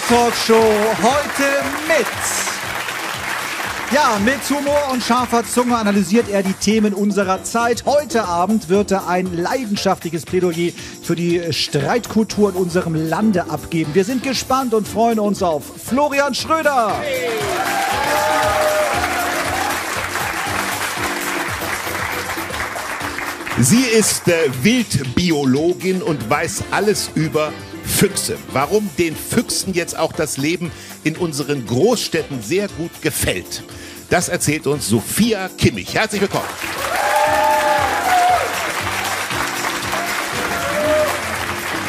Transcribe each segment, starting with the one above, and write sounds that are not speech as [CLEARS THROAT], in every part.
Talkshow heute mit. Ja, mit Humor und scharfer Zunge analysiert er die Themen unserer Zeit. Heute Abend wird er ein leidenschaftliches Plädoyer für die Streitkultur in unserem Lande abgeben. Wir sind gespannt und freuen uns auf Florian Schröder. Sie ist äh, Wildbiologin und weiß alles über Füchse. Warum den Füchsen jetzt auch das Leben in unseren Großstädten sehr gut gefällt. Das erzählt uns Sophia Kimmich. Herzlich willkommen.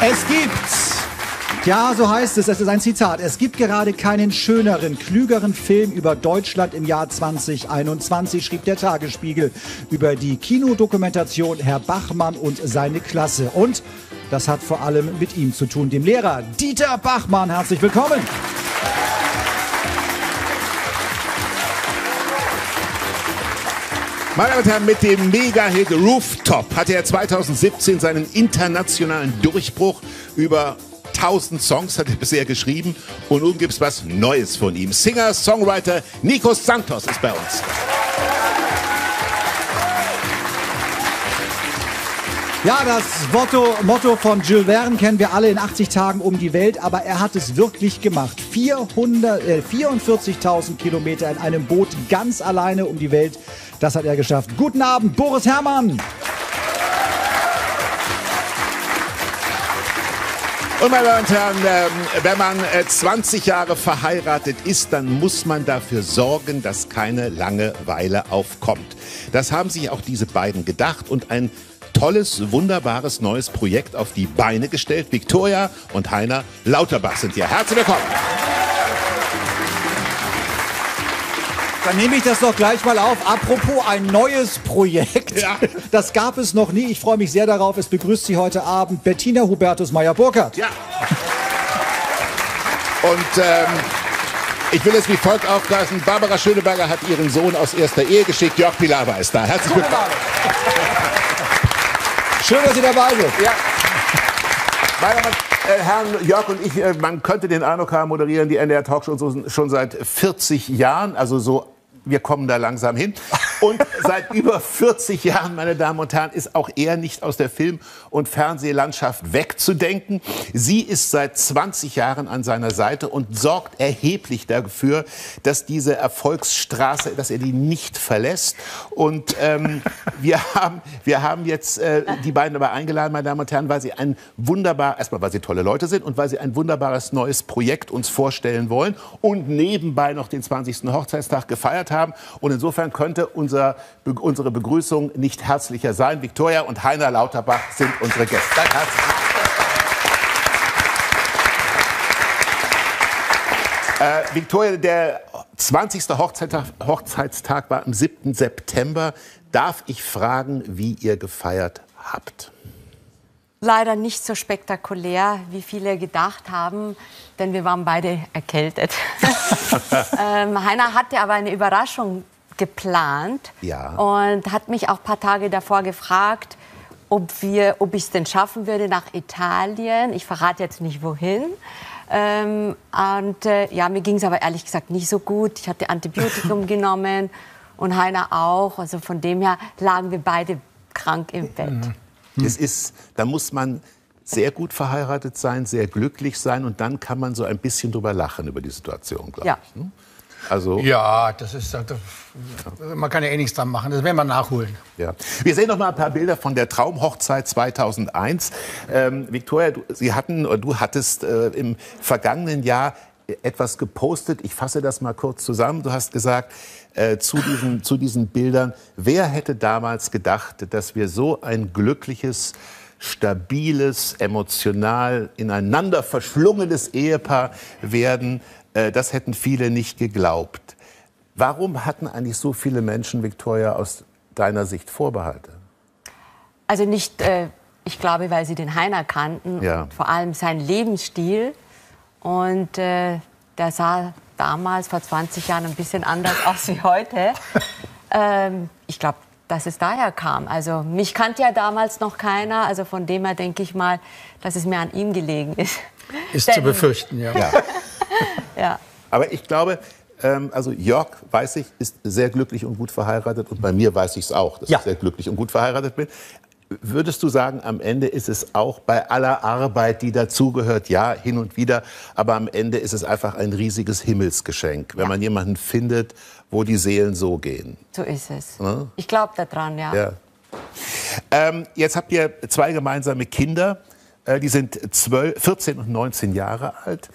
Es gibt ja, so heißt es, es ist ein Zitat. Es gibt gerade keinen schöneren, klügeren Film über Deutschland im Jahr 2021, schrieb der Tagesspiegel über die Kinodokumentation Herr Bachmann und seine Klasse. Und das hat vor allem mit ihm zu tun, dem Lehrer Dieter Bachmann. Herzlich willkommen. Meine Damen und Herren, mit dem Mega-Hit Rooftop hatte er 2017 seinen internationalen Durchbruch über 1000 Songs hat er bisher geschrieben und nun gibt es was Neues von ihm. Singer, Songwriter Nikos Santos ist bei uns. Ja, das Motto, Motto von Jules Verne kennen wir alle in 80 Tagen um die Welt, aber er hat es wirklich gemacht. 400, äh, 44.000 Kilometer in einem Boot ganz alleine um die Welt. Das hat er geschafft. Guten Abend, Boris Herrmann. Und meine Damen und Herren, ähm, wenn man 20 äh, Jahre verheiratet ist, dann muss man dafür sorgen, dass keine Langeweile aufkommt. Das haben sich auch diese beiden gedacht und ein tolles, wunderbares neues Projekt auf die Beine gestellt. Viktoria und Heiner Lauterbach sind hier. Herzlich willkommen. Dann nehme ich das doch gleich mal auf. Apropos ein neues Projekt. Ja. [LAUGHS] Das gab es noch nie. Ich freue mich sehr darauf. Es begrüßt Sie heute Abend Bettina Hubertus Meyer-Burkhardt. Ja. Und ähm, ich will es wie folgt aufgreifen. Barbara Schöneberger hat ihren Sohn aus erster Ehe geschickt. Jörg Pilawa ist da. Herzlich willkommen. Schön, dass Sie dabei sind. Ja. Meine äh, Herren Jörg und ich, äh, man könnte den Eindruck haben, moderieren die NDR Talkshow schon seit 40 Jahren, also so wir kommen da langsam hin. Und seit [LAUGHS] über 40 Jahren, meine Damen und Herren, ist auch er nicht aus der Film- und Fernsehlandschaft wegzudenken. Sie ist seit 20 Jahren an seiner Seite und sorgt erheblich dafür, dass diese Erfolgsstraße, dass er die nicht verlässt. Und ähm, [LAUGHS] wir, haben, wir haben jetzt äh, die beiden dabei eingeladen, meine Damen und Herren, weil sie ein wunderbar, erstmal weil sie tolle Leute sind und weil sie ein wunderbares neues Projekt uns vorstellen wollen und nebenbei noch den 20. Hochzeitstag gefeiert haben haben. Und insofern könnte unser, unsere Begrüßung nicht herzlicher sein. Viktoria und Heiner Lauterbach sind unsere Gäste. Danke herzlich. Äh, Victoria, der 20. Hochzeitstag, Hochzeitstag war am 7. September. Darf ich fragen, wie ihr gefeiert habt? Leider nicht so spektakulär, wie viele gedacht haben, denn wir waren beide erkältet. [LAUGHS] ähm, Heiner hatte aber eine Überraschung geplant ja. und hat mich auch ein paar Tage davor gefragt, ob, wir, ob ich es denn schaffen würde nach Italien. Ich verrate jetzt nicht wohin. Ähm, und äh, ja, mir ging es aber ehrlich gesagt nicht so gut. Ich hatte Antibiotikum [LAUGHS] genommen und Heiner auch. Also von dem her lagen wir beide krank im Bett. Mhm. Es ist, da muss man sehr gut verheiratet sein, sehr glücklich sein und dann kann man so ein bisschen drüber lachen über die Situation, glaube ja. ich. Ne? Also ja, das ist man kann ja eh nichts dran machen. Das werden wir nachholen. Ja. Wir sehen noch mal ein paar Bilder von der Traumhochzeit 2001. Ähm, Victoria, du, Sie hatten, du hattest äh, im vergangenen Jahr etwas gepostet. Ich fasse das mal kurz zusammen. Du hast gesagt äh, zu, diesen, zu diesen Bildern, wer hätte damals gedacht, dass wir so ein glückliches, stabiles, emotional ineinander verschlungenes Ehepaar werden? Äh, das hätten viele nicht geglaubt. Warum hatten eigentlich so viele Menschen, Victoria, aus deiner Sicht Vorbehalte? Also nicht, äh, ich glaube, weil sie den Heiner kannten, ja. vor allem seinen Lebensstil und äh, der sah damals, vor 20 Jahren, ein bisschen anders aus wie heute. Ähm, ich glaube, dass es daher kam. Also mich kannte ja damals noch keiner. Also von dem her denke ich mal, dass es mir an ihm gelegen ist. Ist Denn, zu befürchten, ja. ja. [LAUGHS] ja. Aber ich glaube, ähm, also Jörg, weiß ich, ist sehr glücklich und gut verheiratet. Und bei mir weiß ich es auch, dass Ja. ich sehr glücklich und gut verheiratet bin. Würdest du sagen, am Ende ist es auch bei aller Arbeit, die dazugehört, ja, hin und wieder, aber am Ende ist es einfach ein riesiges Himmelsgeschenk, wenn man jemanden findet, wo die Seelen so gehen. So ist es. Ja. Ich glaube daran, ja. Ja. Ähm, jetzt habt ihr zwei gemeinsame Kinder, äh, die sind 12, 14 und 19 Jahre alt.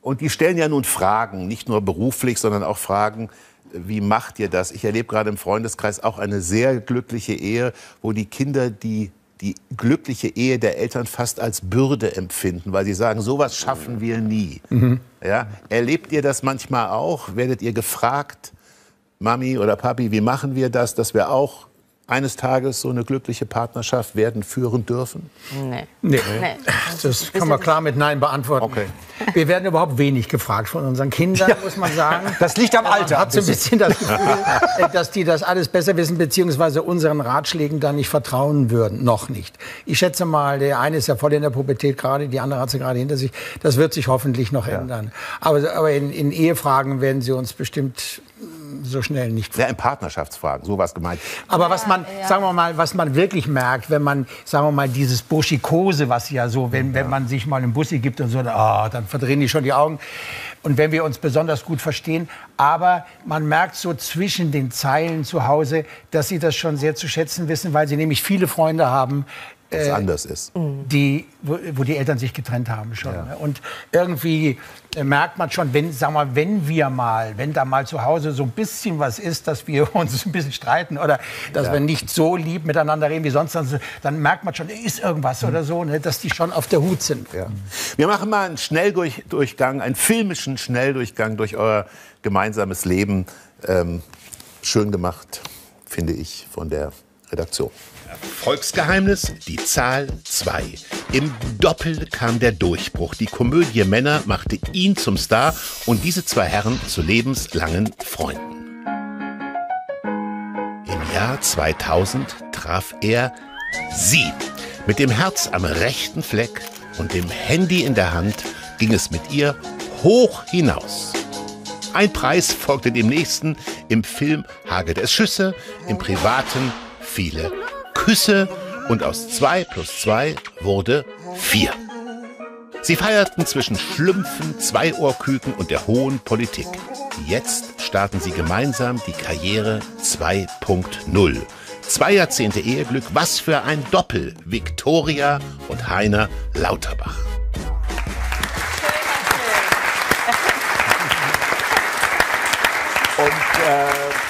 Und die stellen ja nun Fragen, nicht nur beruflich, sondern auch Fragen, wie macht ihr das? Ich erlebe gerade im Freundeskreis auch eine sehr glückliche Ehe, wo die Kinder die, die glückliche Ehe der Eltern fast als Bürde empfinden, weil sie sagen, sowas schaffen wir nie. Ja? Erlebt ihr das manchmal auch? Werdet ihr gefragt, Mami oder Papi, wie machen wir das, dass wir auch eines Tages so eine glückliche Partnerschaft werden, führen dürfen? Nee. Nee. Nee. Das kann man klar mit Nein beantworten. Okay. Wir werden überhaupt wenig gefragt von unseren Kindern, muss man sagen. Das liegt am Alter. Man hat so ein bisschen das Gefühl, [LAUGHS] dass die das alles besser wissen, beziehungsweise unseren Ratschlägen da nicht vertrauen würden. Noch nicht. Ich schätze mal, der eine ist ja voll in der Pubertät gerade, die andere hat sie gerade hinter sich. Das wird sich hoffentlich noch ändern. Aber, aber in, in Ehefragen werden sie uns bestimmt mm, so schnell nicht Ja, in Partnerschaftsfragen, sowas gemeint. aber was man, sagen wir mal, was man wirklich merkt, wenn man, sagen wir mal, dieses Buschikose, was ja so, wenn, wenn man sich mal einen Bussi gibt und so, ah, dann verdrehen die schon die Augen. Und wenn wir uns besonders gut verstehen, aber man merkt so zwischen den Zeilen zu Hause, dass sie das schon sehr zu schätzen wissen, weil sie nämlich viele Freunde haben, Was anders ist. die, wo, wo die Eltern sich getrennt haben schon. ne? Und irgendwie äh, merkt man schon, wenn, sag mal, wenn wir mal, wenn da mal zu Hause so ein bisschen was ist, dass wir [LAUGHS] uns ein bisschen streiten oder dass wir nicht so lieb miteinander reden wie sonst, dann, merkt man schon, ist irgendwas oder so, ne, dass die schon auf der Hut sind. Ja. Wir machen mal einen Schnelldurchgang, einen filmischen Schnelldurchgang durch euer gemeinsames Leben. Ähm, schön gemacht, finde ich, von der Redaktion. Volksgeheimnis, die Zahl 2. Im Doppel kam der Durchbruch. Die Komödie Männer machte ihn zum Star und diese zwei Herren zu lebenslangen Freunden. Im Jahr 2000 traf er sie. Mit dem Herz am rechten Fleck und dem Handy in der Hand ging es mit ihr hoch hinaus. Ein Preis folgte dem nächsten. Im Film hagelt es Schüsse, im Privaten viele Küsse und aus zwei plus zwei wurde vier. Sie feierten zwischen Schlümpfen, Zweiohrküken und der hohen Politik. Jetzt starten sie gemeinsam die Karriere 2.0. Zwei Jahrzehnte Eheglück, was für ein Doppel. Viktoria und Heiner Lauterbach.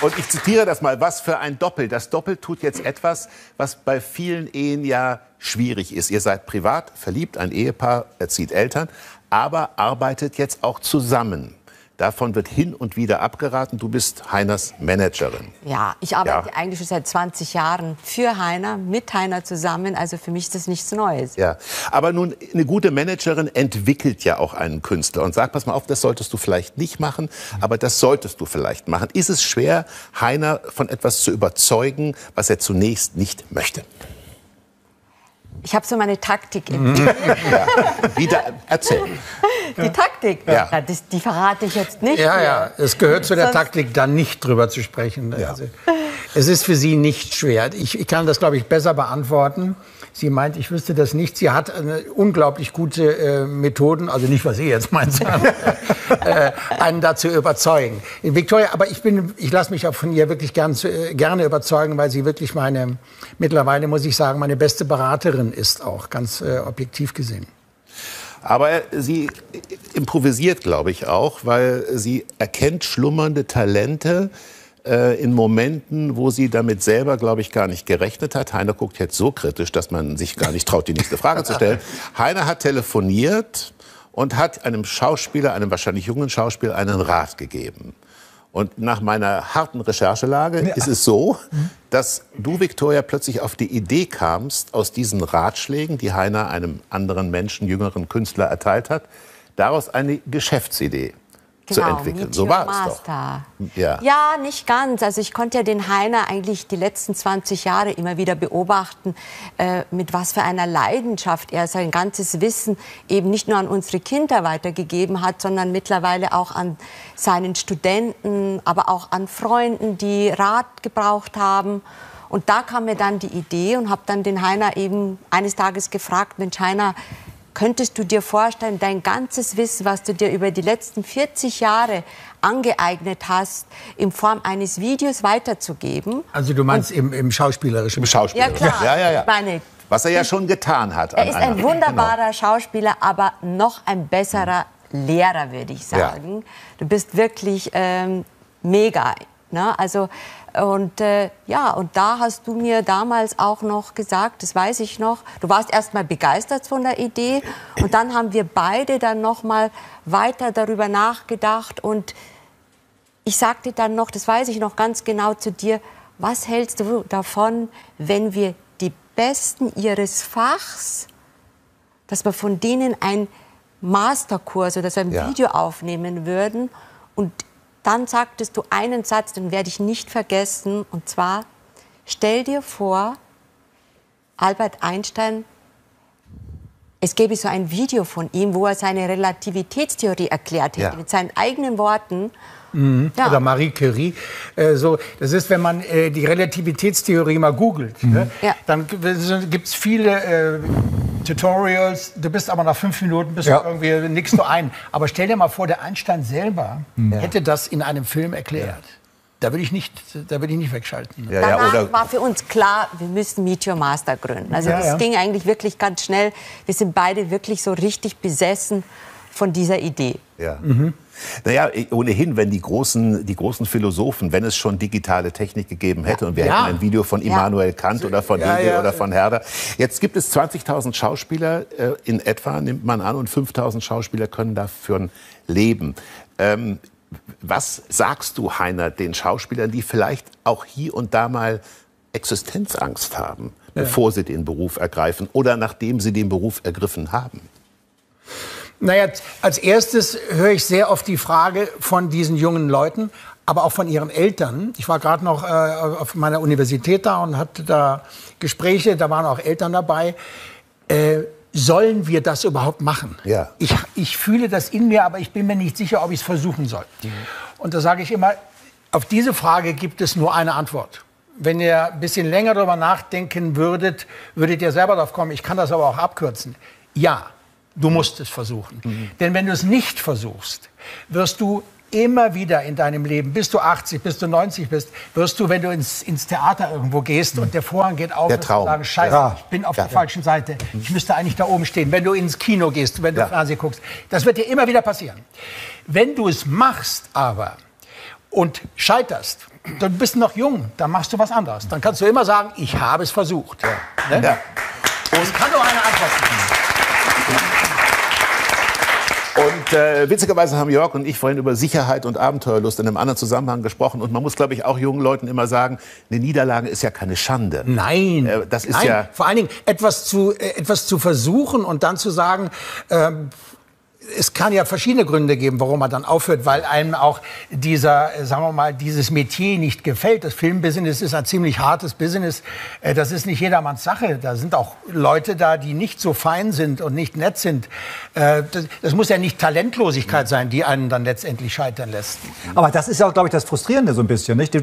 Und ich zitiere das mal, was für ein Doppel. Das Doppel tut jetzt etwas, was bei vielen Ehen ja schwierig ist. Ihr seid privat verliebt, ein Ehepaar, erzieht Eltern, aber arbeitet jetzt auch zusammen. Davon wird hin und wieder abgeraten. Du bist Heiners Managerin. Ja, ich arbeite Ja. eigentlich schon seit 20 Jahren für Heiner, mit Heiner zusammen. Also für mich ist das nichts Neues. Ja, aber nun, eine gute Managerin entwickelt ja auch einen Künstler und sagt, pass mal auf, das solltest du vielleicht nicht machen, aber das solltest du vielleicht machen. Ist es schwer, Heiner von etwas zu überzeugen, was er zunächst nicht möchte? Ich habe so meine Taktik. Mhm. entwickelt. [LAUGHS] Wieder erzähl. Die Taktik, Ja. ja. das, die verrate ich jetzt nicht. Ja, mehr. ja, es gehört zu der Sonst- Taktik, da nicht drüber zu sprechen. Also, es ist für sie nicht schwer. Ich, ich kann das, glaube ich, besser beantworten. Sie meint, ich wüsste das nicht. Sie hat eine unglaublich gute äh, Methoden, also nicht, was Sie jetzt meint, [LAUGHS] sondern äh, einen dazu überzeugen. Victoria, aber ich bin, ich lasse mich auch von ihr wirklich gern, äh, gerne überzeugen, weil sie wirklich meine, mittlerweile muss ich sagen, meine beste Beraterin ist auch, ganz äh, objektiv gesehen. Aber sie improvisiert, glaube ich, auch, weil sie erkennt schlummernde Talente äh, in Momenten, wo sie damit selber, glaube ich, gar nicht gerechnet hat. Heiner guckt jetzt so kritisch, dass man sich gar nicht traut, die nächste Frage zu stellen. [LAUGHS] Heiner hat telefoniert und hat einem Schauspieler, einem wahrscheinlich jungen Schauspieler, einen Rat gegeben. Und nach meiner harten Recherchelage ist es so, dass du, Victoria, plötzlich auf die Idee kamst, aus diesen Ratschlägen, die Heiner einem anderen Menschen, jüngeren Künstler erteilt hat, daraus eine Geschäftsidee zu entwickeln. So war es doch. Ja. ja, nicht ganz. Also ich konnte ja den Heiner eigentlich die letzten 20 Jahre immer wieder beobachten, äh, mit was für einer Leidenschaft er sein ganzes Wissen eben nicht nur an unsere Kinder weitergegeben hat, sondern mittlerweile auch an seinen Studenten, aber auch an Freunden, die Rat gebraucht haben. Und da kam mir dann die Idee und habe dann den Heiner eben eines Tages gefragt, Mensch Heiner, Könntest du dir vorstellen, dein ganzes Wissen, was du dir über die letzten 40 Jahre angeeignet hast, in Form eines Videos weiterzugeben? Also du meinst im, im schauspielerischen? Im Schauspielerischen. Ja, klar. Ja, ja, ja. Meine, was er ja schon getan hat. Er ist ein wunderbarer genau. Schauspieler, aber noch ein besserer Lehrer, würde ich sagen. Ja. Du bist wirklich ähm, mega. Ne? Also und äh, ja, und da hast du mir damals auch noch gesagt, das weiß ich noch, du warst erst mal begeistert von der Idee und dann haben wir beide dann noch mal weiter darüber nachgedacht und ich sagte dann noch, das weiß ich noch ganz genau zu dir, was hältst du davon, wenn wir die Besten ihres Fachs, dass wir von denen ein Masterkurs oder so ein ja. Video aufnehmen würden und dann sagtest du einen Satz, den werde ich nicht vergessen, und zwar, stell dir vor, Albert Einstein, es gäbe so ein Video von ihm, wo er seine Relativitätstheorie erklärt hätte, ja. mit seinen eigenen Worten. Mhm. Ja. Oder Marie Curie. Äh, so, das ist, wenn man äh, die Relativitätstheorie mal googelt, mhm. ne? ja. dann gibt es viele äh, Tutorials. Du bist aber nach fünf Minuten bist ja. du irgendwie nickst du ein. Aber stell dir mal vor, der Einstein selber mhm. hätte das in einem Film erklärt. Da würde ich nicht, da würde ich nicht wegschalten. Ja, Danach ja, war für uns klar, wir müssen Meet Your Master gründen. Also ja, das ging eigentlich wirklich ganz schnell. Wir sind beide wirklich so richtig besessen von dieser Idee. Ja. Mhm. Naja, ohnehin, wenn die großen, die großen Philosophen, wenn es schon digitale Technik gegeben hätte und wir ja. hätten ein Video von Immanuel Kant oder von ja, Hegel ja. oder von Herder. Jetzt gibt es 20.000 Schauspieler äh, in etwa, nimmt man an, und 5.000 Schauspieler können dafür leben. Ähm, was sagst du, Heiner, den Schauspielern, die vielleicht auch hier und da mal Existenzangst haben, bevor sie den Beruf ergreifen oder nachdem sie den Beruf ergriffen haben? Naja, als erstes höre ich sehr oft die Frage von diesen jungen Leuten, aber auch von ihren Eltern. Ich war gerade noch äh, auf meiner Universität da und hatte da Gespräche, da waren auch Eltern dabei. Äh, sollen wir das überhaupt machen? Ja. Ich, ich fühle das in mir, aber ich bin mir nicht sicher, ob ich es versuchen soll. Mhm. Und da sage ich immer, auf diese Frage gibt es nur eine Antwort. Wenn ihr ein bisschen länger darüber nachdenken würdet, würdet ihr selber darauf kommen. Ich kann das aber auch abkürzen. Ja, Du musst es versuchen. Mhm. Denn wenn du es nicht versuchst, wirst du immer wieder in deinem Leben, bis du 80, bis du 90 bist, wirst du, wenn du ins, ins Theater irgendwo gehst mhm. und der Vorhang geht auf, der Traum. sagen, scheiße, ja. ich bin auf ja. der falschen Seite. Mhm. Ich müsste eigentlich da oben stehen. Wenn du ins Kino gehst, wenn du ja. Fernsehen guckst, das wird dir immer wieder passieren. Wenn du es machst aber und scheiterst, dann bist du noch jung, dann machst du was anderes. Dann kannst du immer sagen, ich habe es versucht. Ja. Ne? Und es kann nur eine Antwort geben. Und äh, witzigerweise haben Jörg und ich vorhin über Sicherheit und Abenteuerlust in einem anderen Zusammenhang gesprochen. Und man muss, glaube ich, auch jungen Leuten immer sagen, eine Niederlage ist ja keine Schande. Nein. Äh, das ist Nein. ja vor allen Dingen etwas zu äh, etwas zu versuchen und dann zu sagen. Äh, es kann ja verschiedene Gründe geben, warum man dann aufhört, weil einem auch dieser, äh, sagen wir mal, dieses Metier nicht gefällt. Das Filmbusiness ist ein ziemlich hartes Business. Äh, das ist nicht jedermanns Sache. Da sind auch Leute da, die nicht so fein sind und nicht nett sind. Äh, das muss ja nicht Talentlosigkeit sein, die einen dann letztendlich scheitern lässt. Aber das ist auch, glaube ich, das Frustrierende so ein bisschen. Nicht?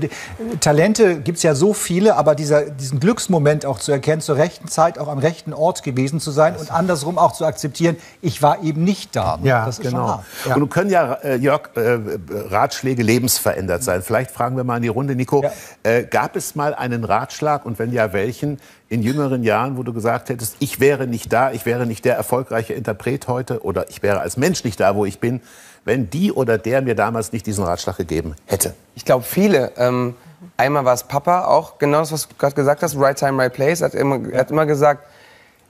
Talente gibt es ja so viele, aber dieser, diesen Glücksmoment auch zu erkennen, zur rechten Zeit auch am rechten Ort gewesen zu sein und andersrum auch zu akzeptieren, ich war eben nicht da haben. Ja, das ist genau. Ja. Und nun können ja, äh, Jörg, äh, Ratschläge lebensverändert sein. Vielleicht fragen wir mal in die Runde, Nico. Ja. Äh, gab es mal einen Ratschlag und wenn ja, welchen in jüngeren Jahren, wo du gesagt hättest, ich wäre nicht da, ich wäre nicht der erfolgreiche Interpret heute oder ich wäre als Mensch nicht da, wo ich bin, wenn die oder der mir damals nicht diesen Ratschlag gegeben hätte? Ich glaube, viele. Ähm, einmal war es Papa, auch genau das, was du gerade gesagt hast, right time, right place. Er hat immer, er hat immer gesagt,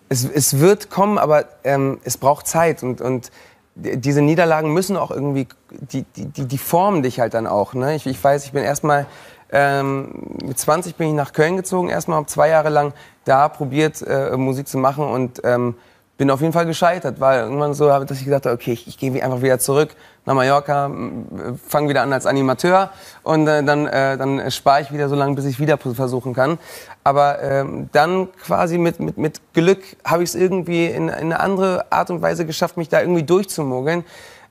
es, es wird kommen, aber ähm, es braucht Zeit und, und diese Niederlagen müssen auch irgendwie, die, die, die formen dich halt dann auch. Ne? Ich, ich weiß, ich bin erstmal, ähm, mit 20 bin ich nach Köln gezogen, erstmal habe zwei Jahre lang da probiert, äh, Musik zu machen und ähm, bin auf jeden Fall gescheitert, weil irgendwann so, dass ich habe, okay, ich, ich gehe einfach wieder zurück nach Mallorca, fange wieder an als Animateur und äh, dann, äh, dann spare ich wieder so lange, bis ich wieder versuchen kann. Aber ähm, dann quasi mit, mit, mit Glück habe ich es irgendwie in, in eine andere Art und Weise geschafft, mich da irgendwie durchzumogeln.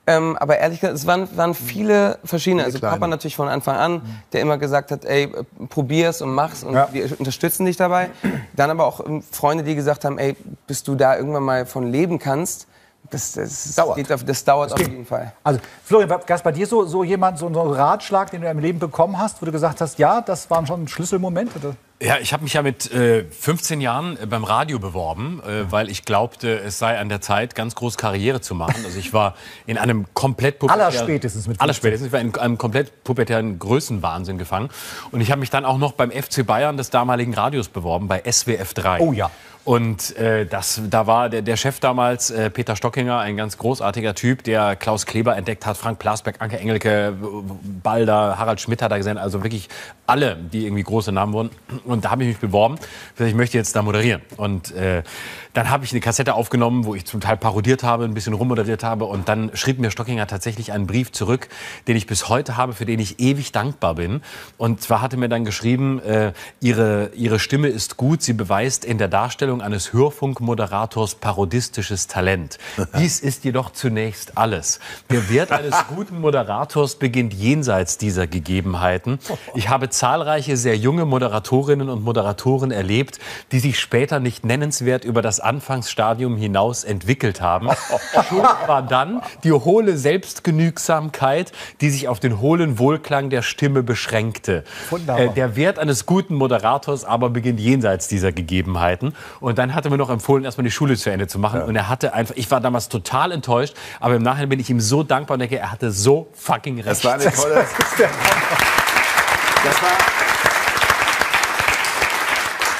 Ähm, aber ehrlich gesagt, es waren, waren viele verschiedene. Also Papa natürlich von Anfang an, der immer gesagt hat, ey, probier's und mach's und Ja. wir unterstützen dich dabei. Dann aber auch ähm, Freunde, die gesagt haben, ey, bis du da irgendwann mal von leben kannst, das, das, Dauert. Geht auf, das dauert auf jeden Fall. Also Florian, gab es bei dir so, so jemand, so einen Ratschlag, den du im Leben bekommen hast, wo du gesagt hast, ja, das waren schon Schlüsselmomente? Ja, ich habe mich ja mit äh, 15 Jahren äh, beim Radio beworben, äh, weil ich glaubte, es sei an der Zeit, ganz groß Karriere zu machen. Also ich war in einem komplett pubertären- Allerspätestens mit 15. Allerspätestens. Ich war in einem komplett pubertären Größenwahnsinn gefangen. Und ich habe mich dann auch noch beim FC Bayern des damaligen Radios beworben, bei SWF 3. Oh ja. Und äh, das, da war der, der Chef damals, äh, Peter Stockinger, ein ganz großartiger Typ, der Klaus Kleber entdeckt hat, Frank Plasberg, Anke Engelke, Balder, Harald Schmidt hat er gesehen, also wirklich alle, die irgendwie große Namen wurden. Und da habe ich mich beworben, ich möchte jetzt da moderieren. Und äh, dann habe ich eine Kassette aufgenommen, wo ich zum Teil parodiert habe, ein bisschen rummoderiert habe. Und dann schrieb mir Stockinger tatsächlich einen Brief zurück, den ich bis heute habe, für den ich ewig dankbar bin. Und zwar hatte mir dann geschrieben, äh, ihre, ihre Stimme ist gut, sie beweist in der Darstellung eines Hörfunkmoderators parodistisches Talent. [LAUGHS] Dies ist jedoch zunächst alles. Der Wert eines [LAUGHS] guten Moderators beginnt jenseits dieser Gegebenheiten. Ich habe zahlreiche sehr junge Moderatorinnen und Moderatoren erlebt, die sich später nicht nennenswert über das Anfangsstadium hinaus entwickelt haben. Schuld war dann die hohle Selbstgenügsamkeit, die sich auf den hohlen Wohlklang der Stimme beschränkte. Äh, der Wert eines guten Moderators aber beginnt jenseits dieser Gegebenheiten. Und dann hat er mir noch empfohlen, erstmal die Schule zu Ende zu machen. Und er hatte einfach, ich war damals total enttäuscht, aber im Nachhinein bin ich ihm so dankbar und denke, er hatte so fucking recht. Das war eine tolle. [LAUGHS] Das war,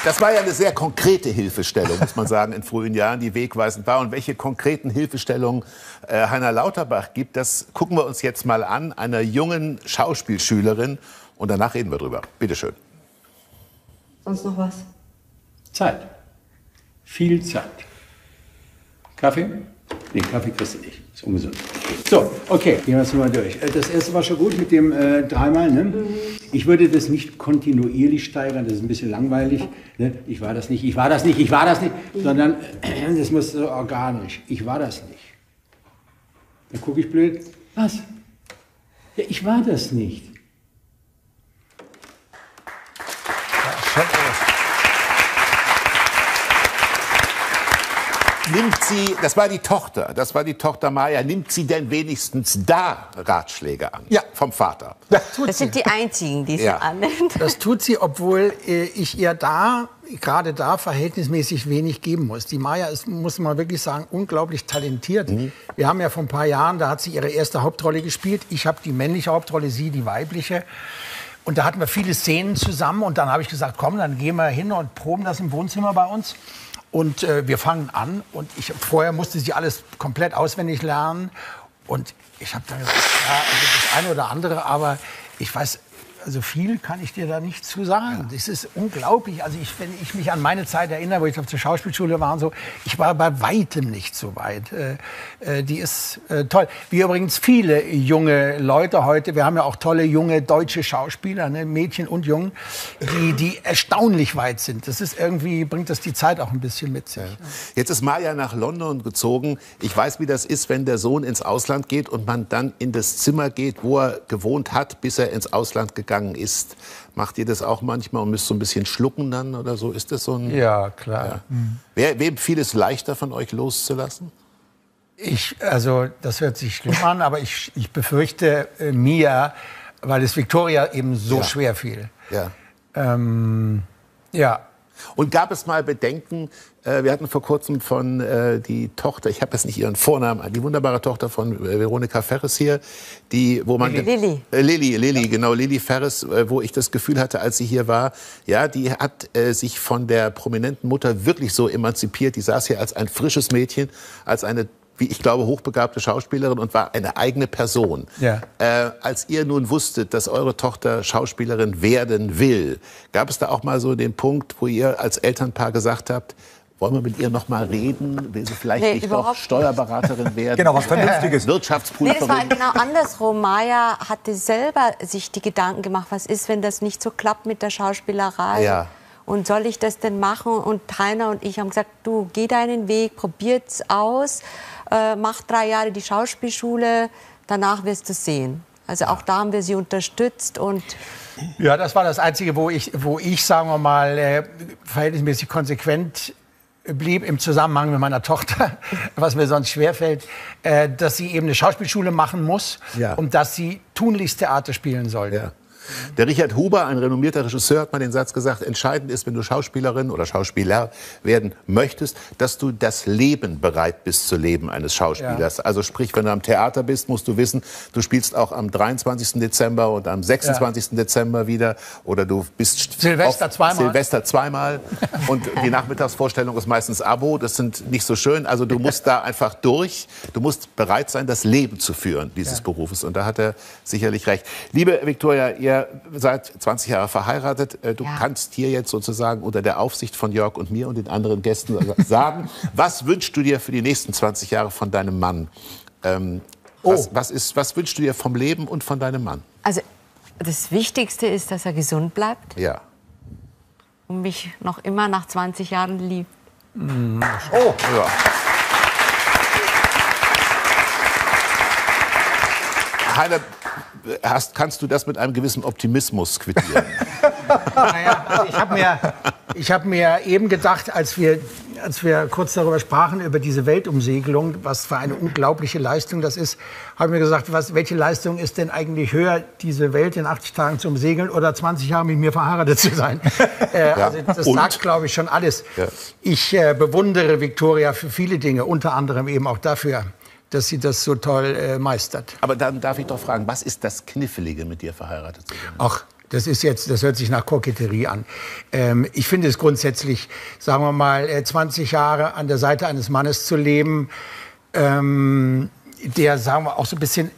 das war ja eine sehr konkrete Hilfestellung, muss man sagen, in frühen Jahren, die wegweisend war. Und welche konkreten Hilfestellungen äh, Heiner Lauterbach gibt, das gucken wir uns jetzt mal an, einer jungen Schauspielschülerin. Und danach reden wir drüber. Bitte schön. Sonst noch was? Zeit. Viel Zeit. Kaffee? Nee, Kaffee kriegst du nicht. Ist ungesund. So, okay, gehen wir es mal durch. Äh, Das erste war schon gut mit dem äh, dreimal. Ne? Ich würde das nicht kontinuierlich steigern, das ist ein bisschen langweilig. Ne? Ich war das nicht, ich war das nicht, ich war das nicht, sondern äh, [CLEARS THROAT] das muss so organisch. Ich war das nicht. Dann gucke ich blöd. Was? Ja, ich war das nicht. Nimmt sie, das war die Tochter, das war die Tochter Maya, nimmt sie denn wenigstens da Ratschläge an? Ja. Vom Vater. Das sind die einzigen, die sie Ja. annimmt. Das tut sie, obwohl äh, ich ihr da, gerade da, verhältnismäßig wenig geben muss. Die Maya ist, muss man wirklich sagen, unglaublich talentiert. Wir haben ja vor ein paar Jahren, da hat sie ihre erste Hauptrolle gespielt. Ich habe die männliche Hauptrolle, sie die weibliche. Und da hatten wir viele Szenen zusammen. Und dann habe ich gesagt, komm, dann gehen wir hin und proben das im Wohnzimmer bei uns. Und äh, wir fangen an. Und ich, vorher musste sie alles komplett auswendig lernen. Und ich habe dann gesagt, ja, also das eine oder andere, aber ich weiß, also viel kann ich dir da nicht zu sagen. Das ist unglaublich. Also ich, wenn ich mich an meine Zeit erinnere, wo ich auf der Schauspielschule war und so, ich war bei weitem nicht so weit. Äh, äh, die ist äh, toll. Wie übrigens viele junge Leute heute, wir haben ja auch tolle junge deutsche Schauspieler, ne, Mädchen und Jungen, die, die erstaunlich weit sind. Das ist irgendwie, bringt das die Zeit auch ein bisschen mit sich. Jetzt ist Maya nach London gezogen. Ich weiß, wie das ist, wenn der Sohn ins Ausland geht und man dann in das Zimmer geht, wo er gewohnt hat, bis er ins Ausland gegangen ist. Macht ihr das auch manchmal und müsst so ein bisschen schlucken dann oder so? Ist das so ein... Ja, klar. Wer, wem fiel es leichter, von euch loszulassen? Ich, also das hört sich schlimm an, aber ich, ich befürchte äh, Mia, weil es Victoria eben so Ja. schwer fiel. Ja. Ähm, ja, Und gab es mal Bedenken? Äh, wir hatten vor kurzem von äh, die Tochter, ich habe jetzt nicht ihren Vornamen, die wunderbare Tochter von äh, Veronika Ferres hier, die, wo man Lilly. Äh, Lilly, Lilly, genau, Lilly Ferres, äh, wo ich das Gefühl hatte, als sie hier war, ja, die hat äh, sich von der prominenten Mutter wirklich so emanzipiert. Die saß hier als ein frisches Mädchen, als eine wie ich glaube, hochbegabte Schauspielerin und war eine eigene Person. Ja. Äh, als ihr nun wusstet, dass eure Tochter Schauspielerin werden will, gab es da auch mal so den Punkt, wo ihr als Elternpaar gesagt habt, Wollen wir mit ihr noch mal reden? Will sie vielleicht Nee, nicht doch Steuerberaterin werden? Genau, was Vernünftiges. [LAUGHS] Nee, Wirtschaftsprüferin. das war genau andersrum. Maya hatte selber sich die Gedanken gemacht, was ist, wenn das nicht so klappt mit der Schauspielerei? Ja. Und soll ich das denn machen? Und Heiner und ich haben gesagt, du geh deinen Weg, probier's aus, äh, mach drei Jahre die Schauspielschule, danach wirst du sehen. Also auch da haben wir sie unterstützt und Ja, das war das Einzige, wo ich, wo ich sagen wir mal, äh, verhältnismäßig konsequent blieb im Zusammenhang mit meiner Tochter, [LAUGHS] was mir sonst schwerfällt, äh, dass sie eben eine Schauspielschule machen muss Ja. und dass sie tunlichst Theater spielen soll. Ja. Der Richard Huber, ein renommierter Regisseur, hat mal den Satz gesagt, entscheidend ist, wenn du Schauspielerin oder Schauspieler werden möchtest, dass du das Leben bereit bist zu leben eines Schauspielers. Also sprich, wenn du am Theater bist, musst du wissen, du spielst auch am 23. Dezember und am 26. Dezember wieder oder du bist Silvester zweimal. Silvester zweimal und [LAUGHS] die Nachmittagsvorstellung ist meistens Abo, das sind nicht so schön. Also du musst da einfach durch, du musst bereit sein, das Leben zu führen dieses Berufes und da hat er sicherlich recht. Liebe Viktoria, ihr seid 20 Jahre verheiratet. Äh, Du Ja. kannst hier jetzt sozusagen unter der Aufsicht von Jörg und mir und den anderen Gästen [LAUGHS] sagen, was wünschst du dir für die nächsten 20 Jahre von deinem Mann? Ähm, was, was, ist, was wünschst du dir vom Leben und von deinem Mann? also das Wichtigste ist, dass er gesund bleibt Ja. und mich noch immer nach 20 Jahren liebt. Oh, ja. Heiner, hast, kannst du das mit einem gewissen Optimismus quittieren? [LAUGHS] Naja, also ich habe mir, ich hab mir eben gedacht, als wir, als wir kurz darüber sprachen, über diese Weltumsegelung, was für eine unglaubliche Leistung das ist, habe ich mir gesagt, was, welche Leistung ist denn eigentlich höher, diese Welt in 80 Tagen zu umsegeln oder 20 Jahre mit mir verheiratet zu sein? [LAUGHS] äh, also das und? sagt, glaube ich, schon alles. Ja. Ich äh, bewundere Viktoria für viele Dinge, unter anderem eben auch dafür, dass sie das so toll äh, meistert. Aber dann darf ich doch fragen, was ist das Knifflige, mit dir verheiratet zu sein? Ach, das ist jetzt, das hört sich nach Koketterie an. Ähm, ich finde es grundsätzlich, sagen wir mal, äh, 20 Jahre an der Seite eines Mannes zu leben, ähm, der, sagen wir, auch so ein bisschen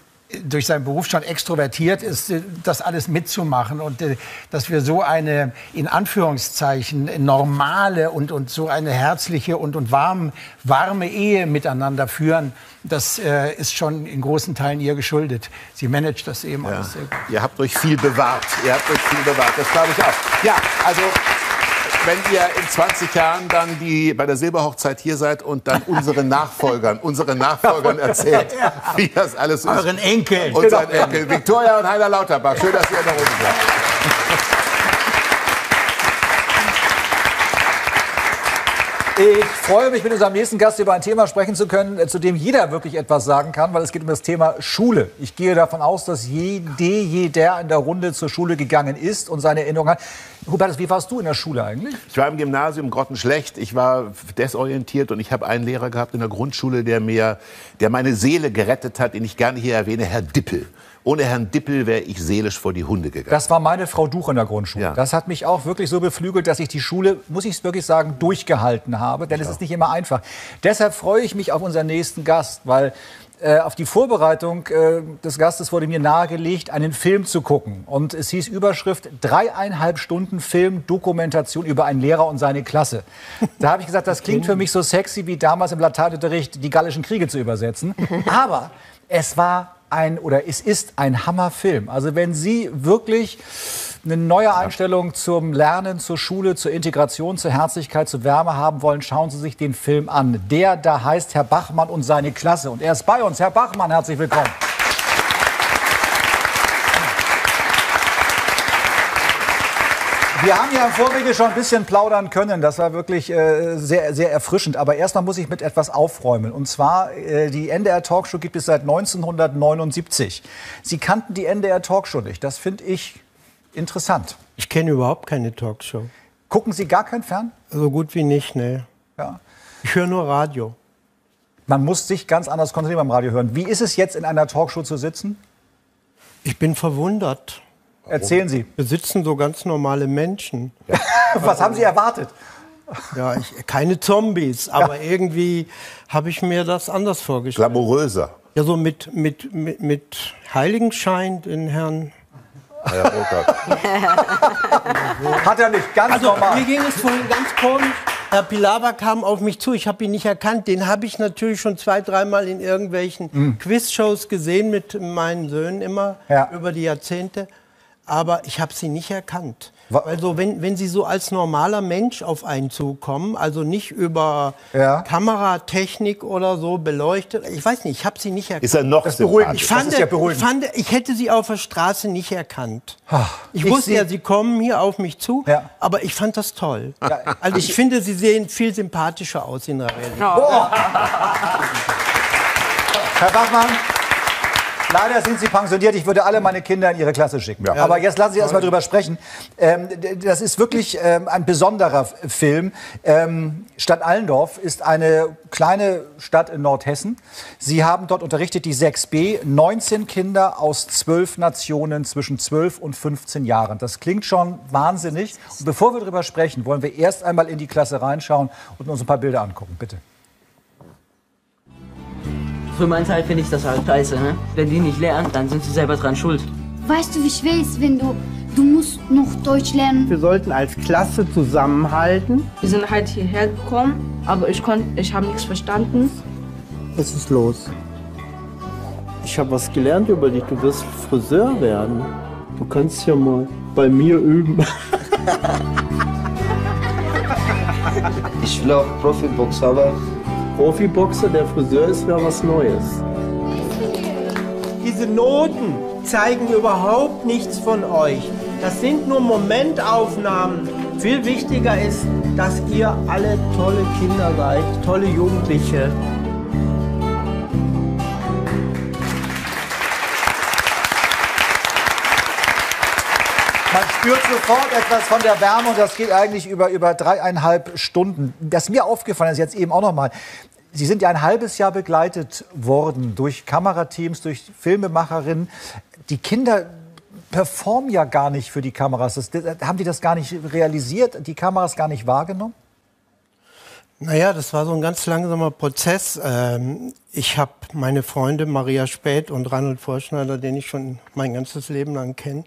durch seinen Beruf schon extrovertiert ist, das alles mitzumachen und äh, dass wir so eine, in Anführungszeichen, normale und, und so eine herzliche und, und warm, warme Ehe miteinander führen, das äh, ist schon in großen Teilen ihr geschuldet. Sie managt das eben Ja. alles sehr gut. Ihr habt euch viel bewahrt. Ihr habt euch viel bewahrt. Das glaube ich auch. Ja, also wenn ihr in 20 Jahren dann die, bei der Silberhochzeit hier seid und dann unseren Nachfolgern, unseren Nachfolgern erzählt, wie das alles ist. Euren Enkeln. Und sein Enkel. Viktoria und Heiner Lauterbach. Schön, dass ihr da oben seid. Ich freue mich, mit unserem nächsten Gast über ein Thema sprechen zu können, äh, zu dem jeder wirklich etwas sagen kann, weil es geht um das Thema Schule. Ich gehe davon aus, dass jede, jeder in der Runde zur Schule gegangen ist und seine Erinnerungen hat. Hubertus, wie warst du in der Schule eigentlich? Ich war im Gymnasium grottenschlecht. Ich war desorientiert und ich habe einen Lehrer gehabt in der Grundschule, der mir, der meine Seele gerettet hat, den ich gerne hier erwähne, Herr Dippel. Ohne Herrn Dippel wäre ich seelisch vor die Hunde gegangen. Das war meine Frau Duch in der Grundschule. Ja. Das hat mich auch wirklich so beflügelt, dass ich die Schule, muss ich es wirklich sagen, durchgehalten habe. Denn es ist nicht immer einfach. Deshalb freue ich mich auf unseren nächsten Gast, weil äh, auf die Vorbereitung äh, des Gastes wurde mir nahegelegt, einen Film zu gucken. Und es hieß Überschrift dreieinhalb Stunden Film Dokumentation über einen Lehrer und seine Klasse. Da habe ich gesagt, das [LAUGHS] klingt für mich so sexy wie damals im Lateinunterricht die gallischen Kriege zu übersetzen. [LAUGHS] Aber es war ein oder es ist ein Hammerfilm. Also wenn Sie wirklich eine neue Einstellung zum Lernen, zur Schule, zur Integration, zur Herzlichkeit, zur Wärme haben wollen, schauen Sie sich den Film an. Der da heißt Herr Bachmann und seine Klasse. Und er ist bei uns. Herr Bachmann, herzlich willkommen. Wir haben ja im Vorwege schon ein bisschen plaudern können. Das war wirklich äh, sehr, sehr erfrischend. Aber erstmal muss ich mit etwas aufräumen. Und zwar, äh, die NDR Talkshow gibt es seit 1979. Sie kannten die NDR Talkshow nicht. Das finde ich interessant. Ich kenne überhaupt keine Talkshow. Gucken Sie gar kein Fern? So gut wie nicht, ne. Ja. Ich höre nur Radio. Man muss sich ganz anders konzentrieren beim Radio hören. Wie ist es jetzt, in einer Talkshow zu sitzen? Ich bin verwundert. Erzählen Sie. Wir sitzen so ganz normale Menschen. [LAUGHS] Was haben Sie erwartet? Ja, ich, keine Zombies, aber irgendwie habe ich mir das anders vorgestellt. Glamouröser. Ja, so mit, mit, mit, mit Heiligenschein, den Herrn. Herr Burkhardt. [LAUGHS] Hat er nicht. Ganz Also, normal. mir ging es vorhin ganz komisch. Herr Pilawa kam auf mich zu, ich habe ihn nicht erkannt. Den habe ich natürlich schon zwei, dreimal in irgendwelchen Quizshows gesehen mit meinen Söhnen immer Ja. über die Jahrzehnte. Aber ich habe sie nicht erkannt. Also wenn, wenn sie so als normaler Mensch auf einen zukommen, also nicht über Ja. Kameratechnik oder so beleuchtet, ich weiß nicht, ich habe sie nicht erkannt. Ist er noch Das sympathisch? Ich Das fand, ist ja ich, beruhigend. fand, ich hätte sie auf der Straße nicht erkannt. Ich ich wusste ja, sie kommen hier auf mich zu, Ja. aber ich fand das toll. Also ich finde, sie sehen viel sympathischer aus in der Realität. Herr Bachmann, leider sind Sie pensioniert. Ich würde alle meine Kinder in Ihre Klasse schicken. Aber jetzt lassen Sie erst mal drüber sprechen. Ähm, das ist wirklich ähm, ein besonderer Film. Ähm, Stadt Allendorf ist eine kleine Stadt in Nordhessen. Sie haben dort unterrichtet die 6b, 19 Kinder aus 12 Nationen zwischen 12 und 15 Jahren. Das klingt schon wahnsinnig. Und bevor wir darüber sprechen, wollen wir erst einmal in die Klasse reinschauen und uns ein paar Bilder angucken. Bitte. Für meinen Teil finde ich das halt scheiße, ne? Wenn die nicht lernen, dann sind sie selber dran schuld. Weißt du, wie schwer es ist, wenn du. Du musst noch Deutsch lernen. Wir sollten als Klasse zusammenhalten. Wir sind halt hierher gekommen, aber ich konnte, ich habe nichts verstanden. Was ist los? Ich habe was gelernt über dich. Du wirst Friseur werden. Du kannst ja mal bei mir üben. Ich will auch Profiboxer, aber Profiboxer, der Friseur ist ja was Neues. Diese Noten zeigen überhaupt nichts von euch. Das sind nur Momentaufnahmen. Viel wichtiger ist, dass ihr alle tolle Kinder seid, tolle Jugendliche. Spürt sofort etwas von der Wärme und das geht eigentlich über, über dreieinhalb Stunden. Das mir aufgefallen ist jetzt eben auch nochmal. Sie sind ja ein halbes Jahr begleitet worden durch Kamerateams, durch Filmemacherinnen. Die Kinder performen ja gar nicht für die Kameras. Das, das, haben die das gar nicht realisiert, die Kameras gar nicht wahrgenommen? Naja, das war so ein ganz langsamer Prozess. Ähm, ich habe meine Freunde Maria Späth und Reinhold Vorschneider, den ich schon mein ganzes Leben lang kenne,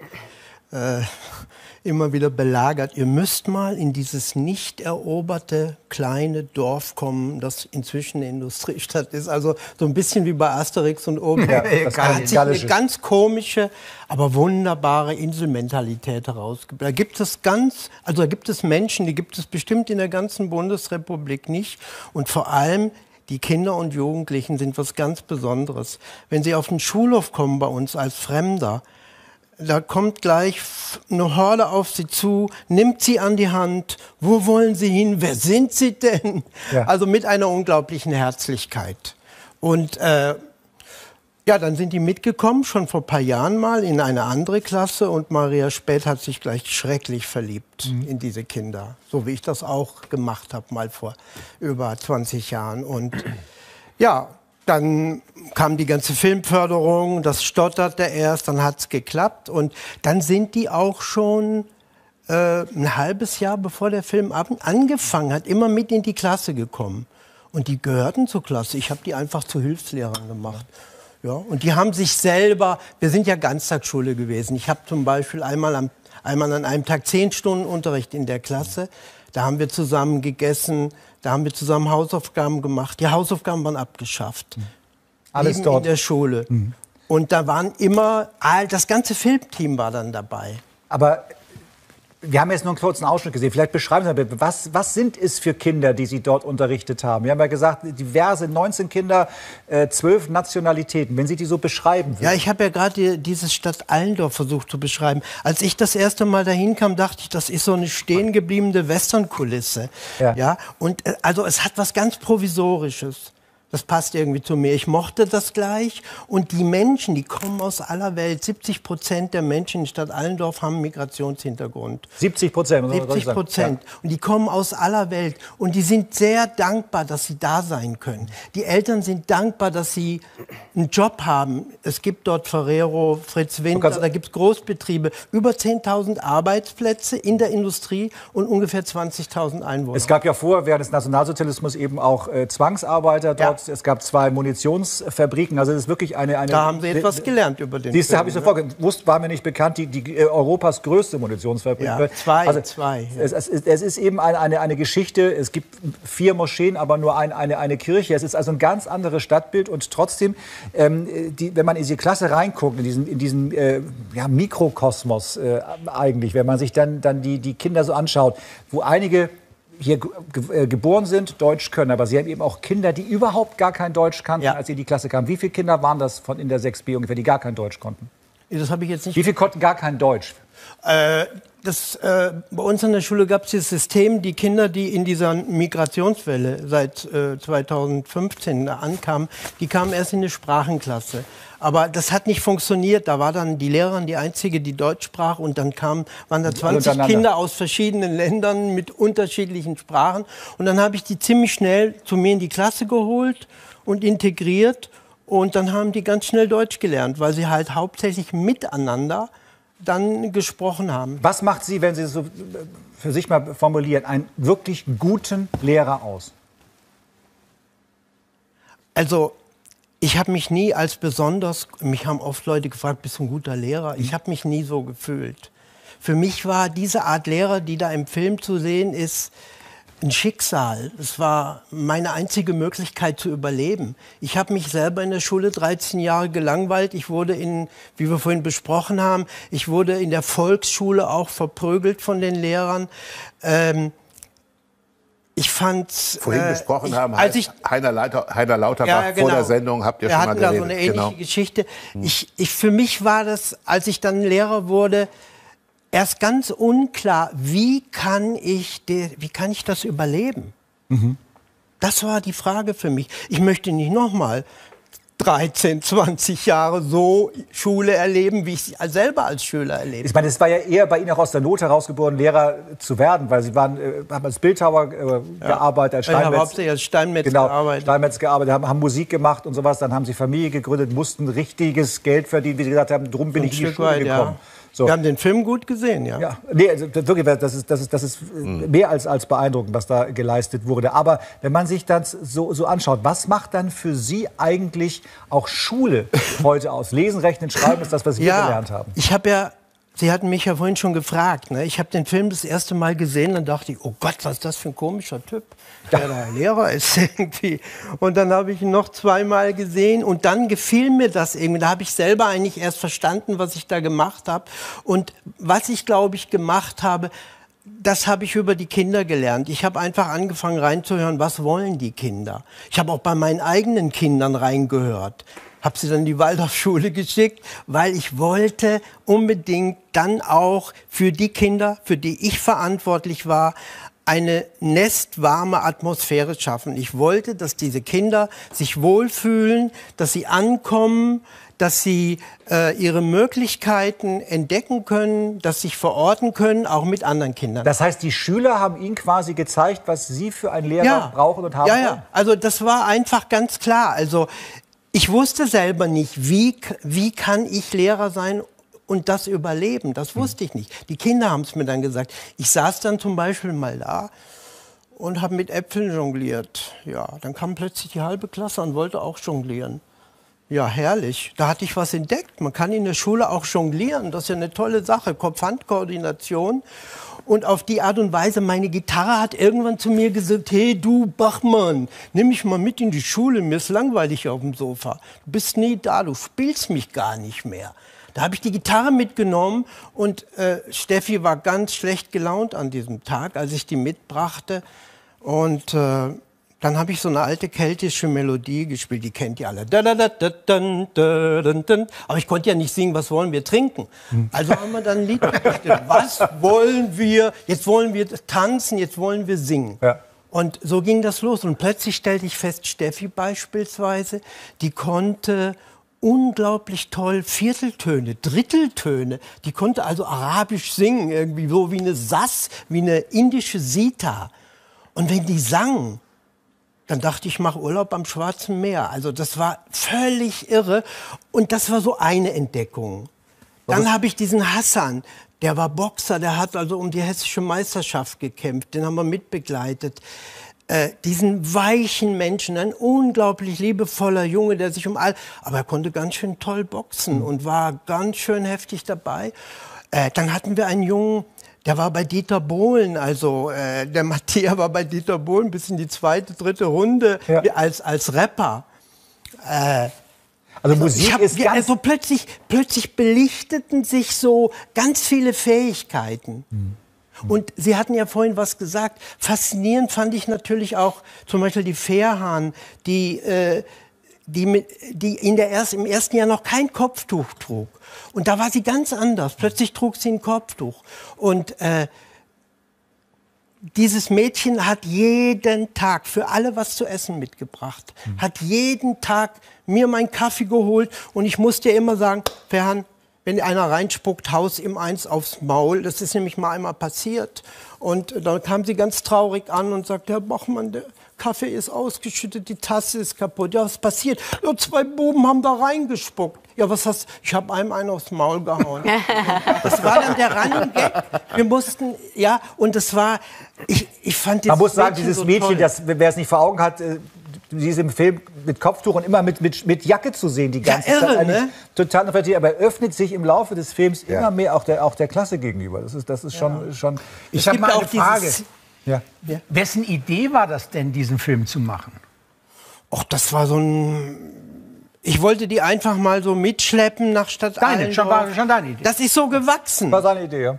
äh, [LAUGHS] immer wieder belagert. Ihr müsst mal in dieses nicht eroberte kleine Dorf kommen, das inzwischen eine Industriestadt ist. Also so ein bisschen wie bei Asterix und Obelix. Ja, hat sich eine ganz komische, aber wunderbare Inselmentalität herausgebildet. Da gibt es ganz, also da gibt es Menschen, die gibt es bestimmt in der ganzen Bundesrepublik nicht. Und vor allem die Kinder und Jugendlichen sind was ganz Besonderes. Wenn sie auf den Schulhof kommen bei uns als Fremder, da kommt gleich eine Horde auf sie zu, nimmt sie an die Hand. Wo wollen sie hin? Wer sind sie denn? Ja. Also mit einer unglaublichen Herzlichkeit. Und äh, ja, dann sind die mitgekommen, schon vor ein paar Jahren mal in eine andere Klasse und Maria Späth hat sich gleich schrecklich verliebt in diese Kinder. So wie ich das auch gemacht habe, mal vor über 20 Jahren. Und ja, dann kam die ganze Filmförderung, das stotterte erst, dann hat's geklappt und dann sind die auch schon äh, ein halbes Jahr bevor der Film angefangen hat, immer mit in die Klasse gekommen. Und die gehörten zur Klasse. Ich habe die einfach zu Hilfslehrern gemacht. Ja, und die haben sich selber, wir sind ja Ganztagsschule gewesen. Ich habe zum Beispiel einmal, am, einmal an einem Tag zehn Stunden Unterricht in der Klasse. Da haben wir zusammen gegessen, da haben wir zusammen Hausaufgaben gemacht. Die Hausaufgaben waren abgeschafft. Alles Neben dort. in der Schule. Und da waren immer, all- das ganze Filmteam war dann dabei. Aber wir haben jetzt nur einen kurzen Ausschnitt gesehen. Vielleicht beschreiben Sie mal, bitte, was, was sind es für Kinder, die Sie dort unterrichtet haben? Wir haben ja gesagt, diverse, 19 Kinder, äh, 12 Nationalitäten. Wenn Sie die so beschreiben würden. Ja, ich habe ja gerade die- diese Stadt Allendorf versucht zu beschreiben. Als ich das erste Mal dahin kam, dachte ich, das ist so eine stehen gebliebene Westernkulisse. Ja. Ja. Und äh, also es hat was ganz Provisorisches. Das passt irgendwie zu mir. Ich mochte das gleich. Und die Menschen, die kommen aus aller Welt. 70 Prozent der Menschen in Stadt Allendorf haben einen Migrationshintergrund. 70 Prozent. 70 Prozent. Und die kommen aus aller Welt. Und die sind sehr dankbar, dass sie da sein können. Die Eltern sind dankbar, dass sie einen Job haben. Es gibt dort Ferrero, Fritz Winter, da gibt es Großbetriebe. Über 10.000 Arbeitsplätze in der Industrie und ungefähr 20.000 Einwohner. Es gab ja vorher, während des Nationalsozialismus, eben auch äh, Zwangsarbeiter dort Es gab zwei Munitionsfabriken. Also es ist wirklich eine... eine Da haben Sie etwas gelernt über den Siehst du, Film, habe ich ne? sofort gewusst, war mir nicht bekannt, die, die äh, Europas größte Munitionsfabrik. Ja, zwei, also, zwei, ja. Es, es, ist, es ist eben eine, eine, eine Geschichte, es gibt vier Moscheen, aber nur ein, eine, eine Kirche. Es ist also ein ganz anderes Stadtbild und trotzdem, ähm, die, wenn man in diese Klasse reinguckt, in diesen, in diesen äh, ja, Mikrokosmos äh, eigentlich, wenn man sich dann, dann die, die Kinder so anschaut, wo einige hier ge äh, geboren sind, Deutsch können, aber sie haben eben auch Kinder, die überhaupt gar kein Deutsch kannten, als sie in die Klasse kamen. Wie viele Kinder waren das von in der 6b ungefähr, die gar kein Deutsch konnten? Das habe ich jetzt nicht. Wie viele konnten gar kein Deutsch? Äh, das, äh, bei uns an der Schule gab es dieses System, die Kinder, die in dieser Migrationswelle seit äh, 2015 ankamen, die kamen erst in eine Sprachenklasse. Aber das hat nicht funktioniert. Da war dann die Lehrerin die einzige, die Deutsch sprach. Und dann kamen, waren da 20 untereinander. Kinder aus verschiedenen Ländern mit unterschiedlichen Sprachen. Und dann habe ich die ziemlich schnell zu mir in die Klasse geholt und integriert. Und dann haben die ganz schnell Deutsch gelernt, weil sie halt hauptsächlich miteinander dann gesprochen haben. Was macht Sie, wenn Sie es so äh, für sich mal formulieren, einen wirklich guten Lehrer aus? Also, ich habe mich nie als besonders, mich haben oft Leute gefragt, bist du ein guter Lehrer? Ich habe mich nie so gefühlt. Für mich war diese Art Lehrer, die da im Film zu sehen ist, ein Schicksal. Es war meine einzige Möglichkeit zu überleben. Ich habe mich selber in der Schule 13 Jahre gelangweilt. Ich wurde in, wie wir vorhin besprochen haben, ich wurde in der Volksschule auch verprügelt von den Lehrern. Ähm, ich fand Vorhin äh, besprochen ich, haben, als ich Heiner, Leiter, Heiner Lauterbach vor der Sendung, habt ihr Wir schon mal hatten da geredet. so eine ähnliche genau. Geschichte. Ich, ich, für mich war das, als ich dann Lehrer wurde, erst ganz unklar, wie kann ich, de, wie kann ich das überleben? Das war die Frage für mich. Ich möchte nicht nochmal 13, 20 Jahre so Schule erleben, wie ich sie selber als Schüler erlebt Ich meine, es war ja eher bei Ihnen auch aus der Not herausgeboren, Lehrer zu werden, weil Sie waren, äh, haben als Bildhauer äh, gearbeitet, als Ich habe Steinmetz. hauptsächlich als Steinmetz genau, gearbeitet. Steinmetz gearbeitet, haben, haben Musik gemacht und sowas. Dann haben Sie Familie gegründet, mussten richtiges Geld verdienen, wie Sie gesagt haben. Drum bin Ein ich in die Schule weit, gekommen. ja. So. Wir haben den Film gut gesehen, ja. Ja, nee, also das- wirklich, das ist, das ist, das ist äh, mehr als, als beeindruckend, was da geleistet wurde. Aber wenn man sich das so, so anschaut, was macht dann für Sie eigentlich auch Schule [LAUGHS] heute aus? Lesen, Rechnen, Schreiben ist das, was wir ja, gelernt haben. Ich habe ja, Sie hatten mich ja vorhin schon gefragt, ne? ich habe den Film das erste Mal gesehen, dann dachte ich, oh Gott, was ist das für ein komischer Typ, der da [LAUGHS] Lehrer ist [LAUGHS] irgendwie. Und dann habe ich ihn noch zweimal gesehen und dann gefiel mir das irgendwie. Da habe ich selber eigentlich erst verstanden, was ich da gemacht habe. Und was ich, glaube ich, gemacht habe, das habe ich über die Kinder gelernt. Ich habe einfach angefangen reinzuhören, was wollen die Kinder. Ich habe auch bei meinen eigenen Kindern reingehört. Habe sie dann in die Waldorfschule geschickt, weil ich wollte unbedingt dann auch für die Kinder, für die ich verantwortlich war, eine nestwarme Atmosphäre schaffen. Ich wollte, dass diese Kinder sich wohlfühlen, dass sie ankommen, dass sie äh, ihre Möglichkeiten entdecken können, dass sie sich verorten können, auch mit anderen Kindern. Das heißt, die Schüler haben Ihnen quasi gezeigt, was Sie für einen Lehrer brauchen und haben ja, ja. Also das war einfach ganz klar. Also ich wusste selber nicht, wie, wie kann ich Lehrer sein und das überleben. Das wusste ich nicht. Die Kinder haben es mir dann gesagt. Ich saß dann zum Beispiel mal da und habe mit Äpfeln jongliert. Ja, dann kam plötzlich die halbe Klasse und wollte auch jonglieren. Ja, herrlich. Da hatte ich was entdeckt. Man kann in der Schule auch jonglieren. Das ist ja eine tolle Sache. Kopf-Hand-Koordination. Und auf die Art und Weise, meine Gitarre hat irgendwann zu mir gesagt, hey du Bachmann, nimm mich mal mit in die Schule, mir ist langweilig auf dem Sofa. Du bist nie da, du spielst mich gar nicht mehr. Da habe ich die Gitarre mitgenommen und äh, Steffi war ganz schlecht gelaunt an diesem Tag, als ich die mitbrachte. Und äh, dann habe ich so eine alte keltische Melodie gespielt, die kennt ihr alle. Aber ich konnte ja nicht singen, was wollen wir trinken. Also haben wir dann ein Lied gespielt. [LAUGHS] Was wollen wir? Jetzt wollen wir tanzen, jetzt wollen wir singen. Und so ging das los. Und plötzlich stellte ich fest, Steffi beispielsweise, die konnte unglaublich toll Vierteltöne, Dritteltöne. Die konnte also arabisch singen, irgendwie so wie eine Sass, wie eine indische Sita. Und wenn die sang, dann dachte ich, ich mache Urlaub am Schwarzen Meer. Also das war völlig irre. Und das war so eine Entdeckung. Dann habe ich diesen Hassan, der war Boxer, der hat also um die hessische Meisterschaft gekämpft, den haben wir mitbegleitet. äh, diesen weichen Menschen, ein unglaublich liebevoller Junge, der sich um all, aber er konnte ganz schön toll boxen und war ganz schön heftig dabei. Äh, dann hatten wir einen Jungen, der war bei Dieter Bohlen, also äh, der [LAUGHS] Matthäa war bei Dieter Bohlen bis in die zweite, dritte Runde als, als Rapper. Äh, Also Musik ich hab, ist ganz- also plötzlich, plötzlich belichteten sich so ganz viele Fähigkeiten. Und Sie hatten ja vorhin was gesagt. Faszinierend fand ich natürlich auch zum Beispiel die Fairhahn, die, äh, die, mit, die in der erst, im ersten Jahr noch kein Kopftuch trug. Und da war sie ganz anders. Plötzlich trug sie ein Kopftuch. Und äh, dieses Mädchen hat jeden Tag für alle was zu essen mitgebracht. Hat jeden Tag mir meinen Kaffee geholt und ich musste ihr immer sagen, Ferhan, wenn einer reinspuckt, haus ihm eins aufs Maul. Das ist nämlich mal einmal passiert. Und dann kam sie ganz traurig an und sagte, Herr Bachmann, der Kaffee ist ausgeschüttet, die Tasse ist kaputt. Ja, was passiert? Ja, zwei Buben haben da reingespuckt. Ja, was hast Ich habe einem einen aufs Maul gehauen. das war dann der Running Gag. Wir mussten, ja, und es war, ich, ich fand Man dieses muss sagen, Mädchen dieses so Mädchen, das, wer es nicht vor Augen hat, äh, sie ist im Film mit Kopftuch und immer mit, mit, mit Jacke zu sehen, die ganze irre, Zeit. Ne? Total vertieft, aber er öffnet sich im Laufe des Films immer mehr auch der, auch der Klasse gegenüber. Das ist, das ist schon, schon. Ich habe mal eine Frage. Ja. Wessen Idee war das denn, diesen Film zu machen? Ach, das war so ein. Ich wollte die einfach mal so mitschleppen nach Stadt Deine, schon, war schon deine Idee. Das ist so gewachsen. War seine Idee, ja.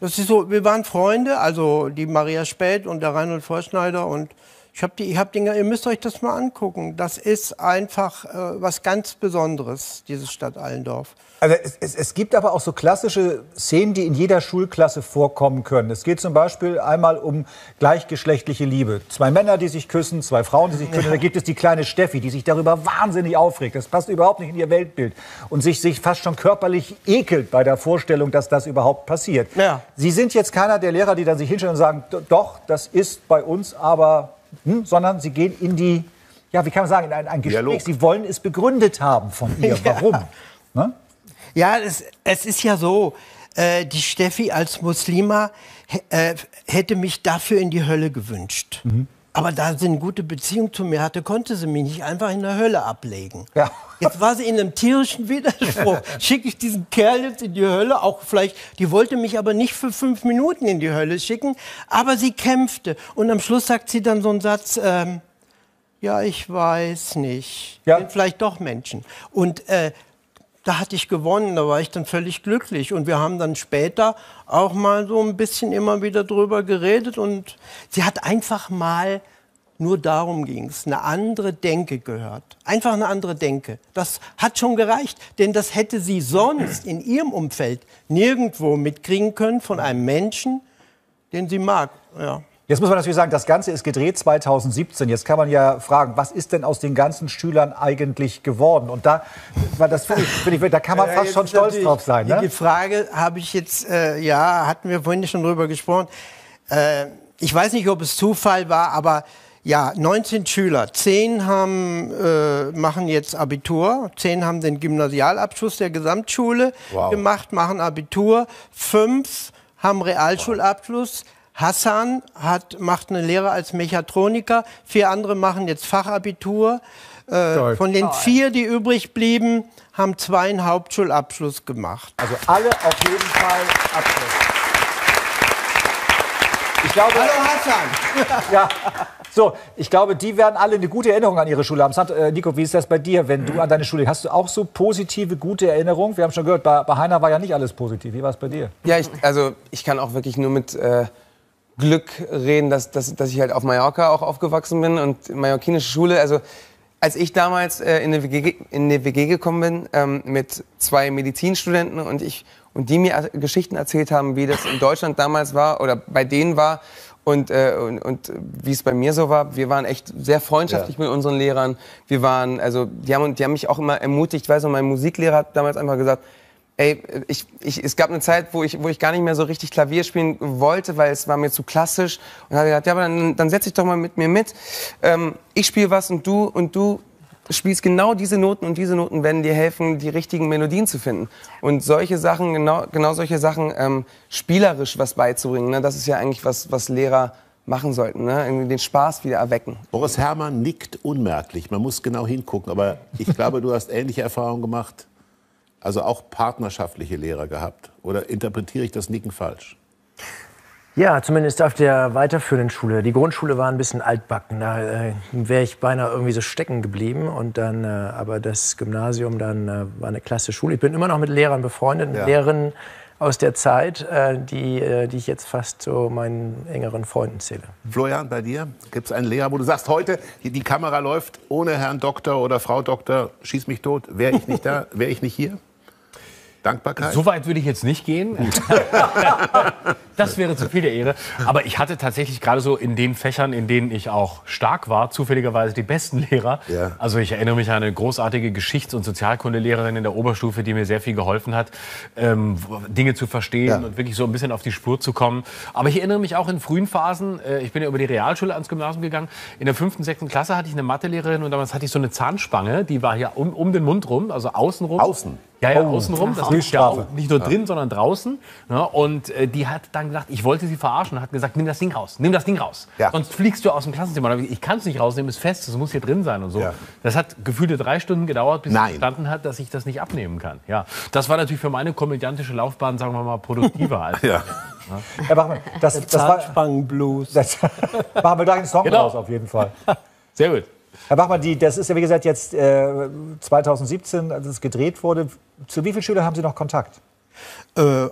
Das ist so, wir waren Freunde, also die Maria Späth und der Reinhold Vorschneider und ich habe die, ich hab den, ihr müsst euch das mal angucken. Das ist einfach äh, was ganz Besonderes, diese Stadt Allendorf. Also es, es, es gibt aber auch so klassische Szenen, die in jeder Schulklasse vorkommen können. Es geht zum Beispiel einmal um gleichgeschlechtliche Liebe. Zwei Männer, die sich küssen, zwei Frauen, die sich küssen. Da gibt es die kleine Steffi, die sich darüber wahnsinnig aufregt. Das passt überhaupt nicht in ihr Weltbild. Und sich, sich fast schon körperlich ekelt bei der Vorstellung, dass das überhaupt passiert. Ja. Sie sind jetzt keiner der Lehrer, die dann sich hinstellen und sagen, "D- doch, das ist bei uns aber, hm, sondern sie gehen in die, ja, wie kann man sagen, in ein, ein Gespräch. Dialog. Sie wollen es begründet haben von ihr. [LAUGHS] Warum? Ne? Ja, es, es ist ja so, äh, die Steffi als Muslima äh, hätte mich dafür in die Hölle gewünscht. Aber da sie eine gute Beziehung zu mir hatte, konnte sie mich nicht einfach in der Hölle ablegen. Ja. Jetzt war sie in einem tierischen Widerspruch. [LAUGHS] Schicke ich diesen Kerl jetzt in die Hölle? Auch vielleicht, die wollte mich aber nicht für fünf Minuten in die Hölle schicken, aber sie kämpfte. Und am Schluss sagt sie dann so einen Satz, ähm, ja, ich weiß nicht. Ja. Sind vielleicht doch Menschen. Und äh, da hatte ich gewonnen, da war ich dann völlig glücklich. Und wir haben dann später auch mal so ein bisschen immer wieder drüber geredet. Und sie hat einfach mal, nur darum ging es, eine andere Denke gehört. Einfach eine andere Denke. Das hat schon gereicht. Denn das hätte sie sonst in ihrem Umfeld nirgendwo mitkriegen können von einem Menschen, den sie mag. Ja. Jetzt muss man natürlich sagen, das Ganze ist gedreht 2017. Jetzt kann man ja fragen, was ist denn aus den ganzen Schülern eigentlich geworden? Und da, das finde ich, finde ich, da kann man Ja, fast schon stolz drauf sein. Die, die Ne? Frage habe ich jetzt, äh, ja, hatten wir vorhin schon drüber gesprochen. Äh, ich weiß nicht, ob es Zufall war, aber ja, 19 Schüler, 10 haben, äh, machen jetzt Abitur, 10 haben den Gymnasialabschluss der Gesamtschule Wow. gemacht, machen Abitur, 5 haben Realschulabschluss. Hassan hat, macht eine Lehre als Mechatroniker, vier andere machen jetzt Fachabitur. Äh, von den vier, die übrig blieben, haben zwei einen Hauptschulabschluss gemacht. Also alle auf jeden Fall Abschluss. Ich glaube, Hallo Hassan! [LAUGHS] ja, so, ich glaube, die werden alle eine gute Erinnerung an ihre Schule haben. Äh, Nico, wie ist das bei dir, wenn du an deine Schule hast du auch so positive, gute Erinnerungen? Wir haben schon gehört, bei, bei Heiner war ja nicht alles positiv. Wie war es bei dir? Ja, ich, also ich kann auch wirklich nur mit äh, Glück reden, dass, dass, dass ich halt auf Mallorca auch aufgewachsen bin und mallorquinische Schule. Also als ich damals äh, in, eine WG, in eine WG gekommen bin ähm, mit zwei Medizinstudenten und ich und die mir Geschichten erzählt haben, wie das in Deutschland damals war oder bei denen war und, äh, und, und wie es bei mir so war. Wir waren echt sehr freundschaftlich mit unseren Lehrern. Wir waren, also die haben, die haben mich auch immer ermutigt. Ich weiß noch, mein Musiklehrer hat damals einfach gesagt, Ey, ich, ich, es gab eine Zeit, wo ich, wo ich gar nicht mehr so richtig Klavier spielen wollte, weil es war mir zu klassisch. Und hat gesagt, ja, aber dann, dann setz dich doch mal mit mir mit. Ähm, ich spiele was und du und du spielst genau diese Noten und diese Noten werden dir helfen, die richtigen Melodien zu finden. Und solche Sachen, genau, genau solche Sachen, ähm, spielerisch was beizubringen, ne, das ist ja eigentlich was, was Lehrer machen sollten, ne? Irgendwie den Spaß wieder erwecken. Boris Herrmann nickt unmerklich. Man muss genau hingucken. Aber ich glaube, du hast ähnliche Erfahrungen gemacht. Also auch partnerschaftliche Lehrer gehabt. Oder interpretiere ich das Nicken falsch? Ja, zumindest auf der weiterführenden Schule. Die Grundschule war ein bisschen altbacken. Da äh, wäre ich beinahe irgendwie so stecken geblieben. Und dann, äh, aber das Gymnasium dann äh, war eine klasse Schule. Ich bin immer noch mit Lehrern befreundet, Ja. Lehrerinnen aus der Zeit, äh, die, äh, die ich jetzt fast zu meinen engeren Freunden zähle. Florian, bei dir gibt es einen Lehrer, wo du sagst, heute, die die Kamera läuft, ohne Herrn Doktor oder Frau Doktor, schieß mich tot, wäre ich nicht da, [LAUGHS] wäre ich nicht hier? Dankbarkeit? So weit würde ich jetzt nicht gehen. [LAUGHS] das wäre zu viel der Ehre. Aber ich hatte tatsächlich gerade so in den Fächern, in denen ich auch stark war, zufälligerweise die besten Lehrer. Ja. Also ich erinnere mich an eine großartige Geschichts- und Sozialkundelehrerin in der Oberstufe, die mir sehr viel geholfen hat, ähm, Dinge zu verstehen und wirklich so ein bisschen auf die Spur zu kommen. Aber ich erinnere mich auch in frühen Phasen, äh, ich bin ja über die Realschule ans Gymnasium gegangen. In der fünften, sechsten Klasse hatte ich eine Mathelehrerin und damals hatte ich so eine Zahnspange, die war hier um, um den Mund rum, also außen rum. Außen? Ja, ja, Oh. außenrum. Das ja auch Strafe. nicht nur Ja. drin, sondern draußen. Ja, und äh, die hat dann gesagt, ich wollte sie verarschen und hat gesagt, nimm das Ding raus, nimm das Ding raus. Sonst fliegst du aus dem Klassenzimmer. Ich ich kann es nicht rausnehmen, ist fest, es muss hier drin sein und so. Das hat gefühlte drei Stunden gedauert, bis sie verstanden hat, dass ich das nicht abnehmen kann. Ja, das war natürlich für meine komödiantische Laufbahn, sagen wir mal, produktiver. [LAUGHS] Als ja. Herr Bachmann, das, das war, Zahnspangenblues. [LAUGHS] das, [LAUGHS] machen wir gleich einen Song Genau. raus, auf jeden Fall. Sehr gut. Herr Bachmann, die, das ist ja wie gesagt jetzt äh, 2017, als es gedreht wurde. Zu wie vielen Schülern haben Sie noch Kontakt? Äh, äh,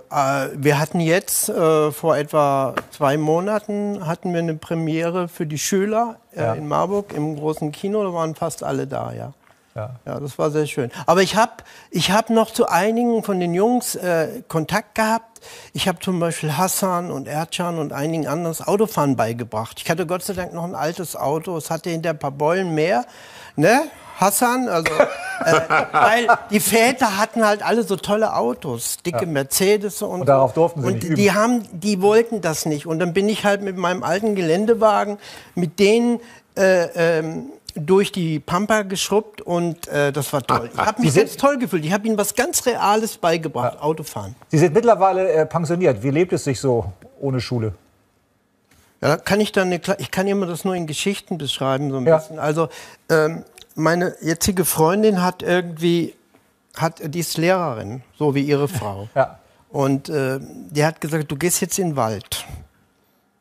wir hatten jetzt äh, vor etwa zwei Monaten hatten wir eine Premiere für die Schüler äh, Ja. in Marburg im großen Kino. Da waren fast alle da, ja. Ja. Ja, das war sehr schön. Aber ich habe ich hab noch zu einigen von den Jungs äh, Kontakt gehabt. Ich habe zum Beispiel Hassan und Ercan und einigen anderen das Autofahren beigebracht. Ich hatte Gott sei Dank noch ein altes Auto. Es hatte hinter ein paar Beulen mehr. Ne? Hassan, also, äh, [LAUGHS] weil die Väter hatten halt alle so tolle Autos, dicke Mercedes und, Und darauf durften sie und nicht üben. die haben, die wollten das nicht. Und dann bin ich halt mit meinem alten Geländewagen mit denen äh, ähm, durch die Pampa geschrubbt und äh, das war toll. Ich habe mich Sie ganz toll gefühlt. Ich habe ihnen was ganz Reales beigebracht, Autofahren. Sie sind mittlerweile äh, pensioniert. Wie lebt es sich so ohne Schule? Ja, kann ich dann eine, ich kann immer das nur in Geschichten beschreiben so ein Ja. bisschen. Also ähm, meine jetzige Freundin hat irgendwie, hat, die ist Lehrerin, so wie ihre [LAUGHS] Frau. Ja. Und äh, die hat gesagt, du gehst jetzt in den Wald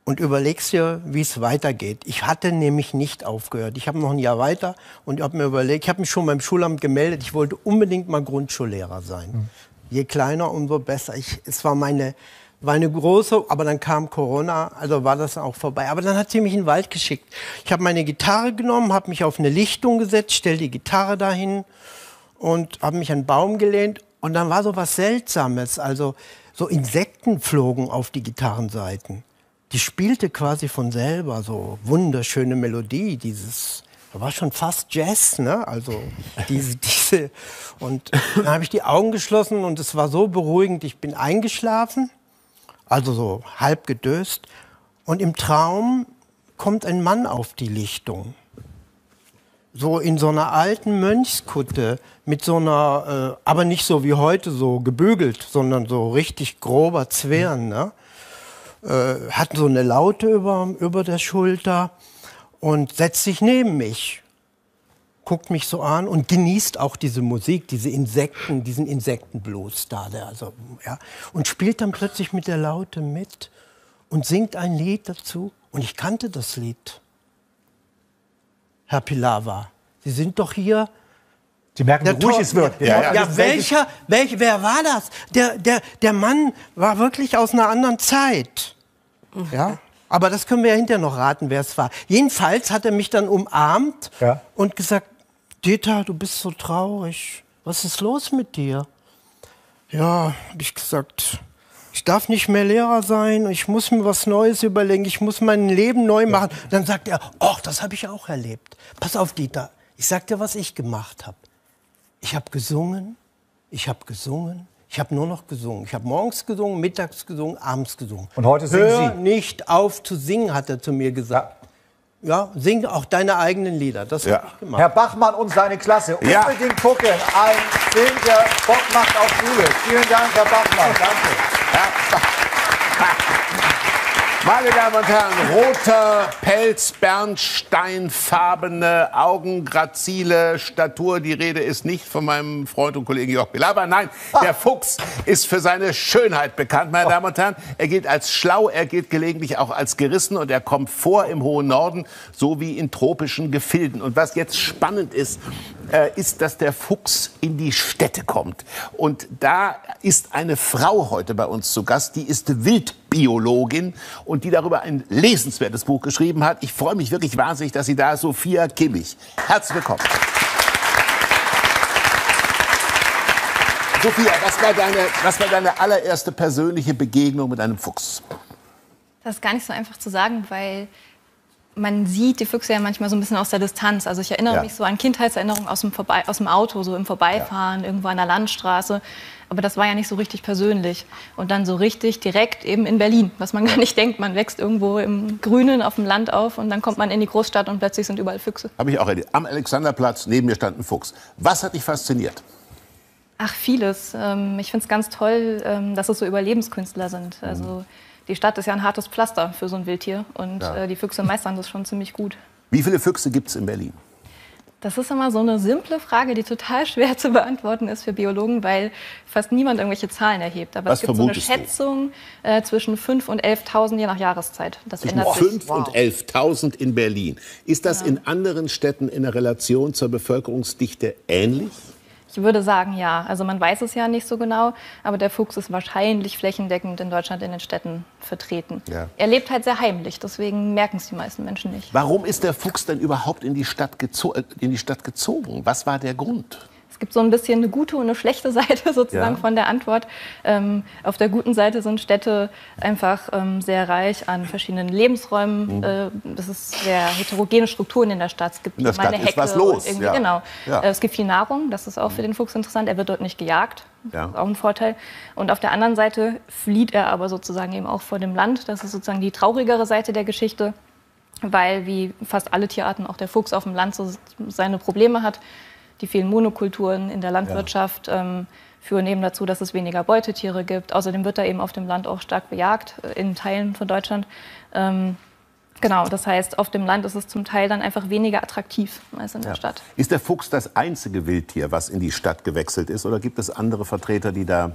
und überlegst dir, wie es weitergeht. Ich hatte nämlich nicht aufgehört. Ich habe noch ein Jahr weiter und habe mir überlegt, ich habe mich schon beim Schulamt gemeldet, ich wollte unbedingt mal Grundschullehrer sein. Je kleiner, umso besser. Ich, es war meine, war eine große, aber dann kam Corona, also war das auch vorbei. Aber dann hat sie mich in den Wald geschickt. Ich habe meine Gitarre genommen, habe mich auf eine Lichtung gesetzt, stell die Gitarre dahin und habe mich an einen Baum gelehnt und dann war so was Seltsames. Also so Insekten flogen auf die Gitarrenseiten. Die spielte quasi von selber so wunderschöne Melodie, dieses war schon fast Jazz, ne? Also diese, [LAUGHS] diese und dann habe ich die Augen geschlossen und es war so beruhigend. Ich bin eingeschlafen, also so halb gedöst und im Traum kommt ein Mann auf die Lichtung so in so einer alten Mönchskutte mit so einer, äh, aber nicht so wie heute so gebügelt, sondern so richtig grober Zwirn, ne? Äh, hat so eine Laute über, über der Schulter und setzt sich neben mich, guckt mich so an und genießt auch diese Musik, diese Insekten, diesen Insektenblues da, der, also, ja, und spielt dann plötzlich mit der Laute mit und singt ein Lied dazu und ich kannte das Lied. Herr Pilawa, Sie sind doch hier. Sie merken, wie ruhig es wird. Ja, ja, Ja, welcher, welch, wer war das? Der, der, der Mann war wirklich aus einer anderen Zeit. Ja, aber das können wir ja hinterher noch raten, wer es war. Jedenfalls hat er mich dann umarmt Ja. und gesagt, Dieter, du bist so traurig. Was ist los mit dir? Ja, habe ich gesagt, ich darf nicht mehr Lehrer sein, ich muss mir was Neues überlegen, ich muss mein Leben neu machen. Dann sagt er, ach, das habe ich auch erlebt. Pass auf, Dieter, ich sag dir, was ich gemacht habe. Ich habe gesungen, ich habe gesungen, ich habe nur noch gesungen. Ich habe morgens gesungen, mittags gesungen, abends gesungen. Und heute singen Hör Sie. nicht auf zu singen, hat er zu mir gesagt. Ja, sing auch deine eigenen Lieder. Das Ja. habe ich gemacht. Herr Bachmann und seine Klasse. Ja. Unbedingt gucken. Ein Film, der Bock macht auf Schule. Vielen Dank, Herr Bachmann. Danke. Meine Damen und Herren, roter Pelz, bernsteinfarbene Augen, grazile Statur. Die Rede ist nicht von meinem Freund und Kollegen Jörg Pilawa. Nein, der Fuchs ist für seine Schönheit bekannt, meine Damen und Herren. Er gilt als schlau, er gilt gelegentlich auch als gerissen und er kommt vor im hohen Norden sowie in tropischen Gefilden. Und was jetzt spannend ist, äh, ist, dass der Fuchs in die Städte kommt. Und da ist eine Frau heute bei uns zu Gast, die ist Wildbiologin und die darüber ein lesenswertes Buch geschrieben hat. Ich freue mich wirklich wahnsinnig, dass sie da ist, Sophia Kimmich. Herzlich willkommen. Sophia, was war, deine, was war deine allererste persönliche Begegnung mit einem Fuchs? Das ist gar nicht so einfach zu sagen, weil man sieht die Füchse ja manchmal so ein bisschen aus der Distanz. Also ich erinnere Ja. mich so an Kindheitserinnerungen aus dem, Vorbei aus dem Auto, so im Vorbeifahren, irgendwo an der Landstraße. Aber das war ja nicht so richtig persönlich. Und dann so richtig direkt eben in Berlin, was man gar nicht denkt. Man wächst irgendwo im Grünen auf dem Land auf und dann kommt man in die Großstadt und plötzlich sind überall Füchse. Habe ich auch erlebt. Am Alexanderplatz, neben mir stand ein Fuchs. Was hat dich fasziniert? Ach, vieles. Ähm, ich finde es ganz toll, ähm, dass es so Überlebenskünstler sind. Also die Stadt ist ja ein hartes Pflaster für so ein Wildtier und Ja. äh, die Füchse meistern das schon ziemlich gut. Wie viele Füchse gibt es in Berlin? Das ist immer so eine simple Frage, die total [LAUGHS] schwer zu beantworten ist für Biologen, weil fast niemand irgendwelche Zahlen erhebt. Aber Was es gibt so eine? Schätzung äh, zwischen 5.000 und 11.000 je nach Jahreszeit. Das Zwischen ändert sich. 5 und 11.000 in Berlin. Ist das in anderen Städten in der Relation zur Bevölkerungsdichte ähnlich? Ich würde sagen, ja. Also man weiß es ja nicht so genau, aber der Fuchs ist wahrscheinlich flächendeckend in Deutschland in den Städten vertreten. Ja. Er lebt halt sehr heimlich, deswegen merken es die meisten Menschen nicht. Warum ist der Fuchs denn überhaupt in die Stadt, gezo äh, in die Stadt gezogen? Was war der Grund? Es gibt so ein bisschen eine gute und eine schlechte [LAUGHS] Seite sozusagen Ja. von der Antwort. Ähm, auf der guten Seite sind Städte einfach ähm, sehr reich an verschiedenen Lebensräumen. Mhm. Äh, das ist sehr heterogene Strukturen in der Stadt. Es gibt In der eine Stadt ist Hecke was los, ja. genau. Ja. Mhm. Äh, es gibt viel Nahrung, das ist auch für den Fuchs interessant. Er wird dort nicht gejagt. Ja. Das ist auch ein Vorteil. Und auf der anderen Seite flieht er aber sozusagen eben auch vor dem Land. Das ist sozusagen die traurigere Seite der Geschichte, weil wie fast alle Tierarten auch der Fuchs auf dem Land so seine Probleme hat. Die vielen Monokulturen in der Landwirtschaft ähm, führen eben dazu, dass es weniger Beutetiere gibt. Außerdem wird er eben auf dem Land auch stark bejagt, äh, in Teilen von Deutschland. Ähm, genau, das heißt, auf dem Land ist es zum Teil dann einfach weniger attraktiv als in der Stadt. Ist der Fuchs das einzige Wildtier, was in die Stadt gewechselt ist? Oder gibt es andere Vertreter, die da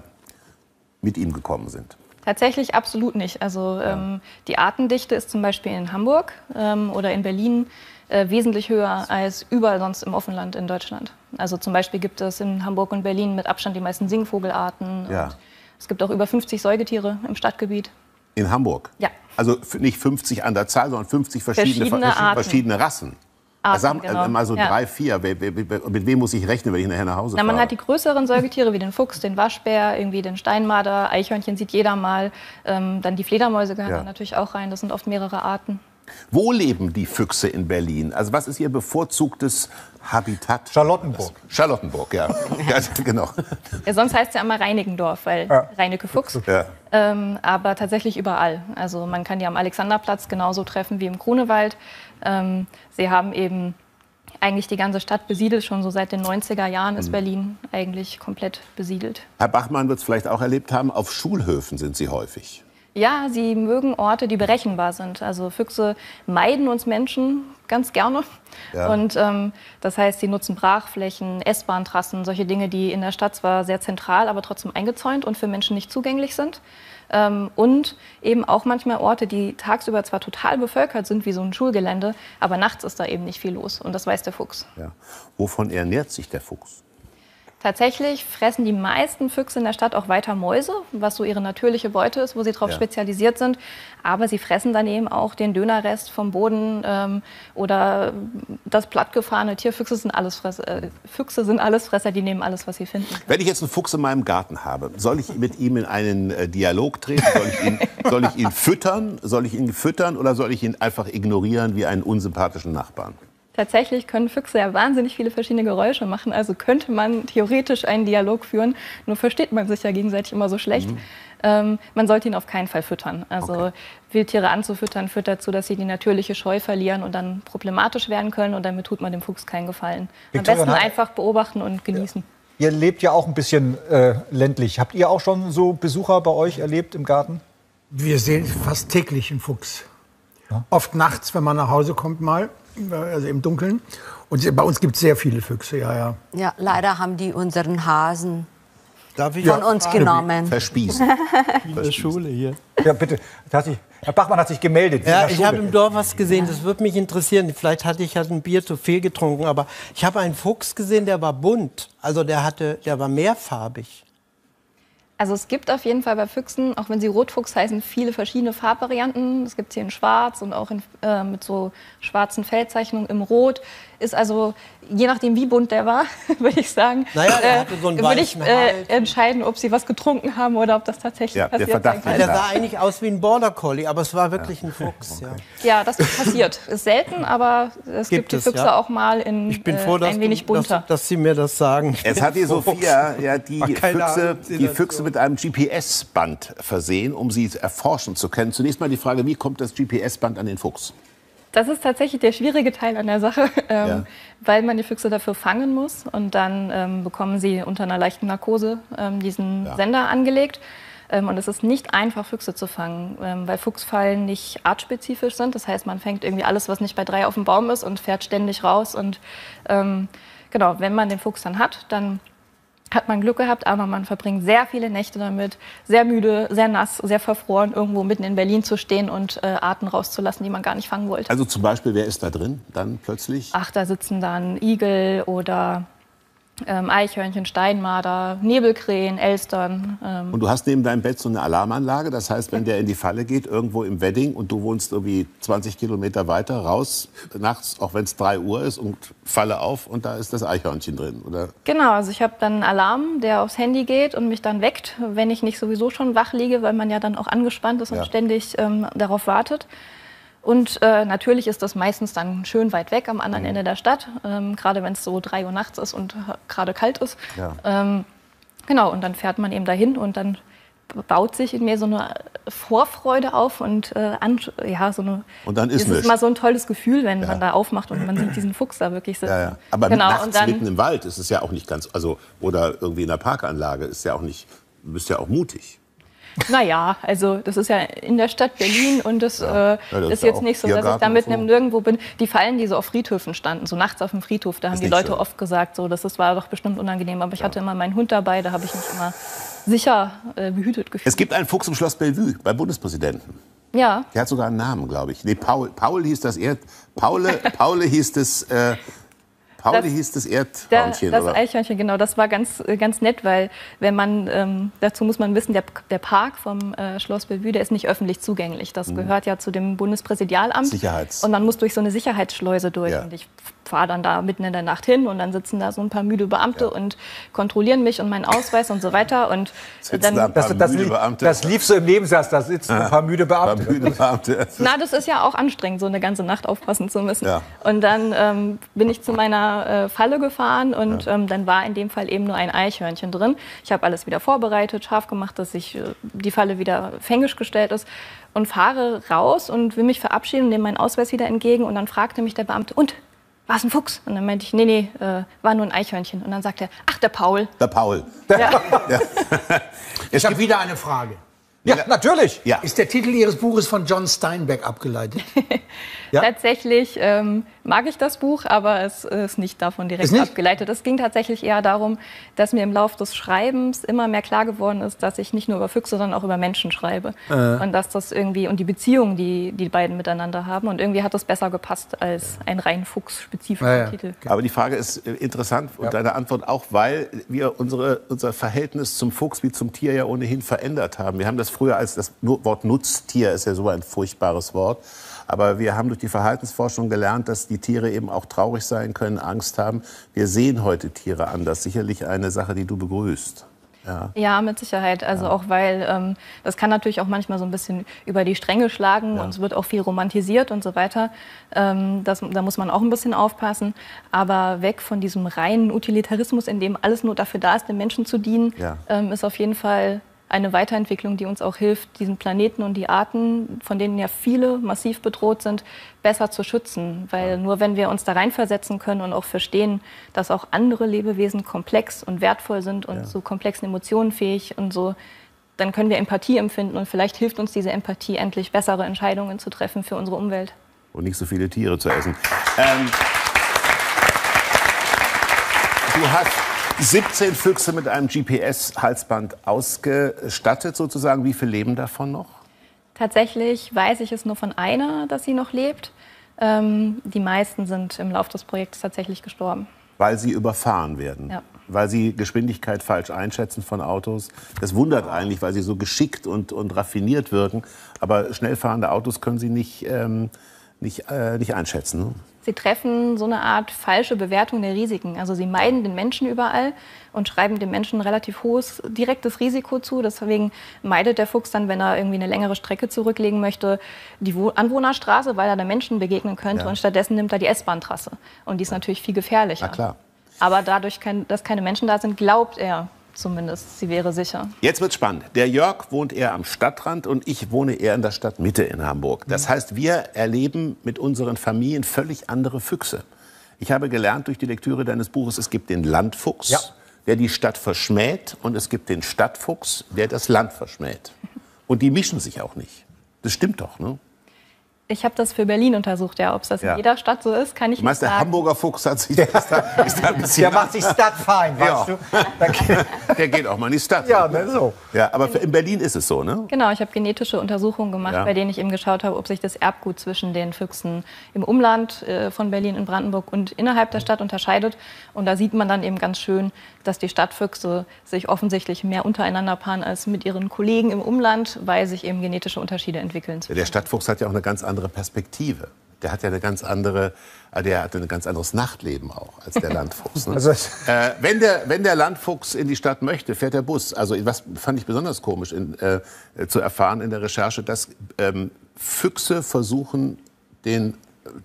mit ihm gekommen sind? Tatsächlich absolut nicht. Also ähm, die Artendichte ist zum Beispiel in Hamburg ähm, oder in Berlin äh, wesentlich höher als überall sonst im Offenland in Deutschland. Also zum Beispiel gibt es in Hamburg und Berlin mit Abstand die meisten Singvogelarten. Ja. Es gibt auch über 50 Säugetiere im Stadtgebiet. In Hamburg? Ja. Also nicht 50 an der Zahl, sondern 50 verschiedene, Verschiedene Arten. verschiedene Rassen. Arten, also, genau. mal so Ja. drei, vier. Mit wem muss ich rechnen, wenn ich nachher nach Hause Na, man hat die größeren Säugetiere wie den Fuchs, den Waschbär, irgendwie den Steinmarder, Eichhörnchen sieht jeder mal. Ähm, dann die Fledermäuse gehören Ja. da natürlich auch rein. Das sind oft mehrere Arten. Wo leben die Füchse in Berlin? Also was ist ihr bevorzugtes Habitat? Charlottenburg. Charlottenburg, ja. [LAUGHS] ja genau. Ja, sonst heißt es ja immer Reinickendorf, weil Ja. Reinecke Fuchs. Ja. Ähm, aber tatsächlich überall. Also man kann die am Alexanderplatz genauso treffen wie im Grunewald. Ähm, sie haben eben eigentlich die ganze Stadt besiedelt. Schon so seit den 90er Jahren ist Mhm. Berlin eigentlich komplett besiedelt. Herr Bachmann wird es vielleicht auch erlebt haben, auf Schulhöfen sind sie häufig. Ja, sie mögen Orte, die berechenbar sind. Also Füchse meiden uns Menschen ganz gerne. Ja. Und ähm, das heißt, sie nutzen Brachflächen, S-Bahn-Trassen, solche Dinge, die in der Stadt zwar sehr zentral, aber trotzdem eingezäunt und für Menschen nicht zugänglich sind. Ähm, und eben auch manchmal Orte, die tagsüber zwar total bevölkert sind, wie so ein Schulgelände, aber nachts ist da eben nicht viel los. Und das weiß der Fuchs. Ja. Wovon ernährt sich der Fuchs? Tatsächlich fressen die meisten Füchse in der Stadt auch weiter Mäuse, was so ihre natürliche Beute ist, wo sie darauf Ja. spezialisiert sind. Aber sie fressen dann eben auch den Dönerrest vom Boden ähm, oder das plattgefahrene Tier. Füchse sind, alles Fress äh, Füchse sind Allesfresser, die nehmen alles, was sie finden. Wenn ich jetzt einen Fuchs in meinem Garten habe, soll ich mit ihm in einen äh, Dialog treten? Soll ich, ihn, soll ich ihn füttern? Soll ich ihn füttern oder soll ich ihn einfach ignorieren wie einen unsympathischen Nachbarn? Tatsächlich können Füchse ja wahnsinnig viele verschiedene Geräusche machen. Also könnte man theoretisch einen Dialog führen. Nur versteht man sich ja gegenseitig immer so schlecht. Mhm. Ähm, man sollte ihn auf keinen Fall füttern. Also Wildtiere anzufüttern führt dazu, dass sie die natürliche Scheu verlieren und dann problematisch werden können. Und damit tut man dem Fuchs keinen Gefallen. Am Victoria, besten nein. einfach beobachten und genießen. Ihr lebt ja auch ein bisschen äh, ländlich. Habt ihr auch schon so Besucher bei euch erlebt im Garten? Wir sehen fast täglich einen Fuchs. Oft nachts, wenn man nach Hause kommt mal, also im Dunkeln. Und bei uns gibt es sehr viele Füchse, ja, ja. Ja, leider haben die unseren Hasen Darf ich von Ja. uns genommen. Verspießen. In der Schule hier. Ja, bitte. Herr Bachmann hat sich gemeldet. Ja, ich habe im Dorf was gesehen, das würde mich interessieren. Vielleicht hatte ich halt ein Bier zu viel getrunken, aber ich habe einen Fuchs gesehen, der war bunt. Also der hatte, der war mehrfarbig. Also es gibt auf jeden Fall bei Füchsen, auch wenn sie Rotfuchs heißen, viele verschiedene Farbvarianten. Es gibt hier in Schwarz und auch in, äh, mit so schwarzen Feldzeichnungen im Rot. Ist also, je nachdem wie bunt der war, [LAUGHS] würde ich sagen, Naja, der hatte so würde ich äh, entscheiden, ob sie was getrunken haben oder ob das tatsächlich Ja, der passiert Verdacht sein Der kann. sah eigentlich aus wie ein Border Collie, aber es war wirklich ein Fuchs. Ja. Ja, das passiert. Ist selten, aber es gibt, Gibt die es, Füchse ja. auch mal in Ich bin froh, äh, ein wenig du, dass, bunter. dass Sie mir das sagen. Es hat die [LAUGHS] Sophia ja die Füchse, die Füchse mit einem GPS-Band versehen, um sie erforschen zu können. Zunächst mal die Frage, wie kommt das GPS-Band an den Fuchs? Das ist tatsächlich der schwierige Teil an der Sache, [LAUGHS] ähm, Ja. weil man die Füchse dafür fangen muss und dann ähm, bekommen sie unter einer leichten Narkose ähm, diesen Sender angelegt. Ähm, und es ist nicht einfach, Füchse zu fangen, ähm, weil Fuchsfallen nicht artspezifisch sind. Das heißt, man fängt irgendwie alles, was nicht bei drei auf dem Baum ist und fährt ständig raus. Und ähm, genau, wenn man den Fuchs dann hat, dann hat man Glück gehabt, aber man verbringt sehr viele Nächte damit, sehr müde, sehr nass, sehr verfroren, irgendwo mitten in Berlin zu stehen und äh, Arten rauszulassen, die man gar nicht fangen wollte. Also zum Beispiel, wer ist da drin dann plötzlich? Ach, da sitzen dann Igel oder ähm, Eichhörnchen, Steinmarder, Nebelkrähen, Elstern. Ähm, Und du hast neben deinem Bett so eine Alarmanlage. Das heißt, wenn der in die Falle geht, irgendwo im Wedding und du wohnst irgendwie 20 Kilometer weiter, raus nachts, auch wenn es 3 Uhr ist und Falle auf und da ist das Eichhörnchen drin, oder? Genau, also ich habe dann einen Alarm, der aufs Handy geht und mich dann weckt, wenn ich nicht sowieso schon wach liege, weil man ja dann auch angespannt ist und Ja. ständig ähm, darauf wartet. Und äh, natürlich ist das meistens dann schön weit weg am anderen Ende der Stadt, ähm, gerade wenn es so drei Uhr nachts ist und äh, gerade kalt ist. Ja. Ähm, genau, und dann fährt man eben dahin und dann baut sich in mir so eine Vorfreude auf und äh, an, ja, so eine. Und dann ist es ist immer so ein tolles Gefühl, wenn Ja. man da aufmacht und man sieht diesen Fuchs da wirklich sitzen. Ja, ja. Aber genau, nachts und dann, mitten im Wald ist es ja auch nicht ganz, also oder irgendwie in einer Parkanlage ist ja auch nicht, du bist ja auch mutig. Naja, also das ist ja in der Stadt Berlin und das, Ja. äh, Ja, das ist ja jetzt nicht so, dass ich da mitten so. im Nirgendwo bin. Die Fallen, die so auf Friedhöfen standen, so nachts auf dem Friedhof, da haben Ist die Leute schön. oft gesagt, so, das, das war doch bestimmt unangenehm. Aber ich hatte immer meinen Hund dabei, da habe ich mich immer sicher äh, behütet gefühlt. Es gibt einen Fuchs im Schloss Bellevue beim Bundespräsidenten. Ja, Der hat sogar einen Namen, glaube ich. Nee, Paul, Paul hieß das Erd, Paule, Paule hieß das, äh, Pauli Das- hieß das Der, Erdhörnchen, das oder? Eichhörnchen, genau, das war ganz, äh, ganz nett, weil wenn man, ähm, dazu muss man wissen, der, der Park vom äh, Schloss Bellevue, der ist nicht öffentlich zugänglich. Das Mhm. gehört ja zu dem Bundespräsidialamt. Sicherheits- Und man muss durch so eine Sicherheitsschleuse durch. Ja. Und ich fahre dann da mitten in der Nacht hin und dann sitzen da so ein paar müde Beamte und kontrollieren mich und meinen Ausweis und so weiter. Und dann, Das, das, lief, das lief so im Nebensatz, da sitzen ein paar müde Beamte. Müde Beamte. [LAUGHS] Na, das ist ja auch anstrengend, so eine ganze Nacht aufpassen zu müssen. Ja. Und dann ähm, bin ich zu meiner äh, Falle gefahren und ähm, dann war in dem Fall eben nur ein Eichhörnchen drin. Ich habe alles wieder vorbereitet, scharf gemacht, dass ich, äh, die Falle wieder fängisch gestellt ist und fahre raus und will mich verabschieden und nehme meinen Ausweis wieder entgegen und dann fragte mich der Beamte, und, war es ein Fuchs? Und dann meinte ich, nee, nee, äh, war nur ein Eichhörnchen. Und dann sagt er, ach, der Paul. Der Paul. Ja. [LAUGHS] Ich habe wieder eine Frage. Ja, natürlich. Ja. Ist der Titel Ihres Buches von John Steinbeck abgeleitet? [LAUGHS] Tatsächlich ähm, mag ich das Buch, aber es ist nicht davon direkt Ist nicht? abgeleitet. Es ging tatsächlich eher darum, dass mir im Laufe des Schreibens immer mehr klar geworden ist, dass ich nicht nur über Füchse, sondern auch über Menschen schreibe. Äh. Und dass das irgendwie, und die Beziehung, die die beiden miteinander haben. Und irgendwie hat das besser gepasst als ein rein fuchsspezifischer Ja, ja. Titel. Aber die Frage ist äh, interessant und deine Antwort auch, weil wir unsere, unser Verhältnis zum Fuchs wie zum Tier ja ohnehin verändert haben. Wir haben das früher als das Wort Nutztier ist ja so ein furchtbares Wort. Aber wir haben durch die Verhaltensforschung gelernt, dass die Tiere eben auch traurig sein können, Angst haben. Wir sehen heute Tiere anders. Sicherlich eine Sache, die du begrüßt. Ja. Ja, mit Sicherheit. Also auch weil ähm, das kann natürlich auch manchmal so ein bisschen über die Stränge schlagen und es wird auch viel romantisiert und so weiter. Ähm, das, da muss man auch ein bisschen aufpassen. Aber weg von diesem reinen Utilitarismus, in dem alles nur dafür da ist, den Menschen zu dienen, Ja. ähm, ist auf jeden Fall eine Weiterentwicklung, die uns auch hilft, diesen Planeten und die Arten, von denen ja viele massiv bedroht sind, besser zu schützen. Weil nur wenn wir uns da reinversetzen können und auch verstehen, dass auch andere Lebewesen komplex und wertvoll sind und Ja. so komplexen Emotionen fähig und so, dann können wir Empathie empfinden und vielleicht hilft uns diese Empathie endlich bessere Entscheidungen zu treffen für unsere Umwelt. Und nicht so viele Tiere zu essen. Ähm, du hast 17 Füchse mit einem GPS-Halsband ausgestattet, sozusagen. Wie viele leben davon noch? Tatsächlich weiß ich es nur von einer, dass sie noch lebt. Ähm, die meisten sind im Laufe des Projekts tatsächlich gestorben. Weil sie überfahren werden. Ja. Weil sie Geschwindigkeit falsch einschätzen von Autos. Das wundert eigentlich, weil sie so geschickt und, und raffiniert wirken. Aber schnell fahrende Autos können sie nicht, ähm, nicht, äh, nicht einschätzen. Ne? Sie treffen so eine Art falsche Bewertung der Risiken. Also sie meiden den Menschen überall und schreiben dem Menschen relativ hohes direktes Risiko zu. Deswegen meidet der Fuchs dann, wenn er irgendwie eine längere Strecke zurücklegen möchte, die Wo- Anwohnerstraße, weil er da Menschen begegnen könnte. Ja. Und stattdessen nimmt er die S-Bahn-Trasse. Und die ist natürlich viel gefährlicher. Na klar. Aber dadurch, dass keine Menschen da sind, glaubt er zumindest, sie wäre sicher. Jetzt wird spannend. Der Jörg wohnt eher am Stadtrand und ich wohne eher in der Stadtmitte in Hamburg. Das heißt, wir erleben mit unseren Familien völlig andere Füchse. Ich habe gelernt durch die Lektüre deines Buches, es gibt den Landfuchs, der die Stadt verschmäht, und es gibt den Stadtfuchs, der das Land verschmäht. Und die mischen sich auch nicht. Das stimmt doch, ne? Ich habe das für Berlin untersucht, ja. Ob es das Ja. in jeder Stadt so ist, kann ich Du meinst, nicht der sagen. Hamburger Fuchs hat sich, ist da, [LAUGHS] ist da ein bisschen Der macht sich stadtfein, weißt Ja. du? Der geht auch mal in die Stadt. Ja, ne, so. Ja, aber für, in Berlin ist es so, ne? Genau, ich habe genetische Untersuchungen gemacht, Ja. bei denen ich eben geschaut habe, ob sich das Erbgut zwischen den Füchsen im Umland äh, von Berlin in Brandenburg und innerhalb der Stadt unterscheidet. Und da sieht man dann eben ganz schön, dass die Stadtfüchse sich offensichtlich mehr untereinander paaren als mit ihren Kollegen im Umland, weil sich eben genetische Unterschiede entwickeln. Ja, Der Stadtfuchs hat ja auch eine ganz andere Perspektive. Der hat ja eine ganz andere, äh, der hat ein ganz anderes Nachtleben auch als der [LAUGHS] Landfuchs. Ne? Also- äh, wenn, der, wenn der Landfuchs in die Stadt möchte, fährt der Bus. Also was fand ich besonders komisch in, äh, zu erfahren in der Recherche, dass ähm, Füchse versuchen, den,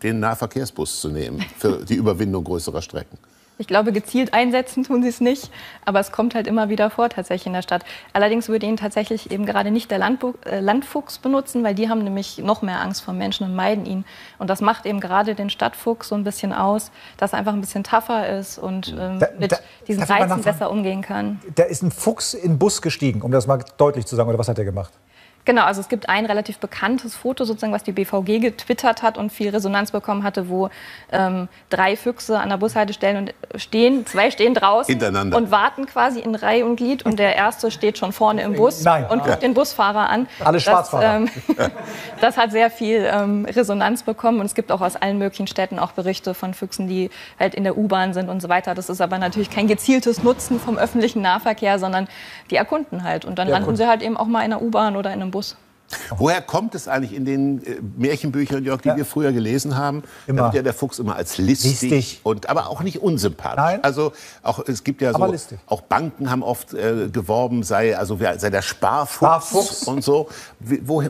den Nahverkehrsbus zu nehmen für die Überwindung größerer Strecken. Ich glaube, gezielt einsetzen tun sie es nicht, aber es kommt halt immer wieder vor tatsächlich in der Stadt. Allerdings würde ihn tatsächlich eben gerade nicht der Landbu äh, Landfuchs benutzen, weil die haben nämlich noch mehr Angst vor Menschen und meiden ihn. Und das macht eben gerade den Stadtfuchs so ein bisschen aus, dass er einfach ein bisschen tougher ist und ähm, Da- mit da- diesen Reizen besser umgehen kann. Da ist ein Fuchs in den Bus gestiegen, um das mal deutlich zu sagen. Oder was hat er gemacht? Genau, also es gibt ein relativ bekanntes Foto, sozusagen, was die BVG getwittert hat und viel Resonanz bekommen hatte, wo ähm, drei Füchse an der Bushaltestelle und stehen, zwei stehen draußen Hintereinander. und warten quasi in Reihe und Glied und der erste steht schon vorne im Bus Nein. und guckt Ja. den Busfahrer an. Alle Schwarzfahrer. Das, ähm, [LAUGHS] das hat sehr viel ähm, Resonanz bekommen und es gibt auch aus allen möglichen Städten auch Berichte von Füchsen, die halt in der U-Bahn sind und so weiter. Das ist aber natürlich kein gezieltes Nutzen vom öffentlichen Nahverkehr, sondern die erkunden halt und dann Die landen sie halt eben auch mal in der U-Bahn oder in einem Bus. Woher kommt es eigentlich in den äh, Märchenbüchern, Jörg, die wir früher gelesen haben? Immer. Da wird ja der Fuchs immer als listig, Listig. und aber auch nicht unsympathisch. Nein. Also auch es gibt ja so auch Banken haben oft äh, geworben, sei also sei der Sparfuchs, Sparfuchs. und so. Wie- Woher,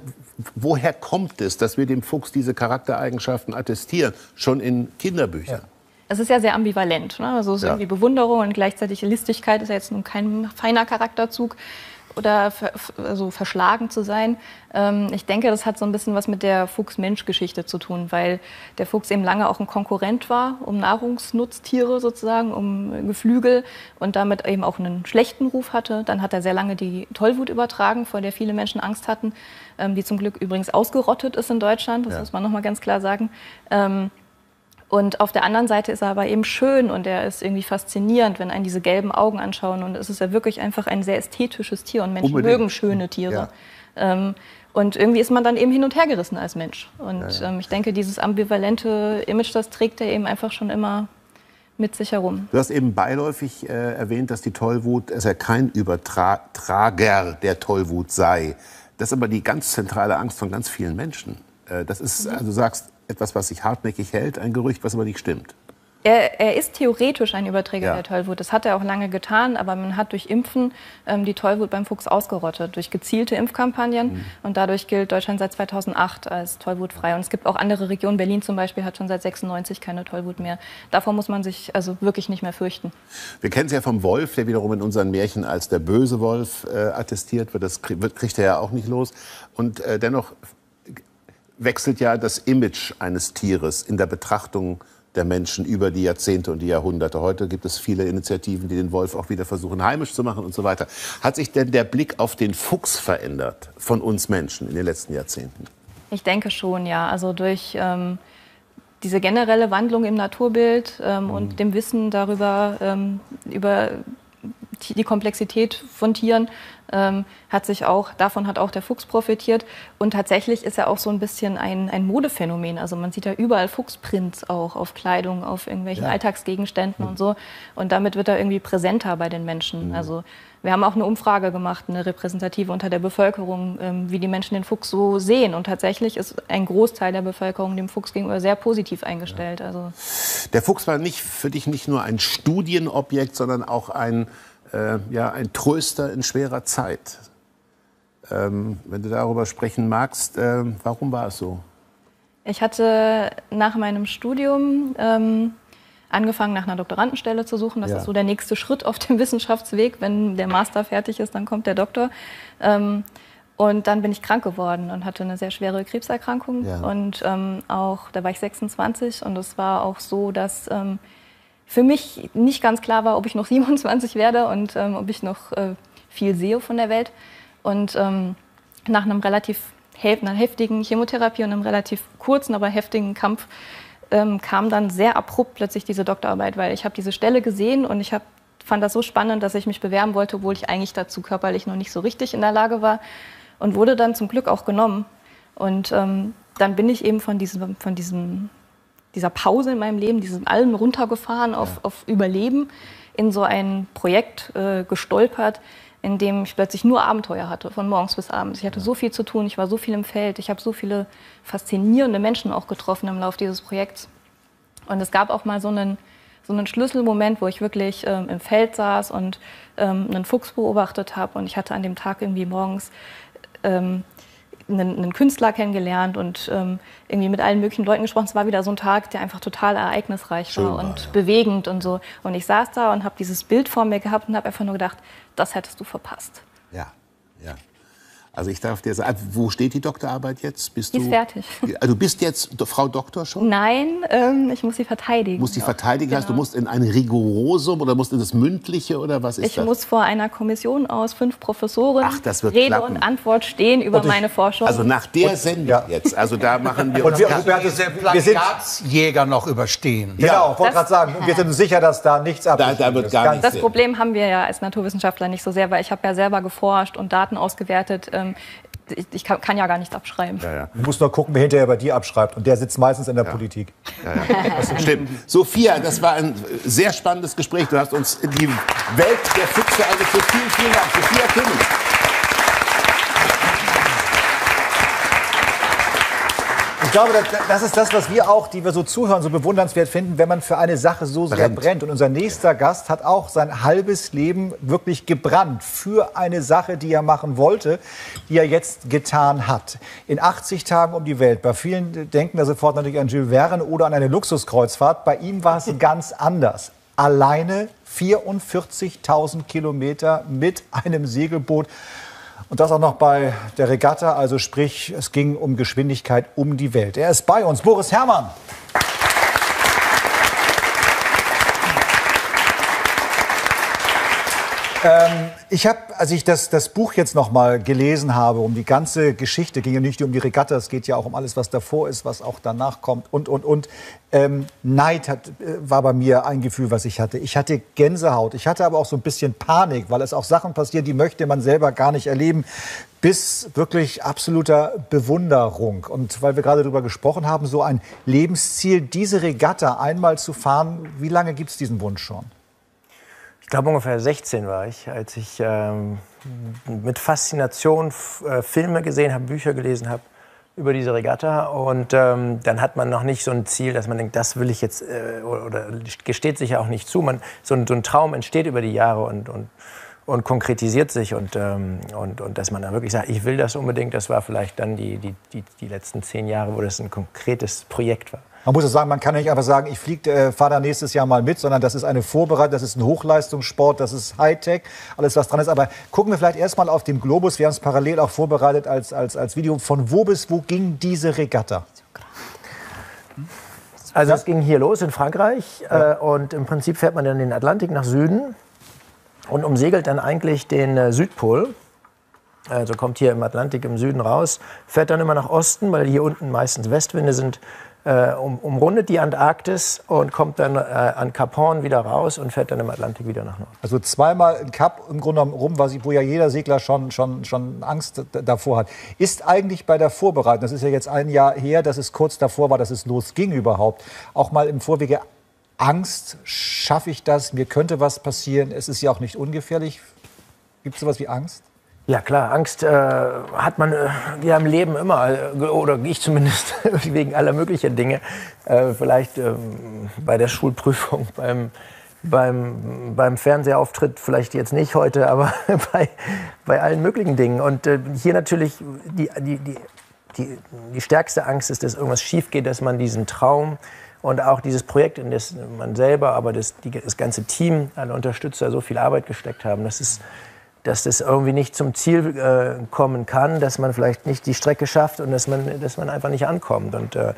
woher kommt es, dass wir dem Fuchs diese Charaktereigenschaften attestieren, schon in Kinderbüchern? Es ist ja sehr ambivalent. Ne? Also es ist Ja. irgendwie Bewunderung und gleichzeitig Listigkeit ist ja jetzt nun kein feiner Charakterzug oder ver, also verschlagen zu sein. Ähm, ich denke, das hat so ein bisschen was mit der Fuchs-Mensch-Geschichte zu tun, weil der Fuchs eben lange auch ein Konkurrent war um Nahrungsnutztiere sozusagen, um Geflügel und damit eben auch einen schlechten Ruf hatte. Dann hat er sehr lange die Tollwut übertragen, vor der viele Menschen Angst hatten, ähm, die zum Glück übrigens ausgerottet ist in Deutschland, das Ja. muss man noch mal ganz klar sagen. Ähm, und auf der anderen Seite ist er aber eben schön und er ist irgendwie faszinierend, wenn einen diese gelben Augen anschauen. Und es ist ja wirklich einfach ein sehr ästhetisches Tier und Menschen Unbedingt. mögen schöne Tiere. Ja. Ähm, und irgendwie ist man dann eben hin und her gerissen als Mensch. Und Ja. Ähm, ich denke, dieses ambivalente Image, das trägt er eben einfach schon immer mit sich herum. Du hast eben beiläufig äh, erwähnt, dass die Tollwut, dass er kein Übertrager der Tollwut sei. Das ist aber die ganz zentrale Angst von ganz vielen Menschen. Äh, das ist, also du sagst, etwas, was sich hartnäckig hält, ein Gerücht, was aber nicht stimmt. Er, er ist theoretisch ein Überträger Ja. der Tollwut. Das hat er auch lange getan, aber man hat durch Impfen ähm, die Tollwut beim Fuchs ausgerottet, durch gezielte Impfkampagnen. Mhm. Und dadurch gilt Deutschland seit 2008 als tollwutfrei. Und es gibt auch andere Regionen, Berlin zum Beispiel hat schon seit 96 keine Tollwut mehr. Davor muss man sich also wirklich nicht mehr fürchten. Wir kennen es ja vom Wolf, der wiederum in unseren Märchen als der böse Wolf äh, attestiert wird. Das kriegt er ja auch nicht los. Und äh, dennoch wechselt ja das Image eines Tieres in der Betrachtung der Menschen über die Jahrzehnte und die Jahrhunderte. Heute gibt es viele Initiativen, die den Wolf auch wieder versuchen heimisch zu machen und so weiter. Hat sich denn der Blick auf den Fuchs verändert von uns Menschen in den letzten Jahrzehnten? Ich denke schon, ja. Also durch ähm, diese generelle Wandlung im Naturbild ähm, Mhm. und dem Wissen darüber, ähm, über die Komplexität von Tieren, ähm, hat sich auch, davon hat auch der Fuchs profitiert. Und tatsächlich ist er auch so ein bisschen ein, ein Modephänomen. Also man sieht ja überall Fuchsprints auch auf Kleidung, auf irgendwelchen Ja. Alltagsgegenständen und so. Und damit wird er irgendwie präsenter bei den Menschen. Also wir haben auch eine Umfrage gemacht, eine repräsentative unter der Bevölkerung, ähm, wie die Menschen den Fuchs so sehen. Und tatsächlich ist ein Großteil der Bevölkerung dem Fuchs gegenüber sehr positiv eingestellt. Also Der Fuchs war nicht für dich nicht nur ein Studienobjekt, sondern auch ein, äh, ja, ein Tröster in schwerer Zeit. Ähm, wenn du darüber sprechen magst, äh, warum war es so? Ich hatte nach meinem Studium ähm, angefangen, nach einer Doktorandenstelle zu suchen. Das Ja. ist so der nächste Schritt auf dem [LAUGHS] Wissenschaftsweg. Wenn der Master fertig ist, dann kommt der Doktor. Ähm, und dann bin ich krank geworden und hatte eine sehr schwere Krebserkrankung. Ja. Und ähm, auch, da war ich 26 und es war auch so, dass ähm, für mich nicht ganz klar war, ob ich noch [LAUGHS] 27 werde und ähm, ob ich noch äh, viel sehe von der Welt. Und ähm, nach einem relativ einer heftigen Chemotherapie und einem relativ kurzen, aber heftigen Kampf ähm, kam dann sehr abrupt plötzlich diese Doktorarbeit, weil ich habe diese Stelle gesehen und ich hab, fand das so spannend, dass ich mich bewerben wollte, obwohl ich eigentlich dazu körperlich noch nicht so richtig in der Lage war und wurde dann zum Glück auch genommen. Und ähm, dann bin ich eben von diesem, von diesem dieser Pause in meinem Leben, diesem allem runtergefahren auf, auf Überleben, in so ein Projekt äh, gestolpert, in dem ich plötzlich nur Abenteuer hatte, von morgens bis abends. Ich hatte so viel zu tun, ich war so viel im Feld, ich habe so viele faszinierende Menschen auch getroffen im Laufe dieses Projekts. Und es gab auch mal so einen, so einen Schlüsselmoment, wo ich wirklich ähm, im Feld saß und ähm, einen Fuchs beobachtet habe. Und ich hatte an dem Tag irgendwie morgens ähm, einen, einen Künstler kennengelernt und ähm, irgendwie mit allen möglichen Leuten gesprochen. Es war wieder so ein Tag, der einfach total ereignisreich Schön war war, und bewegend und so. Und ich saß da und habe dieses Bild vor mir gehabt und habe einfach nur gedacht, das hättest du verpasst. Ja, ja. Also ich darf dir sagen, wo steht die Doktorarbeit jetzt? Bist Die du, ist fertig. Also du bist jetzt Frau Doktor schon? Nein, ähm, ich muss sie verteidigen. Du musst die Ja, verteidigen, heißt, du genau. musst in ein Rigorosum oder musst in das Mündliche oder was ist Ich das? muss vor einer Kommission aus fünf Professoren Ach, das wird Rede klappen. und Antwort stehen über Und ich- meine Forschung. Also nach der Sendung jetzt, also da machen wir Und uns wir- ganz- wir- wir sind- Plagiatsjäger noch überstehen. Genau, wollte Das- gerade sagen, wir sind sicher, dass da nichts abgeschrieben da wird ist. gar Ganz- Das Problem haben wir ja als Naturwissenschaftler nicht so sehr, weil ich habe ja selber geforscht und Daten ausgewertet. Ähm, ich, ich kann, kann ja gar nicht abschreiben. Du musst nur gucken, wer hinterher bei dir abschreibt. Und der sitzt meistens in der Politik. [LAUGHS] Stimmt. Sophia, das war ein sehr spannendes Gespräch. Du hast uns die Welt der Füchse eingeführt. Vielen, vielen Dank. Sophia König. Ich glaube, das, ist das, was wir auch, die wir so zuhören, so bewundernswert finden, wenn man für eine Sache so sehr Brennt. brennt. Und unser nächster Gast hat auch sein halbes Leben wirklich gebrannt für eine Sache, die er machen wollte, die er jetzt getan hat. In 80 Tagen um die Welt. Bei vielen denken da sofort natürlich an Jules Verne oder an eine Luxuskreuzfahrt. Bei ihm war es [LAUGHS] ganz anders. Alleine 44.000 Kilometer mit einem Segelboot. Und das auch noch bei der Regatta, also sprich, es ging um Geschwindigkeit um die Welt. Er ist bei uns, Boris Herrmann. Ähm, ich habe, als ich das, das Buch jetzt noch mal gelesen habe, um die ganze Geschichte, ging ja nicht nur um die Regatta, es geht ja auch um alles, was davor ist, was auch danach kommt und, und, und. Ähm, Neid hat, äh, war bei mir ein Gefühl, was ich hatte. Ich hatte Gänsehaut, ich hatte aber auch so ein bisschen Panik, weil es auch Sachen passieren, die möchte man selber gar nicht erleben, bis wirklich absoluter Bewunderung. Und weil wir gerade darüber gesprochen haben, so ein Lebensziel, diese Regatta einmal zu fahren, wie lange gibt es diesen Wunsch schon? Ich glaube ungefähr 16 war ich, als ich ähm, mit Faszination äh, Filme gesehen habe, Bücher gelesen habe über diese Regatta. Und ähm, dann hat man noch nicht so ein Ziel, dass man denkt, das will ich jetzt, äh, oder, oder gesteht sich ja auch nicht zu. Man, so, ein, so ein Traum entsteht über die Jahre und, und, und konkretisiert sich. Und, ähm, und, und dass man dann wirklich sagt, ich will das unbedingt, das war vielleicht dann die, die, die, die letzten zehn Jahre, wo das ein konkretes Projekt war. Man muss es sagen, man kann nicht einfach sagen, ich fliege, äh, fahre da nächstes Jahr mal mit, sondern das ist eine Vorbereitung, das ist ein Hochleistungssport, das ist Hightech, alles was dran ist. Aber gucken wir vielleicht erstmal auf dem Globus. Wir haben es parallel auch vorbereitet als, als, als Video. Von wo bis wo ging diese Regatta? Also es ging hier los in Frankreich äh, und im Prinzip fährt man dann den Atlantik nach Süden und umsegelt dann eigentlich den äh, Südpol. Also kommt hier im Atlantik im Süden raus, fährt dann immer nach Osten, weil hier unten meistens Westwinde sind, äh, um, umrundet die Antarktis und kommt dann äh, an Kap Horn wieder raus und fährt dann im Atlantik wieder nach Norden. Also zweimal ein Cup im Grunde rum, was, wo ja jeder Segler schon, schon, schon Angst davor hat. Ist eigentlich bei der Vorbereitung, das ist ja jetzt ein Jahr her, dass es kurz davor war, dass es losging überhaupt, auch mal im Vorwege Angst, schaffe ich das, mir könnte was passieren, es ist ja auch nicht ungefährlich. Gibt es sowas wie Angst? Ja klar, Angst äh, hat man äh, ja im Leben immer, äh, oder ich zumindest, [LAUGHS] wegen aller möglichen Dinge. Äh, vielleicht ähm, bei der Schulprüfung, [LAUGHS] beim, beim, beim Fernsehauftritt, vielleicht jetzt nicht heute, aber [LAUGHS] bei, bei allen möglichen Dingen. Und äh, hier natürlich die, die, die, die, die stärkste Angst ist, dass irgendwas schief geht, dass man diesen Traum und auch dieses Projekt, in das man selber, aber das, das ganze Team, alle Unterstützer so viel Arbeit gesteckt haben, das ist dass das irgendwie nicht zum Ziel äh, kommen kann, dass man vielleicht nicht die Strecke schafft und dass man, dass man einfach nicht ankommt. Und äh,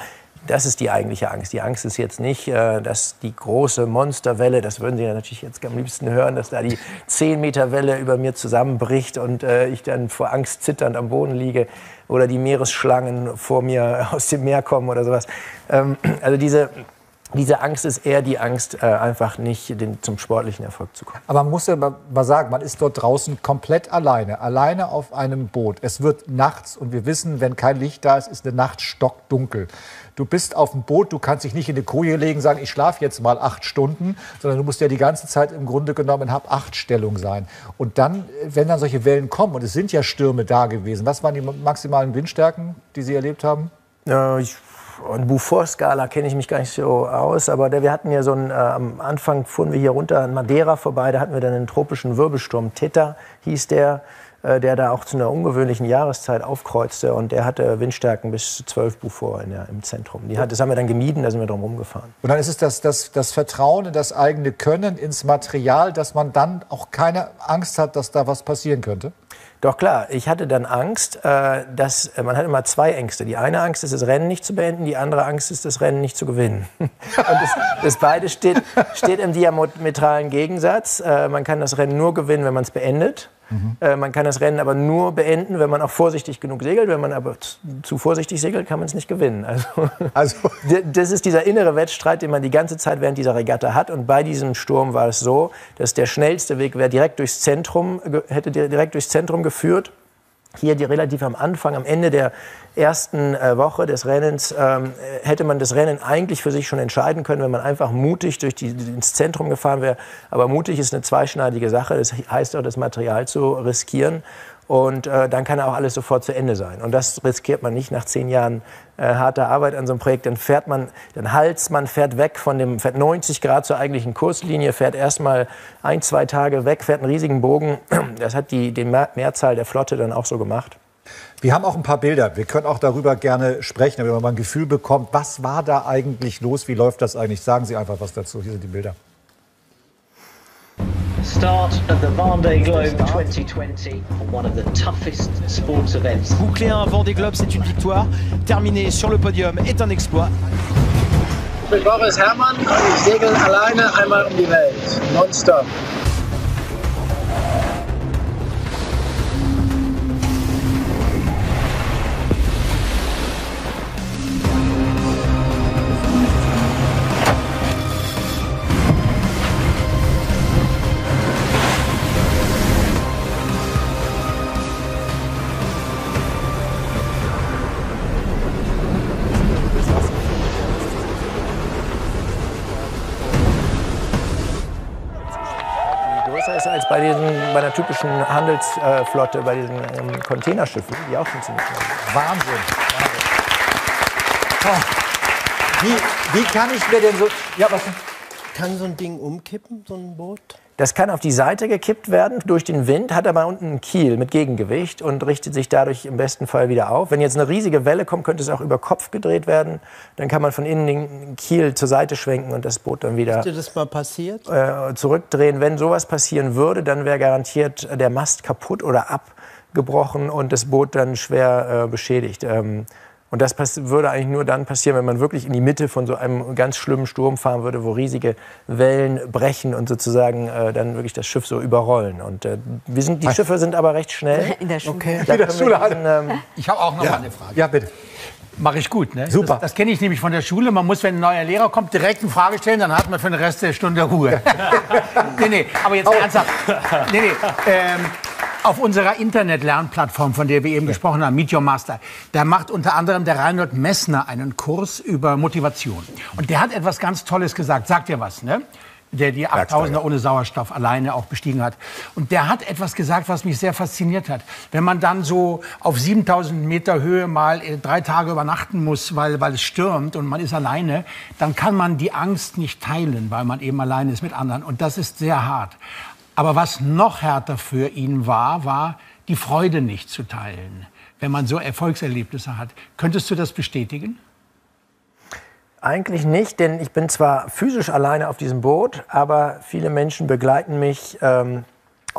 das ist die eigentliche Angst. Die Angst ist jetzt nicht, äh, dass die große Monsterwelle, das würden Sie ja natürlich jetzt am liebsten hören, dass da die 10 Meter Welle über mir zusammenbricht und äh, ich dann vor Angst zitternd am Boden liege oder die Meeresschlangen vor mir [LAUGHS] aus dem Meer kommen oder sowas. Ähm, also diese, diese Angst ist eher die Angst, äh, einfach nicht den, zum sportlichen Erfolg zu kommen. Aber man muss ja mal sagen, man ist dort draußen komplett alleine, alleine auf einem Boot. Es wird nachts und wir wissen, wenn kein Licht da ist, ist eine Nacht stockdunkel. Du bist auf dem Boot, du kannst dich nicht in eine Koje legen, sagen, ich schlafe jetzt mal acht Stunden, sondern du musst ja die ganze Zeit im Grunde genommen in Hab-Acht-Stellung sein. Und dann, wenn dann solche Wellen kommen, und es sind ja Stürme da gewesen, was waren die maximalen Windstärken, die Sie erlebt haben? Ja, ich, und Beaufort-Skala kenne ich mich gar nicht so aus, aber der, wir hatten ja so einen, äh, am Anfang fuhren wir hier runter an Madeira vorbei, da hatten wir dann einen tropischen Wirbelsturm, Theta hieß der, äh, der da auch zu einer ungewöhnlichen Jahreszeit aufkreuzte und der hatte Windstärken bis zu 12 Beaufort in der, im Zentrum. Die hat, das haben wir dann gemieden, da sind wir drum rumgefahren. Und dann ist es das, das, das Vertrauen in das eigene Können, ins Material, dass man dann auch keine Angst hat, dass da was passieren könnte? Doch klar, ich hatte dann Angst, äh, dass äh, man hat immer zwei Ängste. Die eine Angst ist, das Rennen nicht zu beenden, die andere Angst ist, das Rennen nicht zu gewinnen. [LAUGHS] Und das, das beide steht, steht im diametralen Gegensatz. Äh, man kann das Rennen nur gewinnen, wenn man es beendet. Äh, man kann das Rennen aber nur beenden, wenn man auch vorsichtig genug segelt. Wenn man aber zu- vorsichtig segelt, kann man es nicht gewinnen. [LAUGHS] Also, D- das ist dieser innere Wettstreit, den man die ganze Zeit während dieser Regatta hat. Und bei diesem Sturm war es so, dass der schnellste Weg wäre direkt durchs Zentrum, hätte di- direkt durchs Zentrum geführt. Hier die relativ am Anfang, am Ende der ersten äh, Woche des Rennens, ähm, äh, hätte man das Rennen eigentlich für sich schon entscheiden können, wenn man einfach mutig durch die, ins Zentrum gefahren wäre. Aber mutig ist eine zweischneidige Sache. Das heißt auch, das Material zu riskieren. Und äh, dann kann auch alles sofort zu Ende sein. Und das riskiert man nicht nach zehn Jahren äh, harter Arbeit an so einem Projekt. Dann fährt man, dann halst man, fährt weg von dem, fährt 90 Grad zur eigentlichen Kurslinie, fährt erstmal ein, zwei Tage weg, fährt einen riesigen Bogen. [CLEARS THROAT] Das hat die, die Mehr- Mehrzahl der Flotte dann auch so gemacht. Wir haben auch ein paar Bilder. Wir können auch darüber gerne sprechen, damit man mal ein Gefühl bekommt, was war da eigentlich los, wie läuft das eigentlich? Sagen Sie einfach was dazu. Hier sind die Bilder. Boucler un Vendée Globe, c'est une victoire. Terminer sur le podium est un exploit. Ich bin Boris Herrmann und ich segel alleine einmal um die Welt. Nonstop. Bei, einer typischen Handelsflotte, bei diesen ähm, Containerschiffen, die auch funktionieren. Wahnsinn. Oh. Wie, wie kann ich mir denn so. Ja, was? Kann so ein Ding umkippen, so ein Boot? Das kann auf die Seite gekippt werden durch den Wind, hat aber unten einen Kiel mit Gegengewicht und richtet sich dadurch im besten Fall wieder auf. Wenn jetzt eine riesige Welle kommt, könnte es auch über Kopf gedreht werden. Dann kann man von innen den Kiel zur Seite schwenken und das Boot dann wieder Ist dir das mal passiert? äh, zurückdrehen. Wenn sowas passieren würde, dann wäre garantiert der Mast kaputt oder abgebrochen und das Boot dann schwer äh, beschädigt. Ähm, Und das würde eigentlich nur dann passieren, wenn man wirklich in die Mitte von so einem ganz schlimmen Sturm fahren würde, wo riesige Wellen brechen und sozusagen äh, dann wirklich das Schiff so überrollen. Und äh, wir sind, die Schiffe sind aber recht schnell. [LAUGHS] In der Schule. Okay. Wie der Schule hat. ähm, Ich habe auch noch Ja. mal eine Frage. Ja, bitte. Mache ich gut, ne? Super. Das, das kenne ich nämlich von der Schule. Man muss, wenn ein neuer Lehrer kommt, direkt eine Frage stellen, dann hat man für den Rest der Stunde Ruhe. [LAUGHS] nee, nee, aber jetzt ernsthaft. Nee, nee. Ähm, auf unserer Internet-Lernplattform, von der wir eben gesprochen haben, Meet Your Master, da macht unter anderem der Reinhold Messner einen Kurs über Motivation. Und der hat etwas ganz Tolles gesagt. Sagt dir was, ne? Der die 8000er ohne Sauerstoff alleine auch bestiegen hat. Und der hat etwas gesagt, was mich sehr fasziniert hat. Wenn man dann so auf 7000 Meter Höhe mal äh, drei Tage übernachten muss, weil, weil es stürmt und man ist alleine, dann kann man die Angst nicht teilen, weil man eben alleine ist mit anderen. Und das ist sehr hart. Aber was noch härter für ihn war, war die Freude nicht zu teilen, wenn man so Erfolgserlebnisse hat. Könntest du das bestätigen? Eigentlich nicht, denn ich bin zwar physisch alleine auf diesem Boot, aber viele Menschen begleiten mich ähm,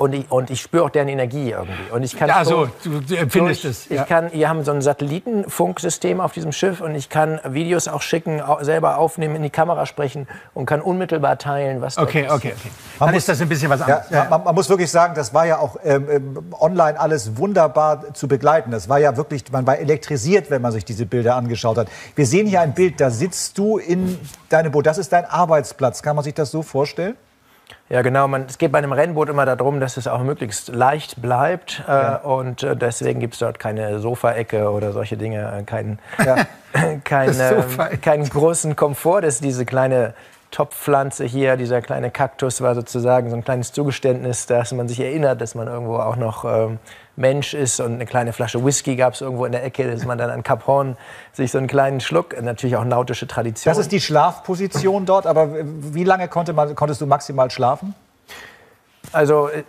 und, ich, und ich spüre auch deren Energie irgendwie. Und ich kann Ja, so- so, du, du empfindest durch- es. Ich Ja. kann, wir haben so ein Satellitenfunksystem auf diesem Schiff und ich kann Videos auch schicken, au- selber aufnehmen, in die Kamera sprechen und kann unmittelbar teilen, was Okay, passiert. okay, okay. Dann ist das ein bisschen was anderes. Ja, man, man muss wirklich sagen, das war ja auch ähm, ähm, online alles wunderbar zu begleiten. Das war ja wirklich, man war elektrisiert, wenn man sich diese Bilder angeschaut hat. Wir sehen hier ein Bild, da sitzt du in deinem Boot. Das ist dein Arbeitsplatz. Kann man sich das so vorstellen? Ja, genau. Man, es geht bei einem Rennboot immer darum, dass es auch möglichst leicht bleibt. Äh, Und äh, deswegen gibt es dort keine Sofaecke oder solche Dinge, äh, keinen [LAUGHS] [LAUGHS] kein, Das ähm, keinen großen Komfort. Das ist diese kleine Topfpflanze hier, dieser kleine Kaktus war sozusagen so ein kleines Zugeständnis, dass man sich erinnert, dass man irgendwo auch noch ähm, Mensch ist. Und eine kleine Flasche Whisky gab es irgendwo in der Ecke, dass man dann an Cap Horn sich so einen kleinen Schluck, natürlich auch nautische Tradition. Das ist die Schlafposition dort. Aber wie lange konnte man, konntest du maximal schlafen? Also äh,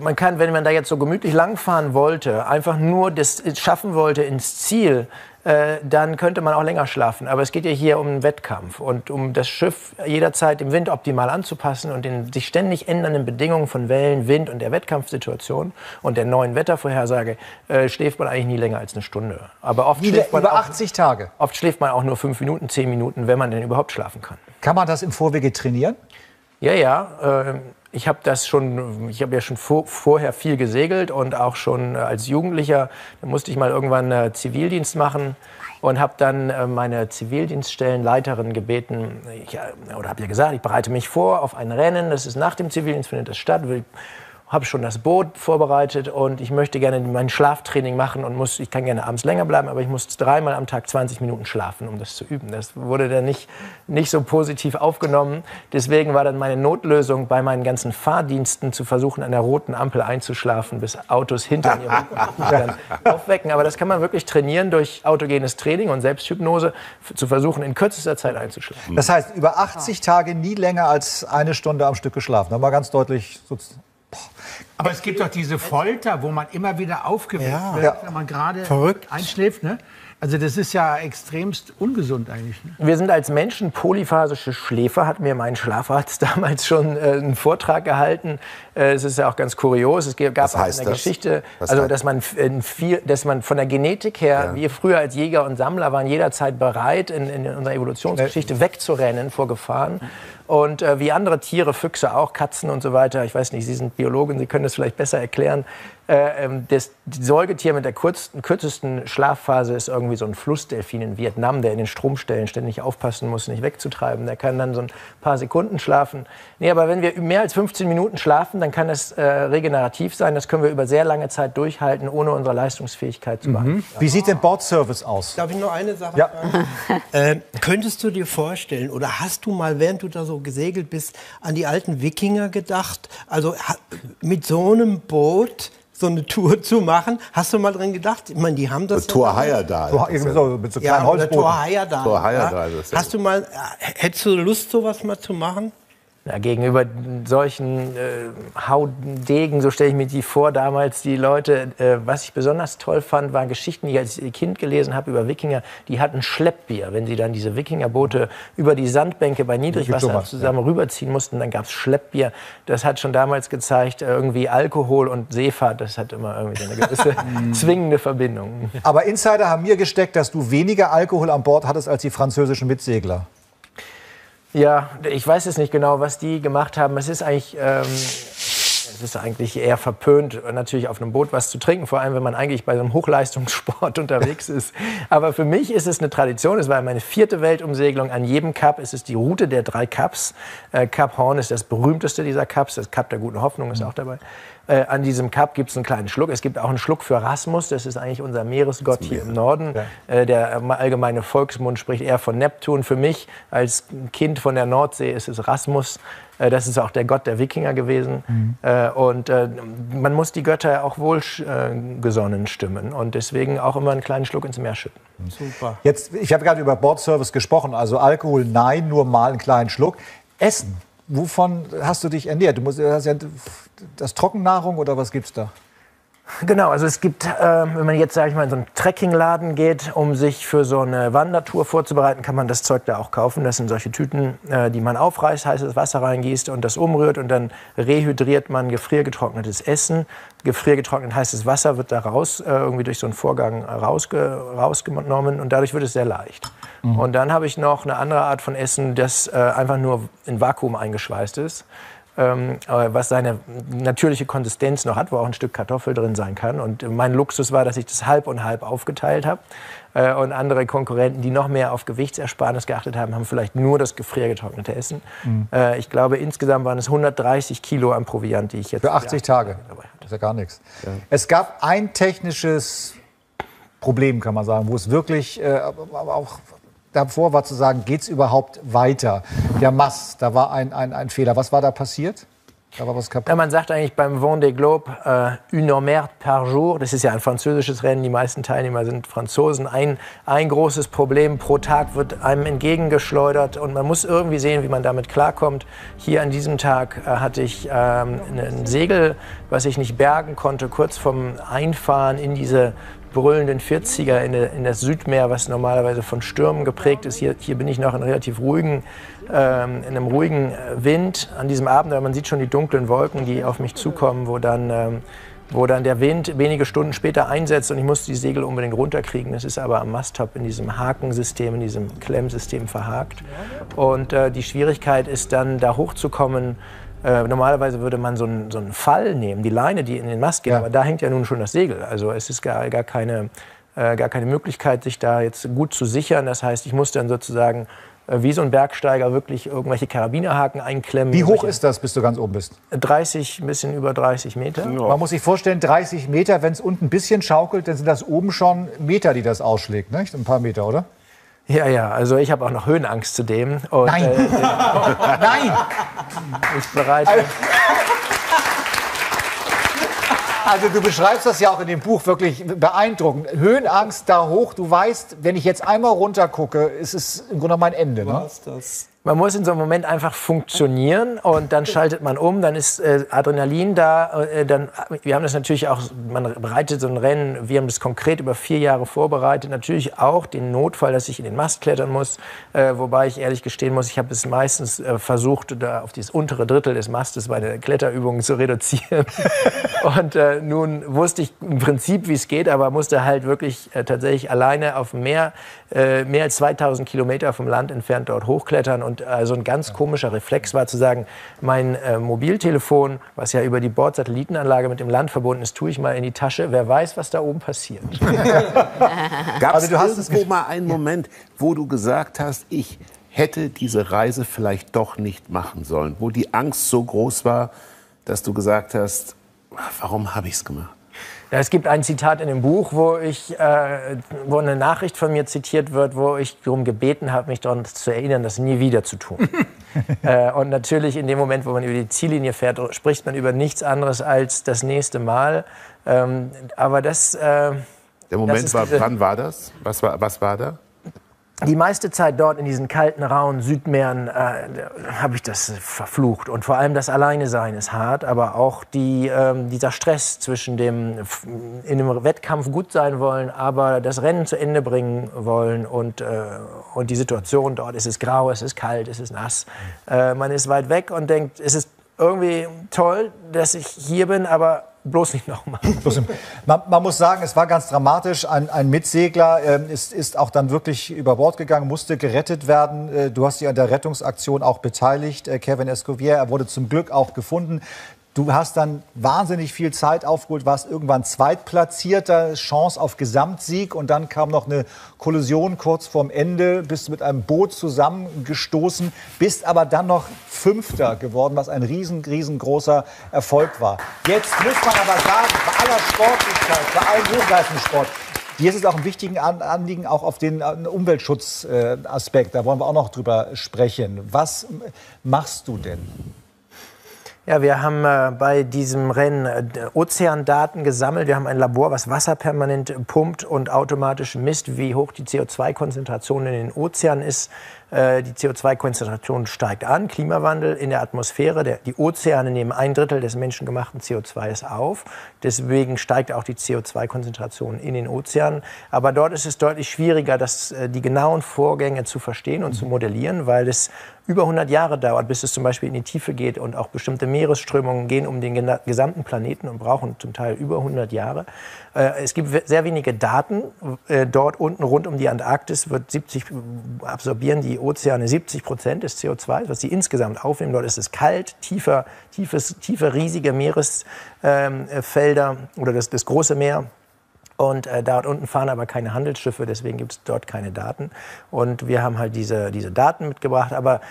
man kann, wenn man da jetzt so gemütlich langfahren wollte, einfach nur das schaffen wollte ins Ziel, äh, dann könnte man auch länger schlafen. Aber es geht ja hier um einen Wettkampf und um das Schiff jederzeit im Wind optimal anzupassen und den sich ständig ändernden Bedingungen von Wellen, Wind und der Wettkampfsituation und der neuen Wettervorhersage äh, schläft man eigentlich nie länger als eine Stunde. Aber oft Wie, schläft man über auch, 80 Tage. Oft schläft man auch nur fünf Minuten, zehn Minuten, wenn man denn überhaupt schlafen kann. Kann man das im Vorwege trainieren? Ja, ja. ähm, ich habe das schon, ich habe ja schon vor, vorher viel gesegelt und auch schon äh, als Jugendlicher, da musste ich mal irgendwann äh, Zivildienst machen und habe dann äh, meine Zivildienststellenleiterin gebeten, ich, äh, oder habe ihr gesagt, ich bereite mich vor auf ein Rennen, das ist nach dem Zivildienst, findet das statt, will habe schon das Boot vorbereitet und ich möchte gerne mein Schlaftraining machen und muss, ich kann gerne abends länger bleiben, aber ich muss dreimal am Tag 20 Minuten schlafen, um das zu üben. Das wurde dann nicht, nicht so positiv aufgenommen. Deswegen war dann meine Notlösung bei meinen ganzen Fahrdiensten zu versuchen, an der roten Ampel einzuschlafen, bis Autos hinter mir [LAUGHS] aufwecken. Aber das kann man wirklich trainieren durch autogenes Training und Selbsthypnose, zu versuchen, in kürzester Zeit einzuschlafen. Das heißt, über 80 Tage nie länger als eine Stunde am Stück geschlafen. Da mal ganz deutlich. So, Aber es gibt doch diese Folter, wo man immer wieder aufgeweckt Ja. wird, Ja. wenn man gerade einschläft. Ne? Also das ist ja extremst ungesund eigentlich. Ne? Wir sind als Menschen polyphasische Schläfer, hat mir mein Schlafarzt [LAUGHS] damals schon äh, einen Vortrag gehalten. Äh, es ist ja auch ganz kurios. Es gab auch heißt in der das? Geschichte, Was also dass man, viel, dass man von der Genetik her, wir früher als Jäger und Sammler waren jederzeit bereit, in, in unserer Evolutionsgeschichte wegzurennen vor Gefahren. Und äh, wie andere Tiere, Füchse auch, Katzen und so weiter, ich weiß nicht, Sie sind Biologin, Sie können das vielleicht besser erklären. Äh, ähm, das Säugetier mit der kurzen, kürzesten Schlafphase ist irgendwie so ein Flussdelfin in Vietnam, der in den Stromstellen ständig aufpassen muss, nicht wegzutreiben. Der kann dann so ein paar Sekunden schlafen. Nee, aber wenn wir mehr als 15 Minuten schlafen, dann kann es äh, regenerativ sein. Das können wir über sehr lange Zeit durchhalten, ohne unsere Leistungsfähigkeit zu behalten. Wie sieht denn Bordservice aus? Darf ich noch eine Sache Ja. sagen? [LAUGHS] äh, könntest du dir vorstellen oder hast du mal, während du da so gesegelt bist, an die alten Wikinger gedacht? Also mit so einem Boot so eine Tour [LAUGHS] zu machen? Hast du mal dran gedacht? Ich meine, die haben das. Tor Heyerdahl. So, irgendwie so, mit so kleinen ja, Holzbooten. Tor Heyerdahl. Tor Heyerdahl, ja Hast du mal, äh, hättest du Lust, sowas mal zu machen? Na, gegenüber solchen äh, Haudegen, so stelle ich mir die vor, damals die Leute, äh, was ich besonders toll fand, waren Geschichten, die ich als Kind gelesen habe über Wikinger, die hatten Schleppbier. Wenn sie dann diese Wikingerboote über die Sandbänke bei Niedrigwasser sowas, zusammen rüberziehen mussten, dann gab es Schleppbier. Das hat schon damals gezeigt, äh, irgendwie Alkohol und Seefahrt, das hat immer irgendwie so eine gewisse [LAUGHS] [LAUGHS] zwingende Verbindung. Aber Insider haben mir gesteckt, dass du weniger Alkohol an Bord hattest als die französischen Mitsegler. Ja, ich weiß jetzt nicht genau, was die gemacht haben. Es ist eigentlich, ähm, es ist eigentlich eher verpönt, natürlich auf einem Boot was zu trinken, vor allem wenn man eigentlich bei so einem Hochleistungssport [LAUGHS] unterwegs ist. Aber für mich ist es eine Tradition. Es war meine vierte Weltumsegelung. An jedem Cup ist es die Route der drei Cups. Äh, Cup Horn ist das berühmteste dieser Cups. Das Cup der guten Hoffnung ist auch dabei. Äh, an diesem Cup gibt es einen kleinen Schluck. Es gibt auch einen Schluck für Rasmus. Das ist eigentlich unser Meeresgott hier im Norden. Äh, der allgemeine Volksmund spricht eher von Neptun. Für mich als Kind von der Nordsee ist es Rasmus. Äh, das ist auch der Gott der Wikinger gewesen. Äh, Und äh, man muss die Götter auch wohlgesonnen stimmen und deswegen auch immer einen kleinen Schluck ins Meer schütten. Super. Jetzt, ich habe gerade über Bordservice gesprochen, also Alkohol nein, nur mal einen kleinen Schluck. Essen, wovon hast du dich ernährt? Du musst, du hast ja das Trockennahrung oder was gibt's da? Genau, also es gibt, äh, wenn man jetzt, sage ich mal, in so einen Trekkingladen geht, um sich für so eine Wandertour vorzubereiten, kann man das Zeug da auch kaufen. Das sind solche Tüten, äh, die man aufreißt, heißes Wasser reingießt und das umrührt und dann rehydriert man gefriergetrocknetes Essen. Gefriergetrocknet heißes Wasser wird da raus, äh, irgendwie durch so einen Vorgang rausge rausgenommen und dadurch wird es sehr leicht. Und dann habe ich noch eine andere Art von Essen, das äh, einfach nur in Vakuum eingeschweißt ist ähm, was seine natürliche Konsistenz noch hat, wo auch ein Stück Kartoffel drin sein kann. Und mein Luxus war, dass ich das halb und halb aufgeteilt habe. Äh, und andere Konkurrenten, die noch mehr auf Gewichtsersparnis geachtet haben, haben vielleicht nur das gefriergetrocknete Essen. Mhm. Äh, ich glaube, insgesamt waren es 130 Kilo an Proviant, die ich jetzt Für 80 Tage. Das ist ja gar nichts. Es gab ein technisches Problem, kann man sagen, wo es wirklich äh, auch davor war zu sagen, geht es überhaupt weiter? Der Mast, da war ein, ein, ein Fehler. Was war da passiert? Da war was kaputt. Ja, man sagt eigentlich beim Vendée Globe äh, une heure par jour. Das ist ja ein französisches Rennen. Die meisten Teilnehmer sind Franzosen. Ein, ein großes Problem pro Tag wird einem entgegengeschleudert und man muss irgendwie sehen, wie man damit klarkommt. Hier an diesem Tag äh, hatte ich ähm, ein Segel, was ich nicht bergen konnte, kurz vom Einfahren in diese brüllenden 40er in, in das Südmeer, was normalerweise von Stürmen geprägt ist. Hier, hier bin ich noch in relativ ruhigen, ähm, in einem ruhigen äh, Wind an diesem Abend, aber man sieht schon die dunklen Wolken, die auf mich zukommen, wo dann, ähm, wo dann der Wind wenige Stunden später einsetzt und ich musste die Segel unbedingt runterkriegen. Das ist aber am Masttop in diesem Hakensystem, in diesem Klemmsystem verhakt. Und äh, die Schwierigkeit ist dann, da hochzukommen. Äh, normalerweise würde man so einen, so einen Fall nehmen, die Leine, die in den Mast geht, aber da hängt ja nun schon das Segel. Also es ist gar, gar, keine, äh, gar keine Möglichkeit, sich da jetzt gut zu sichern. Das heißt, ich muss dann sozusagen äh, wie so ein Bergsteiger wirklich irgendwelche Karabinerhaken einklemmen. Wie hoch ist das, bis du ganz oben bist? 30, ein bisschen über 30 Meter. Man muss sich vorstellen, 30 Meter, wenn es unten ein bisschen schaukelt, dann sind das oben schon Meter, die das ausschlägt. Nicht? Ein paar Meter, oder? Ja, ja, also ich habe auch noch Höhenangst zudem. Und, Nein. Äh, [LAUGHS] Nein! ich bereite. Also du beschreibst das ja auch in dem Buch wirklich beeindruckend. Höhenangst da hoch, du weißt, wenn ich jetzt einmal runter gucke, ist es im Grunde mein Ende. Ne? Man muss in so einem Moment einfach funktionieren und dann schaltet man um, dann ist äh, Adrenalin da. Äh, dann, wir haben das natürlich auch, man bereitet so ein Rennen, wir haben das konkret über vier Jahre vorbereitet. Natürlich auch den Notfall, dass ich in den Mast klettern muss. Äh, wobei ich ehrlich gestehen muss, ich habe es meistens äh, versucht, da auf dieses untere Drittel des Mastes meine Kletterübungen zu reduzieren. [LAUGHS] und äh, nun wusste ich im Prinzip, wie es geht, aber musste halt wirklich äh, tatsächlich alleine auf mehr, äh, mehr als 2000 Kilometer vom Land entfernt dort hochklettern. Und äh, so ein ganz komischer Reflex war zu sagen, mein äh, Mobiltelefon, was ja über die Bordsatellitenanlage mit dem Land verbunden ist, tue ich mal in die Tasche. Wer weiß, was da oben passiert. [LAUGHS] Gab Also es irgendwo mal einen Moment, wo du gesagt hast, ich hätte diese Reise vielleicht doch nicht machen sollen, wo die Angst so groß war, dass du gesagt hast, warum habe ich es gemacht? Ja, es gibt ein Zitat in dem Buch, wo, ich, äh, wo eine Nachricht von mir zitiert wird, wo ich darum gebeten habe, mich daran zu erinnern, das nie wieder zu tun. [LAUGHS] äh, und natürlich in dem Moment, wo man über die Ziellinie fährt, spricht man über nichts anderes als das nächste Mal. Ähm, aber das... Äh, Der Moment ist war, diese- wann war das? Was war, was war da? Die meiste Zeit dort in diesen kalten, rauen Südmeeren äh, habe ich das verflucht. Und vor allem das Alleinesein ist hart, aber auch die, ähm, dieser Stress zwischen dem in einem Wettkampf gut sein wollen, aber das Rennen zu Ende bringen wollen und, äh, und die Situation dort. Es ist grau, es ist kalt, es ist nass. Äh, man ist weit weg und denkt, es ist irgendwie toll, dass ich hier bin, aber bloß nicht nochmal. [LAUGHS] Man, man muss sagen, es war ganz dramatisch. Ein, ein Mitsegler ähm, ist, ist auch dann wirklich über Bord gegangen, musste gerettet werden. Äh, du hast dich an der Rettungsaktion auch beteiligt, äh, Kevin Escovier. Er wurde zum Glück auch gefunden. Du hast dann wahnsinnig viel Zeit aufgeholt, warst irgendwann Zweitplatzierter, Chance auf Gesamtsieg und dann kam noch eine Kollision kurz vorm Ende, bist mit einem Boot zusammengestoßen, bist aber dann noch Fünfter geworden, was ein riesen, riesengroßer Erfolg war. Jetzt muss man aber sagen, bei aller Sportlichkeit, bei allem Hochleistungssport, Dir ist es auch ein wichtigen An- Anliegen, auch auf den äh, Umweltschutzaspekt, da wollen wir auch noch drüber sprechen. Was m- machst du denn? Ja, wir haben äh, bei diesem Rennen äh, Ozeandaten gesammelt. Wir haben ein Labor, was Wasser permanent pumpt und automatisch misst, wie hoch die CO2-Konzentration in den Ozeanen ist. Äh, die CO2-Konzentration steigt an, Klimawandel in der Atmosphäre. Der, die Ozeane nehmen ein Drittel des menschengemachten CO2s auf. Deswegen steigt auch die CO2-Konzentration in den Ozeanen. Aber dort ist es deutlich schwieriger, das, äh, die genauen Vorgänge zu verstehen und zu modellieren, weil es über 100 Jahre dauert, bis es zum Beispiel in die Tiefe geht und auch bestimmte Meeresströmungen gehen um den gesamten Planeten und brauchen zum Teil über 100 Jahre. Äh, Es gibt sehr wenige Daten. Äh, Dort unten rund um die Antarktis wird 70, absorbieren die Ozeane 70 Prozent des CO2, was sie insgesamt aufnehmen. Dort ist es kalt, tiefer, tiefes, tiefe, riesige Meeresfelder oder das, das große Meer. Und äh, dort unten fahren aber keine Handelsschiffe, deswegen gibt es dort keine Daten. Und wir haben halt diese, diese Daten mitgebracht. Aber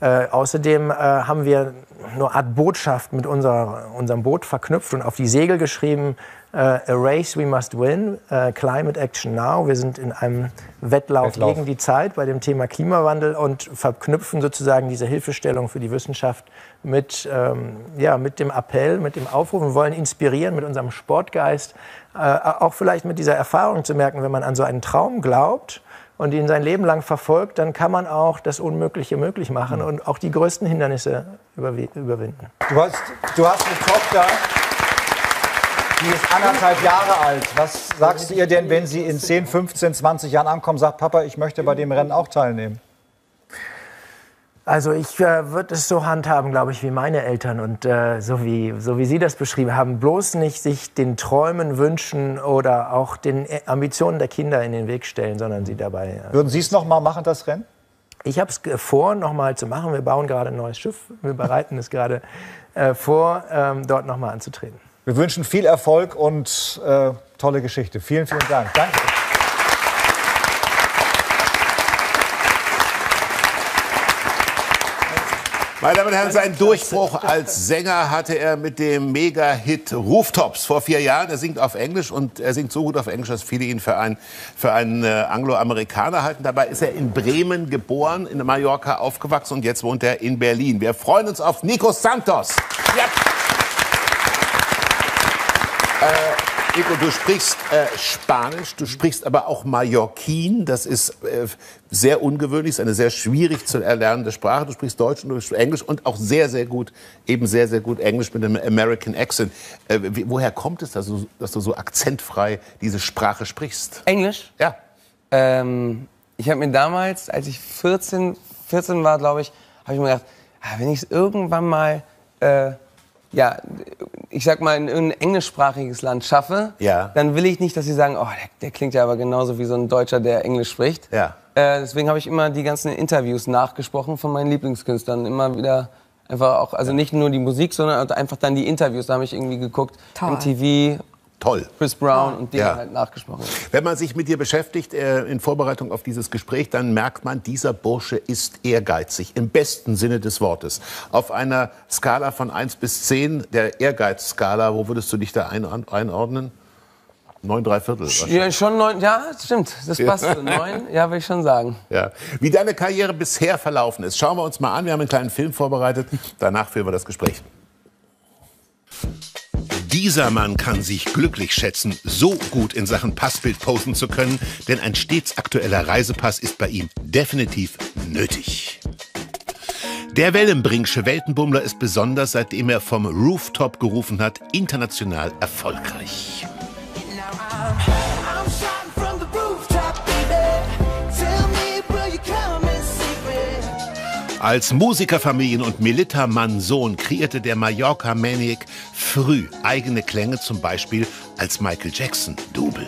äh, außerdem äh, haben wir eine Art Botschaft mit unserer, unserem Boot verknüpft und auf die Segel geschrieben, äh, A race we must win, äh, Climate Action now. Wir sind in einem Wettlauf, Wettlauf. gegen die Zeit bei dem Thema Klimawandel und verknüpfen sozusagen diese Hilfestellung für die Wissenschaft mit, ähm, ja, mit dem Appell, mit dem Aufruf. Wir wollen inspirieren mit unserem Sportgeist, äh, auch vielleicht mit dieser Erfahrung zu merken, wenn man an so einen Traum glaubt und ihn sein Leben lang verfolgt, dann kann man auch das Unmögliche möglich machen und auch die größten Hindernisse überwi- überwinden. Du hast, du hast eine Tochter, die ist anderthalb Jahre alt. Was sagst du ihr denn, wenn sie in 10, 15, 20 Jahren ankommt und sagt, Papa, ich möchte bei dem Rennen auch teilnehmen? Also ich äh, würde es so handhaben, glaube ich, wie meine Eltern und äh, so, wie, so wie Sie das beschrieben haben. Bloß nicht sich den Träumen, Wünschen oder auch den äh, Ambitionen der Kinder in den Weg stellen, sondern sie dabei. Äh, Würden Sie es noch mal machen, das Rennen? Ich habe es vor, noch mal zu machen. Wir bauen gerade ein neues Schiff. Wir bereiten es gerade äh, vor, ähm, dort noch mal anzutreten. Wir wünschen viel Erfolg und äh, tolle Geschichte. Vielen, vielen Dank. Danke. Meine Damen und Herren, seinen Durchbruch als Sänger hatte er mit dem Mega-Hit Rooftops vor vier Jahren. Er singt auf Englisch und er singt so gut auf Englisch, dass viele ihn für einen, für einen äh, Angloamerikaner halten. Dabei ist er in Bremen geboren, in Mallorca aufgewachsen und jetzt wohnt er in Berlin. Wir freuen uns auf Nico Santos. Ja. Äh, Nico, du sprichst äh, Spanisch, du sprichst aber auch Mallorquin. Das ist äh, sehr ungewöhnlich, ist eine sehr schwierig zu erlernende Sprache. Du sprichst Deutsch und du sprichst Englisch und auch sehr, sehr gut, eben sehr, sehr gut Englisch mit einem American Accent. Äh, wie, woher kommt es, dass du, dass du so akzentfrei diese Sprache sprichst? Englisch? Ja. Ähm, ich habe mir damals, als ich 14, 14 war, glaube ich, habe ich mir gedacht, ah, wenn ich es irgendwann mal, äh, ja, ich sag mal, in irgendein englischsprachiges Land schaffe, Ja. dann will ich nicht, dass sie sagen, oh, der, der klingt ja aber genauso wie so ein Deutscher, der Englisch spricht. Ja. Äh, deswegen habe ich immer die ganzen Interviews nachgesprochen von meinen Lieblingskünstlern. Immer wieder einfach auch, also nicht nur die Musik, sondern einfach dann die Interviews. Da habe ich irgendwie geguckt, Toll. MTV, Toll. Chris Brown und die Ja. halt nachgesprochen. Wenn man sich mit dir beschäftigt äh, in Vorbereitung auf dieses Gespräch, dann merkt man, dieser Bursche ist ehrgeizig, im besten Sinne des Wortes. Auf einer Skala von 1 bis 10, der Ehrgeizskala, wo würdest du dich da ein, einordnen? Neun, drei Viertel. Ja, schon neun, ja, stimmt, das Ja. passt. so. Neun, ja, würde ich schon sagen. Ja. Wie deine Karriere bisher verlaufen ist, schauen wir uns mal an. Wir haben einen kleinen Film vorbereitet. Danach führen wir das Gespräch. Dieser Mann kann sich glücklich schätzen, so gut in Sachen Passbild posen zu können, denn ein stets aktueller Reisepass ist bei ihm definitiv nötig. Der Wellenbringsche Weltenbummler ist besonders, seitdem er vom Rooftop gerufen hat, international erfolgreich. Als Musikerfamilien- und Militermann-Sohn kreierte der Mallorca Maniac früh eigene Klänge, zum Beispiel als Michael Jackson Double.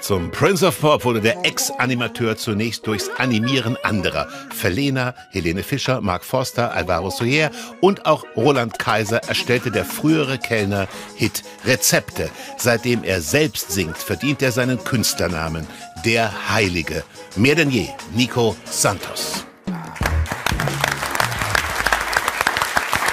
Zum Prince of Pop wurde der Ex-Animateur zunächst durchs Animieren anderer. Verlena, Helene Fischer, Mark Forster, Alvaro Soler und auch Roland Kaiser erstellte der frühere Kellner Hit Rezepte. Seitdem er selbst singt, verdient er seinen Künstlernamen. Der Heilige. Mehr denn je, Nico Santos.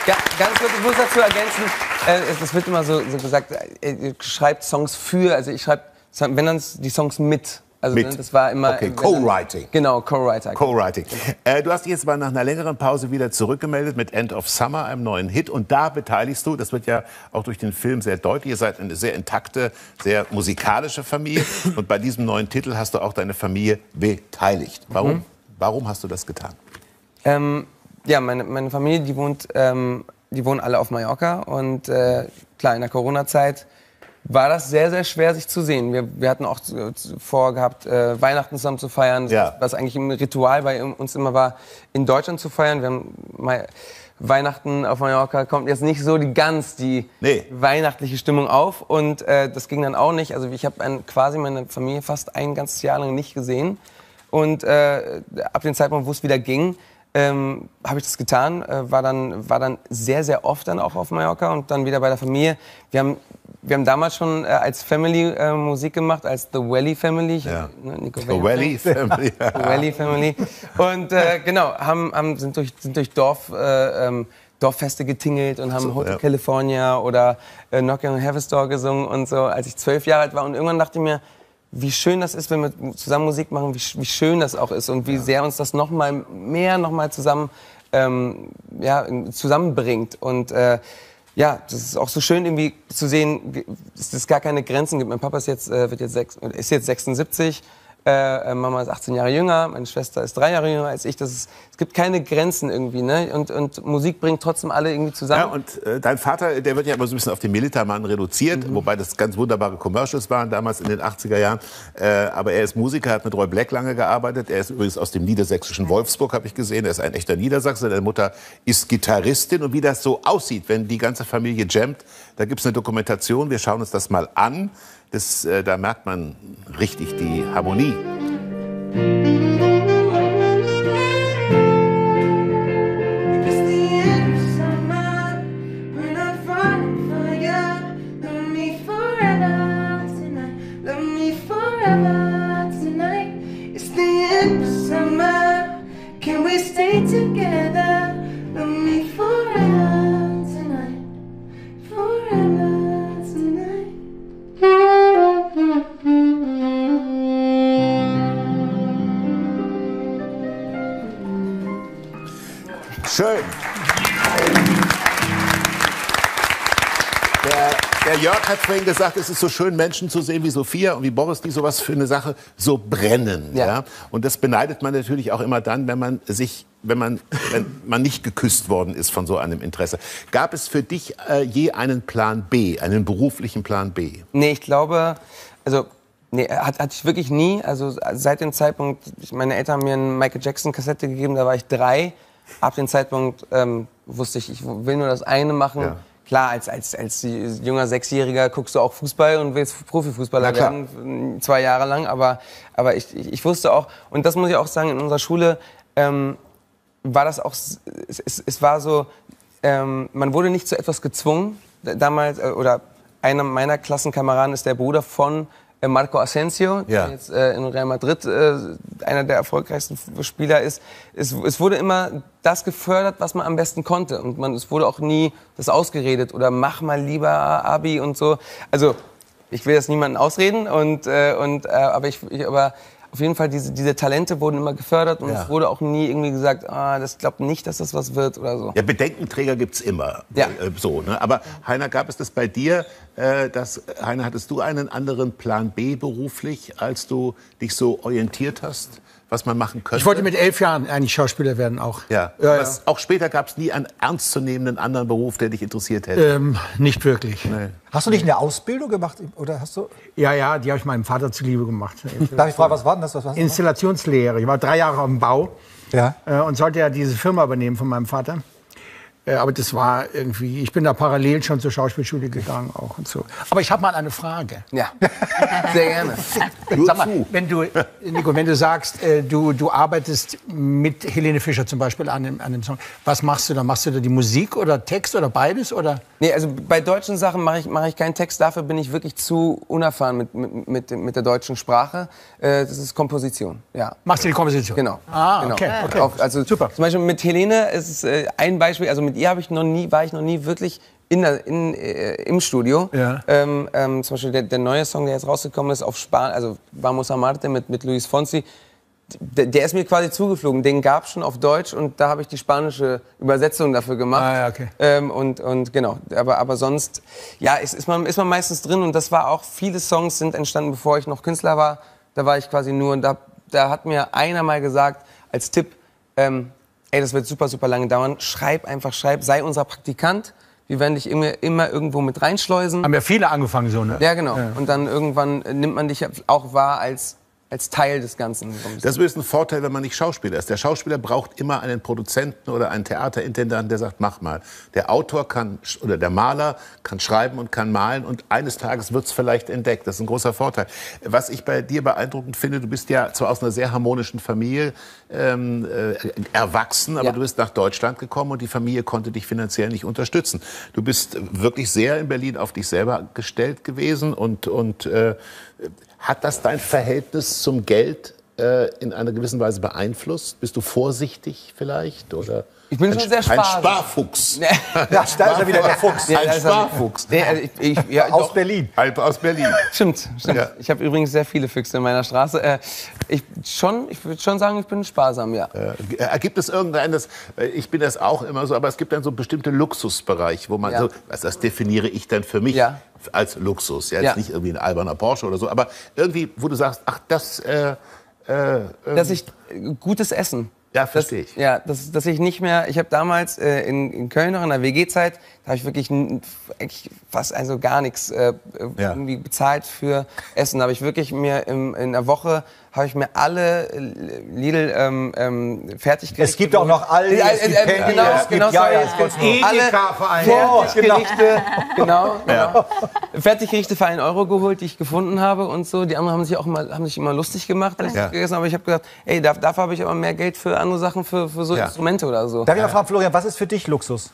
Ja, ganz kurz, ich muss dazu ergänzen, äh, es, wird immer so, so gesagt, äh, schreibt Songs für, also ich schreibe, wenn dann die Songs mit. Also Mit. das war immer... Okay, Co-Writing. Genau, Co-Writer. Co-Writing. Äh, du hast dich jetzt mal nach einer längeren Pause wieder zurückgemeldet mit End of Summer, einem neuen Hit. Und da beteiligst du, das wird ja auch durch den Film sehr deutlich, ihr seid eine sehr intakte, sehr musikalische Familie. [LAUGHS] Und bei diesem neuen Titel hast du auch deine Familie beteiligt. Warum? Mhm. Warum hast du das getan? Ähm, ja, meine, meine Familie, die wohnt, ähm, die wohnen alle auf Mallorca und äh, klar, in der Corona-Zeit war das sehr, sehr schwer, sich zu sehen. Wir, wir hatten auch zu- vorgehabt, äh, Weihnachten zusammen zu feiern, was eigentlich ein Ritual bei uns immer war, in Deutschland zu feiern. Wir haben mal Weihnachten auf Mallorca kommt jetzt nicht so die ganz die weihnachtliche Stimmung auf und äh, das ging dann auch nicht. Also ich habe quasi meine Familie fast ein ganzes Jahr lang nicht gesehen und äh, ab dem Zeitpunkt, wo es wieder ging, ähm, habe ich das getan, äh, war, dann, war dann sehr, sehr oft dann auch auf Mallorca und dann wieder bei der Familie. Wir haben, wir haben damals schon äh, als Family äh, Musik gemacht, als The Valley Family. Ich, Ja. ne, The Valley Family. [LAUGHS] The Valley Family. Und äh, genau, haben, haben, sind durch, sind durch Dorf, äh, ähm, Dorffeste getingelt und haben So, Hotel ja. California oder äh, Knocking on Heaven's Door gesungen und so, als ich zwölf Jahre alt war. Und irgendwann dachte ich mir, wie schön das ist, wenn wir zusammen Musik machen, wie, wie schön das auch ist und wie sehr uns das noch mal mehr noch mal zusammen ähm, ja, zusammenbringt. Und äh, ja, das ist auch so schön irgendwie zu sehen, dass es gar keine Grenzen gibt. Mein Papa ist jetzt, äh, wird jetzt, ist jetzt 76. Äh, äh, Mama ist 18 Jahre jünger, meine Schwester ist drei Jahre jünger als ich. Das ist, es gibt keine Grenzen irgendwie, ne? Und, und Musik bringt trotzdem alle irgendwie zusammen. Ja, und äh, dein Vater, der wird ja immer so ein bisschen auf den Militermann reduziert, Mhm. wobei das ganz wunderbare Commercials waren damals in den 80er Jahren. Äh, aber er ist Musiker, hat mit Roy Black lange gearbeitet. Er ist übrigens aus dem niedersächsischen Wolfsburg, habe ich gesehen. Er ist ein echter Niedersachse. Deine Mutter ist Gitarristin. Und wie das so aussieht, wenn die ganze Familie jammt, da gibt es eine Dokumentation. Wir schauen uns das mal an. Das, äh, da merkt man richtig die Harmonie. Together? Schön. Der, der Jörg hat vorhin gesagt, es ist so schön, Menschen zu sehen wie Sophia und wie Boris, die sowas für eine Sache so brennen. Ja. Und das beneidet man natürlich auch immer dann, wenn man sich, wenn man, wenn man nicht geküsst worden ist von so einem Interesse. Gab es für dich äh, je einen Plan B, einen beruflichen Plan B? Nee, ich glaube, also nee, hat, hatte ich wirklich nie. Also seit dem Zeitpunkt, meine Eltern haben mir eine Michael Jackson Kassette gegeben, da war ich drei. Ab dem Zeitpunkt ähm, wusste ich, ich will nur das eine machen. Ja. Klar, als, als, als junger Sechsjähriger guckst du auch Fußball und willst Profifußballer werden, zwei Jahre lang. Aber, aber ich, ich, ich wusste auch, und das muss ich auch sagen, in unserer Schule ähm, war das auch, es, es, es war so, ähm, man wurde nicht zu etwas gezwungen. Damals, äh, oder einer meiner Klassenkameraden ist der Bruder von Marco Asensio, Ja. der jetzt äh, in Real Madrid äh, einer der erfolgreichsten Spieler ist. Es, es wurde immer das gefördert, was man am besten konnte. Und man, es wurde auch nie das ausgeredet oder mach mal lieber Abi und so. Also ich will das niemandem ausreden, und, äh, und, äh, aber, ich, ich, aber auf jeden Fall, diese, diese Talente wurden immer gefördert und Ja. es wurde auch nie irgendwie gesagt, ah, das glaubt nicht, dass das was wird oder so. Ja, Bedenkenträger gibt's immer. Ja. Äh, so, ne? Aber Heiner, gab es das bei dir? Äh, dass, Heiner, hattest du einen anderen Plan B beruflich, als du dich so orientiert hast, was man machen könnte? Ich wollte mit elf Jahren eigentlich Schauspieler werden auch. ja. Ja, ja. Auch später gab es nie einen ernstzunehmenden anderen Beruf, der dich interessiert hätte. Ähm, nicht wirklich. Hast du nicht eine Ausbildung gemacht oder hast du? Ja, ja, die habe ich meinem Vater zuliebe gemacht. [LAUGHS] Darf ich fragen, was war denn das? Was, was Installationslehre. Ich war drei Jahre dem Bau Ja. äh, und sollte ja diese Firma übernehmen von meinem Vater. Äh, aber das war irgendwie, ich bin da parallel schon zur Schauspielschule gegangen auch und so. Aber ich habe mal eine Frage. Ja, [LAUGHS] sehr gerne. Sag mal, wenn du, Nico, wenn du sagst, äh, du, du arbeitest mit Helene Fischer zum Beispiel an dem, an dem Song, was machst du da? Machst du da die Musik oder Text oder beides? Oder? Nee, also bei deutschen Sachen mache ich, mache ich keinen Text. Dafür bin ich wirklich zu unerfahren mit, mit, mit, mit der deutschen Sprache. Äh, das ist Komposition, ja. Machst du die Komposition? Genau. Ah, genau. okay, okay. Auch, also Super. Zum Beispiel mit Helene ist es äh, ein Beispiel. Also mit ihr habe ich noch nie, war ich noch nie wirklich in der, in, äh, im Studio. Ja. Ähm, ähm, zum Beispiel der, der neue Song, der jetzt rausgekommen ist auf Spanisch, also Vamos a Marte mit, mit Luis Fonsi. Der, der ist mir quasi zugeflogen. Den gab es schon auf Deutsch und da habe ich die spanische Übersetzung dafür gemacht. Ah, ja, okay. Ähm, und, und genau, aber, aber sonst, ja, ist, ist, man, ist man meistens drin und das war auch, viele Songs sind entstanden, bevor ich noch Künstler war. Da war ich quasi nur und da, da hat mir einer mal gesagt, als Tipp, ähm, ey, das wird super, super lange dauern, schreib einfach, schreib, sei unser Praktikant. Wir werden dich immer, immer irgendwo mit reinschleusen. Haben ja viele angefangen so, ne? Ja, genau. Ja. Und dann irgendwann nimmt man dich auch wahr als, als Teil des Ganzen. Das ist ein Vorteil, wenn man nicht Schauspieler ist. Der Schauspieler braucht immer einen Produzenten oder einen Theaterintendanten, der sagt, mach mal. Der Autor kann, oder der Maler kann schreiben und kann malen und eines Tages wird es vielleicht entdeckt. Das ist ein großer Vorteil. Was ich bei dir beeindruckend finde, du bist ja zwar aus einer sehr harmonischen Familie ähm, äh, erwachsen, aber Ja. du bist nach Deutschland gekommen und die Familie konnte dich finanziell nicht unterstützen. Du bist wirklich sehr in Berlin auf dich selber gestellt gewesen und, und äh, hat das dein Verhältnis zum Geld äh, in einer gewissen Weise beeinflusst? Bist du vorsichtig vielleicht? Oder Ich bin ein, schon sehr Ein sparsam. Sparfuchs. [LAUGHS] Ja, da ist er wieder, der Fuchs. Ja, ein. Sparfuchs. Nee, also ich, ich, ja, Aus doch. Berlin. Halb aus Berlin. Stimmt, stimmt. Ja. Ich habe übrigens sehr viele Füchse in meiner Straße. Äh, ich schon, ich würde schon sagen, ich bin sparsam, ja. Äh, gibt es irgendeines, äh, ich bin das auch immer so, aber es gibt dann so bestimmte Luxusbereich, wo man Ja. so, was das definiere ich dann für mich. Als Luxus. Ja, jetzt Ja. nicht irgendwie ein alberner Porsche oder so, aber irgendwie, wo du sagst, ach, das, äh, äh, Dass ich gutes Essen. Ja, verstehe ich. Ja, dass, dass ich nicht mehr, ich habe damals äh, in, in Köln noch in der WG-Zeit, da habe ich wirklich eigentlich fast also gar nichts äh, Ja. irgendwie bezahlt für Essen. Da habe ich wirklich mir im, in der Woche habe ich mir alle äh, Lidl ähm, ähm, Fertiggerichte. Es gibt auch noch Aldi, es gibt äh, äh, Penny, genau, es gibt- genau, ja, sorry, ja, es gibt gibt alle Edeka für einen. Fertiggerichte, genau, [LAUGHS] genau. Fertiggerichte für einen Euro geholt, die ich gefunden habe und so. Die anderen haben sich auch immer, haben sich immer lustig gemacht, als ich Ja. gegessen habe. Aber ich habe gesagt, ey, da- dafür habe ich aber mehr Geld für andere Sachen, für, für so. Instrumente oder so. Darf ich mal fragen, Florian, was ist für dich Luxus?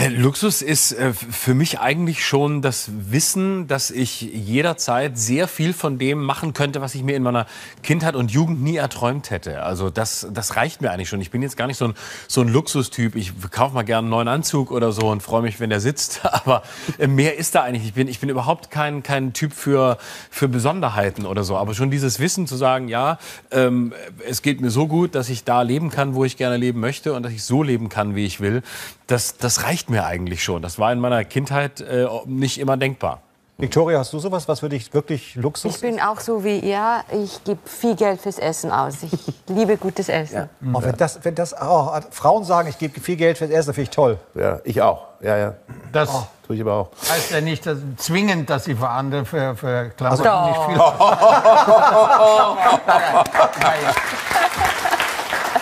Äh, Luxus ist äh, für mich eigentlich schon das Wissen, dass ich jederzeit sehr viel von dem machen könnte, was ich mir in meiner Kindheit und Jugend nie erträumt hätte. Also das, das reicht mir eigentlich schon. Ich bin jetzt gar nicht so ein, so ein Luxustyp. Ich kaufe mal gerne einen neuen Anzug oder so und freue mich, wenn der sitzt. [LAUGHS] Aber äh, mehr ist da eigentlich. Ich bin, ich bin überhaupt kein, kein Typ für, für Besonderheiten oder so. Aber schon dieses Wissen zu sagen, ja, ähm, es geht mir so gut, dass ich da leben kann, wo ich gerne leben möchte und dass ich so leben kann, wie ich will, das, das reicht mir eigentlich schon. Das war in meiner Kindheit äh, nicht immer denkbar. Victoria, hast du sowas, was für dich wirklich Luxus Ich bin auch so wie ihr. Ich gebe viel Geld fürs Essen aus. Ich [LAUGHS] liebe gutes Essen. ist? Oh, wenn das, wenn das, oh, Frauen sagen, ich gebe viel Geld fürs Essen, finde ich toll. Ja, ich auch. Ja, ja. Das Tue ich aber auch. heißt ja nicht dass, zwingend, dass sie für andere, für, für Klamotten Doch. nicht viel... [LAUGHS] [LAUGHS]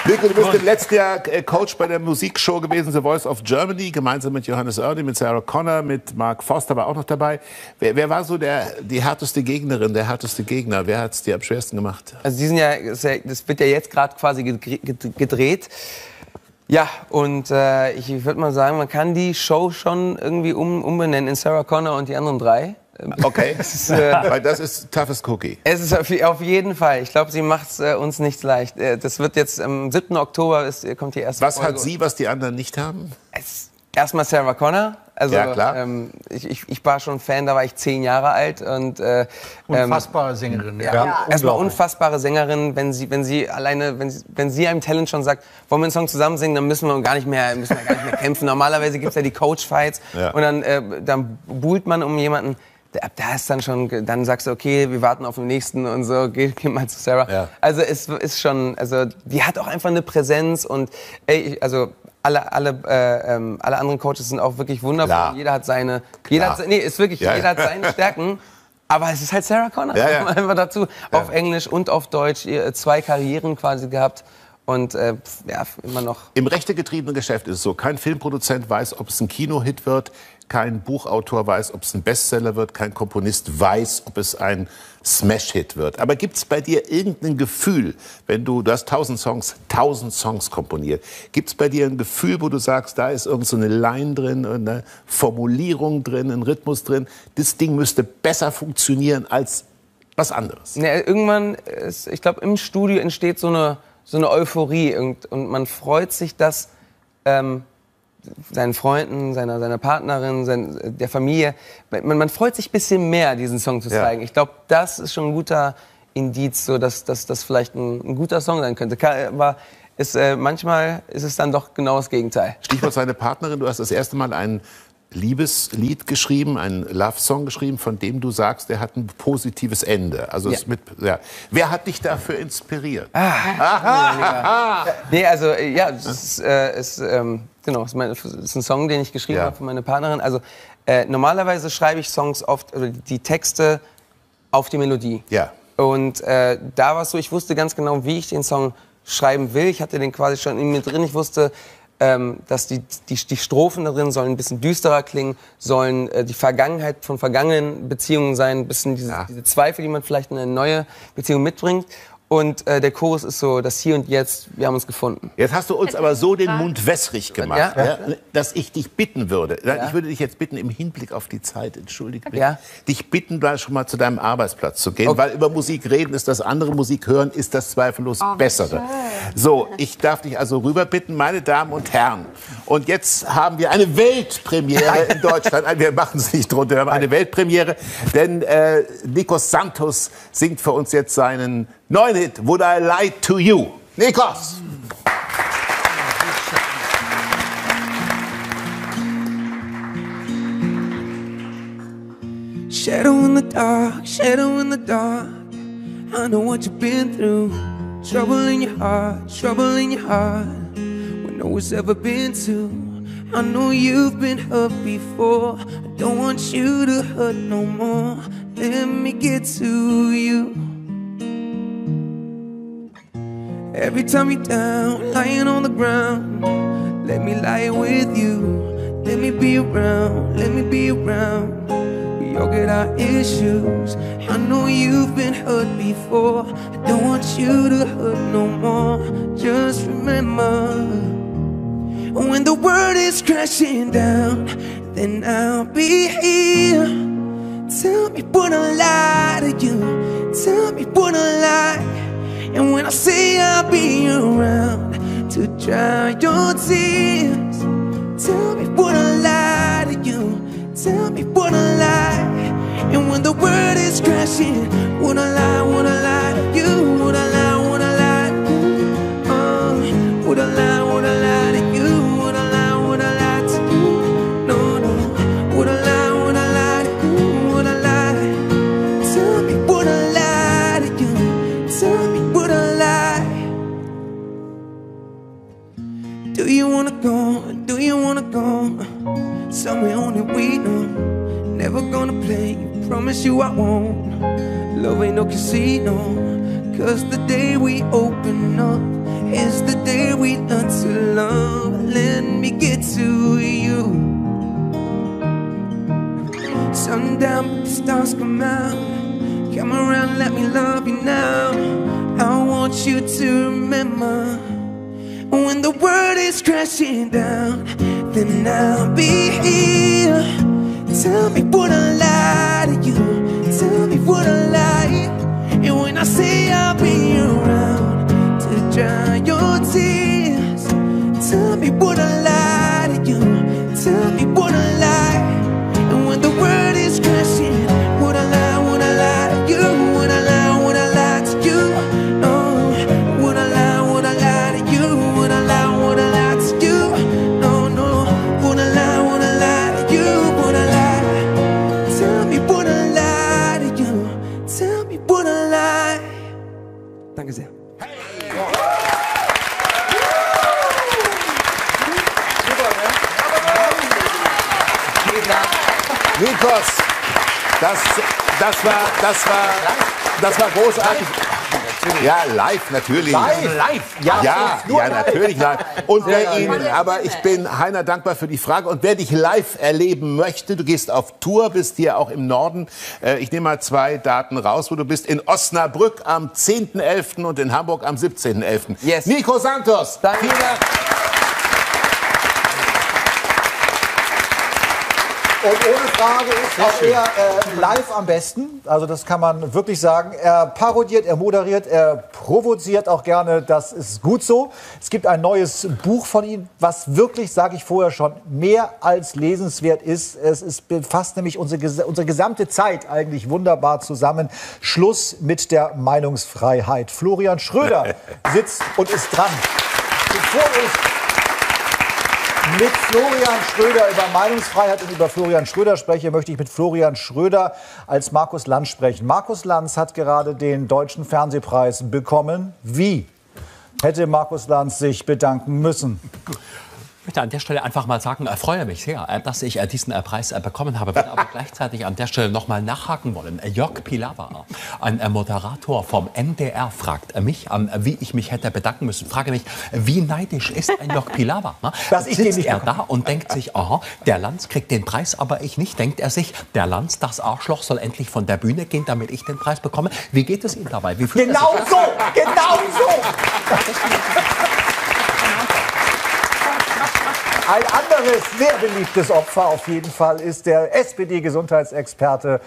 Nico, du bist im letzten Jahr äh, Coach bei der Musikshow gewesen, The Voice of Germany, gemeinsam mit Johannes Oerding, mit Sarah Connor, mit Mark Foster war auch noch dabei. Wer, wer war so der, die härteste Gegnerin, der härteste Gegner? Wer hat es dir am schwersten gemacht? Also die sind ja, das wird ja jetzt gerade quasi gedre- ged- gedreht. Ja, und äh, ich würde mal sagen, man kann die Show schon irgendwie um, umbenennen in Sarah Connor und die anderen drei. Okay, Es ist, äh, [LAUGHS] weil das ist toughest Cookie. Es ist auf, auf jeden Fall. Ich glaube, sie macht es äh, uns nicht leicht. Äh, das wird jetzt am 7. Oktober ist, kommt die erste Was Folge. hat sie, was die anderen nicht haben? Es, erstmal Sarah Connor. Also, Ja, klar. Ähm, ich, ich, ich war schon Fan, da war ich zehn Jahre alt und äh, ähm, Unfassbare Sängerin. Ja, erstmal unfassbare Sängerin, wenn sie, wenn sie alleine, wenn sie, wenn sie einem Talent schon sagt, wollen wir einen Song zusammen singen, dann müssen wir gar nicht mehr, müssen wir gar nicht mehr kämpfen. Normalerweise gibt's ja die Coach-Fights Ja. und dann, äh, dann buhlt man um jemanden. Da, da ist dann schon, dann sagst du, okay, wir warten auf den nächsten und so, geh, geh mal zu Sarah. Also es ist schon, also die hat auch einfach eine Präsenz und ey, also alle, alle, äh, ähm, alle anderen Coaches sind auch wirklich wundervoll. Klar. Jeder hat seine, jeder hat, nee, ist wirklich, Ja, jeder ja. hat seine Stärken. Aber es ist halt Sarah Connor. Ja, ja. [LAUGHS] Einfach dazu. Auf Englisch und auf Deutsch. Ihr, Zwei Karrieren quasi gehabt. Und äh, ja, immer noch. Im rechtegetriebenen Geschäft ist es so, kein Filmproduzent weiß, ob es ein Kinohit wird, kein Buchautor weiß, ob es ein Bestseller wird, kein Komponist weiß, ob es ein Smash-Hit wird. Aber gibt es bei dir irgendein Gefühl, wenn du, du hast tausend Songs, tausend Songs komponiert, gibt es bei dir ein Gefühl, wo du sagst, da ist irgend so Line drin, eine Formulierung drin, ein Rhythmus drin, das Ding müsste besser funktionieren als was anderes? Ne, irgendwann, ist, ich glaube, im Studio entsteht so eine, so eine Euphorie und, und man freut sich, dass ähm, seinen Freunden, seiner, seiner Partnerin, sein, der Familie, man, man freut sich ein bisschen mehr, diesen Song zu Ja. zeigen. Ich glaube, das ist schon ein guter Indiz, so dass das vielleicht ein, ein guter Song sein könnte. Aber ist, äh, manchmal ist es dann doch genau das Gegenteil. Stichwort seine Partnerin, du hast das erste Mal ein Liebeslied geschrieben, einen Love-Song geschrieben, von dem du sagst, der hat ein positives Ende. Also Ja. mit, ja. Wer hat dich dafür inspiriert? Ah, [LAUGHS] nee, also äh, ja, es ist, äh, es, ähm, genau, es ist, ein Song, den ich geschrieben Ja. habe für meine Partnerin. Also äh, normalerweise schreibe ich Songs oft, oder die Texte auf die Melodie. Ja. Und äh, da war es so, ich wusste ganz genau, wie ich den Song schreiben will. Ich hatte den quasi schon in mir drin. Ich wusste, ähm, dass die, die, die Strophen darin sollen ein bisschen düsterer klingen, sollen äh, die Vergangenheit von vergangenen Beziehungen sein, ein bisschen diese, diese Zweifel, die man vielleicht in eine neue Beziehung mitbringt. Und äh, der Chorus ist so, das Hier und Jetzt, wir haben uns gefunden. Jetzt hast du uns aber so den Mund wässrig gemacht, Ja. ja, dass ich dich bitten würde. Ja. Ich würde dich jetzt bitten, im Hinblick auf die Zeit, entschuldige bitte, Ja. dich bitten, da schon mal zu deinem Arbeitsplatz zu gehen, weil über Musik reden ist das andere, Musik hören ist das zweifellos Oh, bessere. schön. So, ich darf dich also rüber bitten, meine Damen und Herren. Und jetzt haben wir eine Weltpremiere [LAUGHS] in Deutschland. Wir machen es nicht drunter, wir haben eine Weltpremiere, denn äh, Nikos Santos singt für uns jetzt seinen neuen Hit, Would I Lie to You? Nikos! Shadow in the dark, shadow in the dark. I know what you've been through. Trouble in your heart, trouble in your heart. When no one's ever been to. I know you've been hurt before. I don't want you to hurt no more. Let me get to you. Every time you're down, lying on the ground, let me lie with you. Let me be around, let me be around. We all get our issues. I know you've been hurt before. I don't want you to hurt no more. Just remember when the world is crashing down, then I'll be here. Tell me what I lie to you. Tell me what I lie. And when I say I'll be around to dry your tears, tell me what I lie to you. Tell me what I lie. And when the world is crashing, would I lie, would I lie to you? Somewhere only we know. Never gonna play, promise you I won't. Love ain't no casino. Cause the day we open up is the day we learn to love. Let me get to you. Sundown, the stars come out. Come around, let me love you now. I want you to remember when the world is crashing down, then I'll be here. Tell me what I lie to you. Tell me what I lie. And when I say I'll be around to dry your tears, tell me what I das, das war, das war, das war großartig. Ja, live natürlich. Live? live. Ja, Ja, ja, natürlich live. Und wer ihn, aber ich bin Heiner dankbar für die Frage. Und wer dich live erleben möchte, du gehst auf Tour, bist hier auch im Norden. Äh, Ich nehme mal zwei Daten raus, wo du bist. In Osnabrück am 10.11. und in Hamburg am 17.11. Yes. Nico Santos. Vielen Dank. Und ohne Frage ist auch er äh, live am besten. Also das kann man wirklich sagen. Er parodiert, er moderiert, er provoziert auch gerne. Das ist gut so. Es gibt ein neues Buch von ihm, was wirklich, sage ich vorher schon, mehr als lesenswert ist. Es ist, befasst nämlich unsere, unsere gesamte Zeit eigentlich wunderbar zusammen. Schluss mit der Meinungsfreiheit. Florian Schröder [LAUGHS] sitzt und ist dran. Bevor ich mit Florian Schröder über Meinungsfreiheit und über Florian Schröder spreche, möchte ich mit Florian Schröder als Markus Lanz sprechen. Markus Lanz hat gerade den Deutschen Fernsehpreis bekommen. Wie hätte Markus Lanz sich bedanken müssen? Ich möchte an der Stelle einfach mal sagen, ich freue mich sehr, äh, dass ich äh, diesen äh, Preis bekommen habe. Würde aber [LAUGHS] gleichzeitig an der Stelle noch mal nachhaken wollen. Jörg Pilawa, ein Moderator vom NDR, fragt mich wie ich mich hätte bedanken müssen. Frage mich, wie neidisch ist ein Jörg Pilawa? ne? [LAUGHS] Dass ich Sitzt er da und denkt sich, aha, der Lanz kriegt den Preis, aber ich nicht. Denkt er sich, der Lanz, das Arschloch, soll endlich von der Bühne gehen, damit ich den Preis bekomme. Wie geht es ihm dabei? Genau so, genau so. [LAUGHS] Ein anderes sehr beliebtes Opfer auf jeden Fall ist der SPD-Gesundheitsexperte,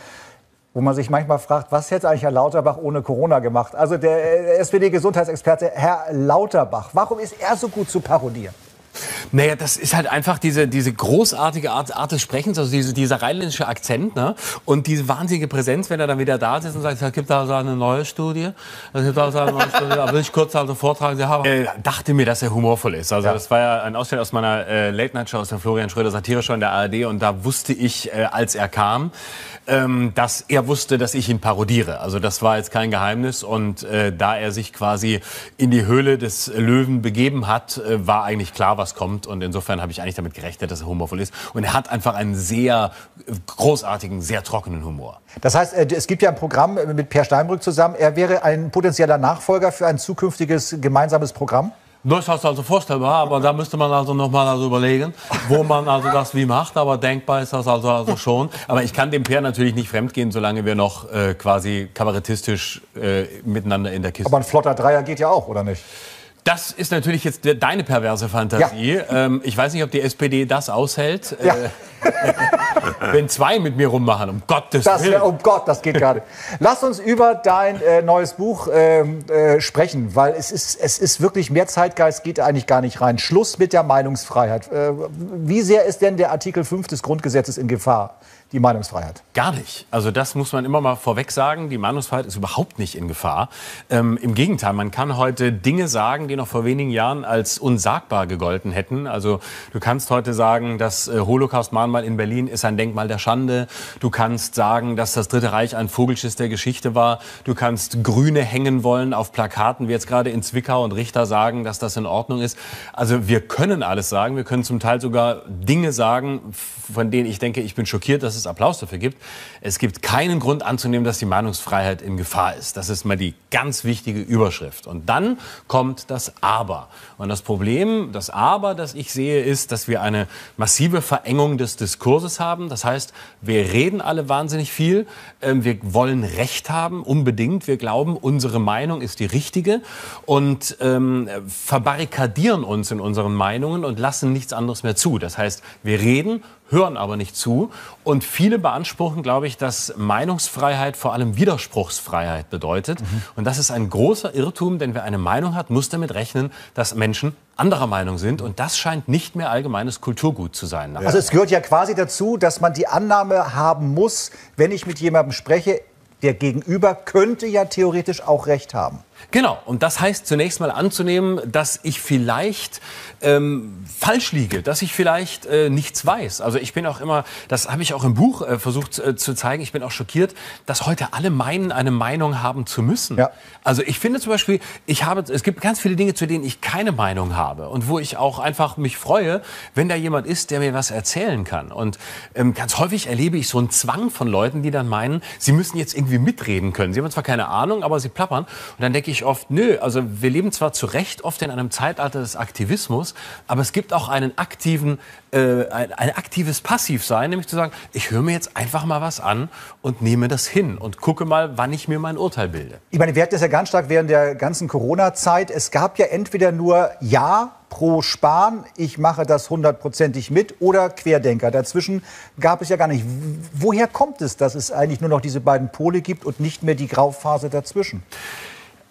wo man sich manchmal fragt, was hätte eigentlich Herr Lauterbach ohne Corona gemacht? Also der äh, SPD-Gesundheitsexperte Herr Lauterbach, warum ist er so gut zu parodieren? Naja, das ist halt einfach diese, diese großartige Art, Art des Sprechens, also diese, dieser rheinländische Akzent ne? und diese wahnsinnige Präsenz, wenn er dann wieder da sitzt und sagt, es gibt da so eine neue Studie, es gibt da so eine neue Studie, da will ich kurz also vortragen. Sie haben, äh, dachte mir, dass er humorvoll ist. Also das war ja ein Ausschnitt aus meiner äh, Late-Night-Show aus der Florian Schröder Satire-Show in der ARD und da wusste ich, äh, als er kam, ähm, dass er wusste, dass ich ihn parodiere. Also das war jetzt kein Geheimnis und äh, da er sich quasi in die Höhle des Löwen begeben hat, äh, war eigentlich klar, was kommt und insofern habe ich eigentlich damit gerechnet, dass er humorvoll ist und er hat einfach einen sehr äh, großartigen, sehr trockenen Humor. Das heißt, äh, es gibt ja ein Programm mit Per Steinbrück zusammen. Er wäre ein potenzieller Nachfolger für ein zukünftiges gemeinsames Programm? Durchaus also vorstellbar, aber da müsste man also noch mal also überlegen, wo man also das wie macht. Aber denkbar ist das also, also schon. Aber ich kann dem Per natürlich nicht fremdgehen, solange wir noch äh, quasi kabarettistisch äh, miteinander in der Kiste Aber ein flotter Dreier geht ja auch, oder nicht? Das ist natürlich jetzt de- deine perverse Fantasie. Ähm, ich weiß nicht, ob die SPD das aushält. Äh, [LAUGHS] wenn zwei mit mir rummachen, um Gottes Das Willen. oh Gott, das geht nicht. Lass uns über dein äh, neues Buch ähm, äh, sprechen, weil es ist, es ist wirklich mehr Zeitgeist geht eigentlich gar nicht rein. Schluss mit der Meinungsfreiheit. Äh, wie sehr ist denn der Artikel 5 des Grundgesetzes in Gefahr, die Meinungsfreiheit? Gar nicht. Also das muss man immer mal vorweg sagen. Die Meinungsfreiheit ist überhaupt nicht in Gefahr. Ähm, Im Gegenteil, man kann heute Dinge sagen, die noch vor wenigen Jahren als unsagbar gegolten hätten. Also du kannst heute sagen, das äh, Holocaust-Mahnmal in Berlin ist ein Denkmal der Schande. Du kannst sagen, dass das Dritte Reich ein Vogelschiss der Geschichte war. Du kannst Grüne hängen wollen auf Plakaten, wie jetzt gerade in Zwickau und Richter sagen, dass das in Ordnung ist. Also wir können alles sagen. Wir können zum Teil sogar Dinge sagen, von denen ich denke, ich bin schockiert, dass es Applaus dafür gibt. Es gibt keinen Grund anzunehmen, dass die Meinungsfreiheit in Gefahr ist. Das ist mal die ganz wichtige Überschrift. Und dann kommt das Aber. Und das Problem, das Aber, das ich sehe, ist, dass wir eine massive Verengung des Diskurses haben. Das heißt, wir reden alle wahnsinnig viel. Ähm, Wir wollen Recht haben, unbedingt. Wir glauben, unsere Meinung ist die richtige und ähm, verbarrikadieren uns in unseren Meinungen und lassen nichts anderes mehr zu. Das heißt, wir reden, hören aber nicht zu. Und viele beanspruchen, glaube ich, dass Meinungsfreiheit vor allem Widerspruchsfreiheit bedeutet. Und das ist ein großer Irrtum, denn wer eine Meinung hat, muss damit rechnen, dass Menschen anderer Meinung sind. Und das scheint nicht mehr allgemeines Kulturgut zu sein. Also es gehört ja quasi dazu, dass man die Annahme haben muss, wenn ich mit jemandem spreche, der Gegenüber könnte ja theoretisch auch recht haben. Genau, und das heißt zunächst mal anzunehmen, dass ich vielleicht ähm, falsch liege, dass ich vielleicht äh, nichts weiß. Also ich bin auch immer, das habe ich auch im Buch äh, versucht äh, zu zeigen, ich bin auch schockiert, dass heute alle meinen, eine Meinung haben zu müssen. Ja. Also ich finde zum Beispiel, ich habe, es gibt ganz viele Dinge, zu denen ich keine Meinung habe und wo ich auch einfach mich freue, wenn da jemand ist, der mir was erzählen kann. Und ähm, ganz häufig erlebe ich so einen Zwang von Leuten, die dann meinen, sie müssen jetzt irgendwie mitreden können. Sie haben zwar keine Ahnung, aber sie plappern. Und dann denke ich oft, nö, also wir leben zwar zu Recht oft in einem Zeitalter des Aktivismus, aber es gibt auch einen aktiven, äh, ein, ein aktives Passivsein, nämlich zu sagen, ich höre mir jetzt einfach mal was an und nehme das hin und gucke mal, wann ich mir mein Urteil bilde. Ich meine, wir hatten das ja ganz stark während der ganzen Corona-Zeit. Es gab ja entweder nur Ja pro Spahn, ich mache das hundertprozentig mit, oder Querdenker. Dazwischen gab es ja gar nicht. Woher kommt es, dass es eigentlich nur noch diese beiden Pole gibt und nicht mehr die Grauphase dazwischen?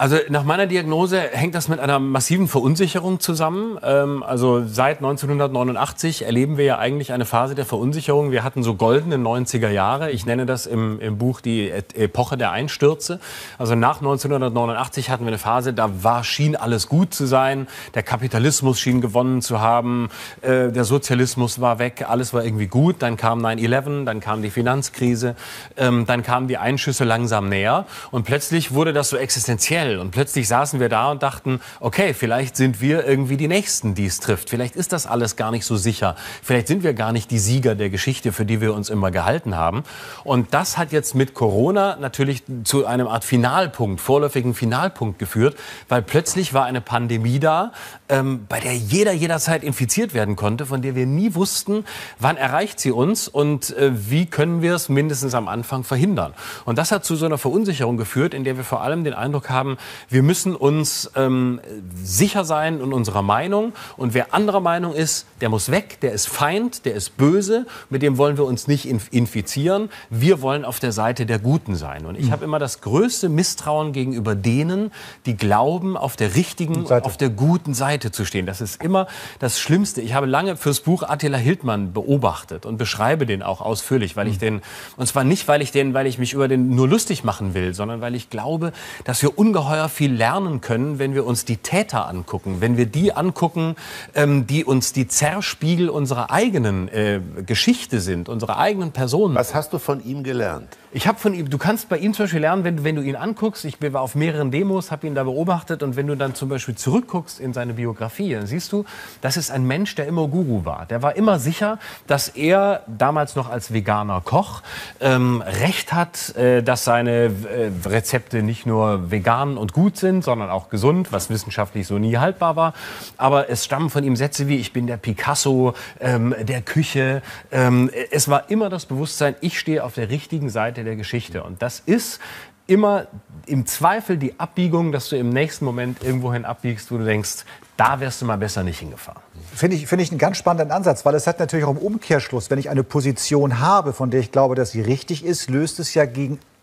Also nach meiner Diagnose hängt das mit einer massiven Verunsicherung zusammen. Ähm, also seit 1989 erleben wir ja eigentlich eine Phase der Verunsicherung. Wir hatten so goldene 90er Jahre. Ich nenne das im, im Buch die Epoche der Einstürze. Also nach 1989 hatten wir eine Phase, da war, schien alles gut zu sein. Der Kapitalismus schien gewonnen zu haben. Äh, der Sozialismus war weg. Alles war irgendwie gut. Dann kam 9-11, dann kam die Finanzkrise. Ähm, dann kamen die Einschüsse langsam näher. Und plötzlich wurde das so existenziell. Und plötzlich saßen wir da und dachten, okay, vielleicht sind wir irgendwie die Nächsten, die es trifft. Vielleicht ist das alles gar nicht so sicher. Vielleicht sind wir gar nicht die Sieger der Geschichte, für die wir uns immer gehalten haben. Und das hat jetzt mit Corona natürlich zu einem Art Finalpunkt, vorläufigen Finalpunkt geführt, weil plötzlich war eine Pandemie da, ähm, bei der jeder jederzeit infiziert werden konnte, von der wir nie wussten, wann erreicht sie uns und äh, wie können wir es mindestens am Anfang verhindern. Und das hat zu so einer Verunsicherung geführt, in der wir vor allem den Eindruck haben, wir müssen uns ähm, sicher sein in unserer Meinung. Und wer anderer Meinung ist, der muss weg, der ist Feind, der ist böse, mit dem wollen wir uns nicht inf- infizieren. Wir wollen auf der Seite der Guten sein. Und ich habe immer das größte Misstrauen gegenüber denen, die glauben, auf der richtigen, auf der guten Seite zu stehen. Das ist immer das Schlimmste. Ich habe lange fürs Buch Attila Hildmann beobachtet und beschreibe den auch ausführlich, weil ich den, und zwar nicht, weil ich den, weil ich mich über den nur lustig machen will, sondern weil ich glaube, dass wir ungeheuer viel lernen können, wenn wir uns die Täter angucken, wenn wir die angucken, ähm, die uns die Zerspiegel unserer eigenen äh, Geschichte sind, unserer eigenen Personen. Was hast du von ihm gelernt? Ich habe von ihm, du kannst bei ihm zum Beispiel lernen, wenn, wenn du ihn anguckst, ich war auf mehreren Demos, habe ihn da beobachtet und wenn du dann zum Beispiel zurückguckst in seine Biografie, dann siehst du, das ist ein Mensch, der immer Guru war. Der war immer sicher, dass er damals noch als veganer Koch ähm, Recht hat, äh, dass seine äh, Rezepte nicht nur vegan und gut sind, sondern auch gesund, was wissenschaftlich so nie haltbar war. Aber es stammen von ihm Sätze wie, ich bin der Picasso ähm, der Küche. Ähm, es war immer das Bewusstsein, ich stehe auf der richtigen Seite der Geschichte. Und das ist immer im Zweifel die Abbiegung, dass du im nächsten Moment irgendwohin abbiegst, wo du denkst, da wärst du mal besser nicht hingefahren. Finde ich, finde ich einen ganz spannenden Ansatz, weil es hat natürlich auch im Umkehrschluss, wenn ich eine Position habe, von der ich glaube, dass sie richtig ist, löst es ja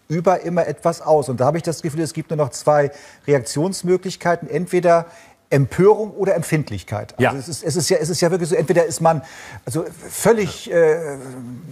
gegenüber immer etwas aus. Und da habe ich das Gefühl, es gibt nur noch zwei Reaktionsmöglichkeiten. Entweder Empörung oder Empfindlichkeit. Also Ja. es, ist, es, ist ja, es ist ja wirklich so, entweder ist man also völlig äh,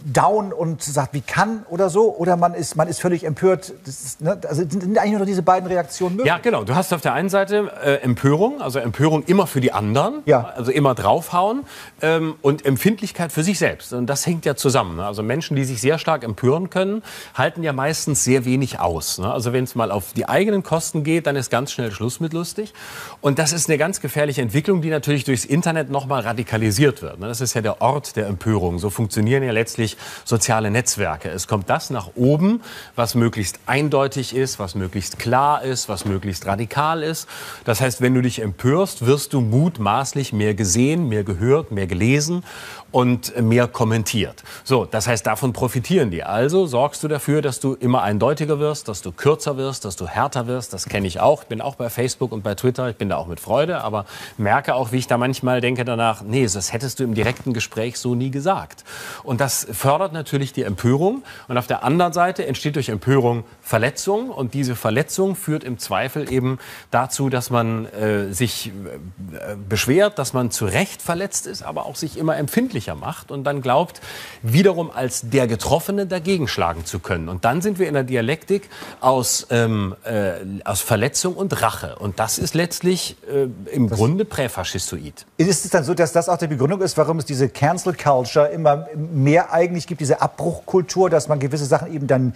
down und sagt, wie kann oder so, oder man ist, man ist völlig empört. Ist, ne, also sind eigentlich nur diese beiden Reaktionen möglich. Ja, genau. Du hast auf der einen Seite äh, Empörung, also Empörung immer für die anderen, also immer draufhauen ähm, und Empfindlichkeit für sich selbst. Und das hängt ja zusammen. Ne? Also Menschen, die sich sehr stark empören können, halten ja meistens sehr wenig aus. Ne? Also wenn es mal auf die eigenen Kosten geht, dann ist ganz schnell Schluss mit lustig. Und das ist eine ganz gefährliche Entwicklung, die natürlich durchs Internet noch mal radikalisiert wird. ne? Das ist ja der Ort der Empörung. So funktionieren ja letztlich soziale Netzwerke. Es kommt das nach oben, was möglichst eindeutig ist, was möglichst klar ist, was möglichst radikal ist. Das heißt, wenn du dich empörst, wirst du mutmaßlich mehr gesehen, mehr gehört, mehr gelesen und mehr kommentiert. So, das heißt, davon profitieren die. Also sorgst du dafür, dass du immer eindeutiger wirst, dass du kürzer wirst, dass du härter wirst. Das kenne ich auch. Ich bin auch bei Facebook und bei Twitter. Ich bin da auch mit Freunden Freude, aber merke auch, wie ich da manchmal denke danach, nee, das hättest du im direkten Gespräch so nie gesagt. Und das fördert natürlich die Empörung. Und auf der anderen Seite entsteht durch Empörung Verletzung. Und diese Verletzung führt im Zweifel eben dazu, dass man äh, sich äh, beschwert, dass man zu Recht verletzt ist, aber auch sich immer empfindlicher macht und dann glaubt, wiederum als der Getroffene dagegen schlagen zu können. Und dann sind wir in der Dialektik aus, ähm, äh, aus Verletzung und Rache. Und das ist letztlich äh, im Grunde präfaschistoid. Ist es dann so, dass das auch die Begründung ist, warum es diese Cancel Culture immer mehr eigentlich gibt, diese Abbruchkultur, dass man gewisse Sachen eben dann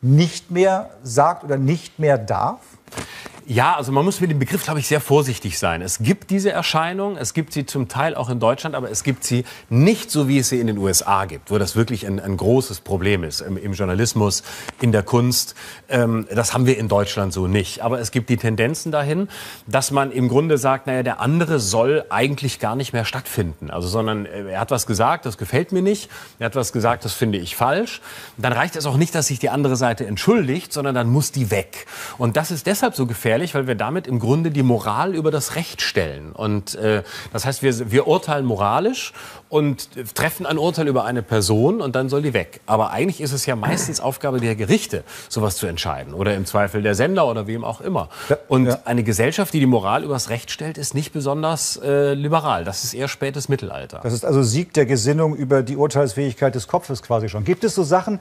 nicht mehr sagt oder nicht mehr darf? Ja, also man muss mit dem Begriff, glaube ich, sehr vorsichtig sein. Es gibt diese Erscheinung, es gibt sie zum Teil auch in Deutschland, aber es gibt sie nicht so, wie es sie in den USA gibt, wo das wirklich ein, ein großes Problem ist im, im Journalismus, in der Kunst. Ähm, das haben wir in Deutschland so nicht. Aber es gibt die Tendenzen dahin, dass man im Grunde sagt, naja, der andere soll eigentlich gar nicht mehr stattfinden. Also, sondern äh, er hat was gesagt, das gefällt mir nicht. Er hat was gesagt, das finde ich falsch. Dann reicht es auch nicht, dass sich die andere Seite entschuldigt, sondern dann muss die weg. Und das ist deshalb so gefährlich, weil wir damit im Grunde die Moral über das Recht stellen. Und äh, das heißt, wir, wir urteilen moralisch und treffen ein Urteil über eine Person und dann soll die weg. Aber eigentlich ist es ja meistens Aufgabe der Gerichte, sowas zu entscheiden. Oder im Zweifel der Sender oder wem auch immer. Und eine Gesellschaft, die die Moral übers Recht stellt, ist nicht besonders äh, liberal. Das ist eher spätes Mittelalter. Das ist also Sieg der Gesinnung über die Urteilsfähigkeit des Kopfes quasi schon. Gibt es so Sachen,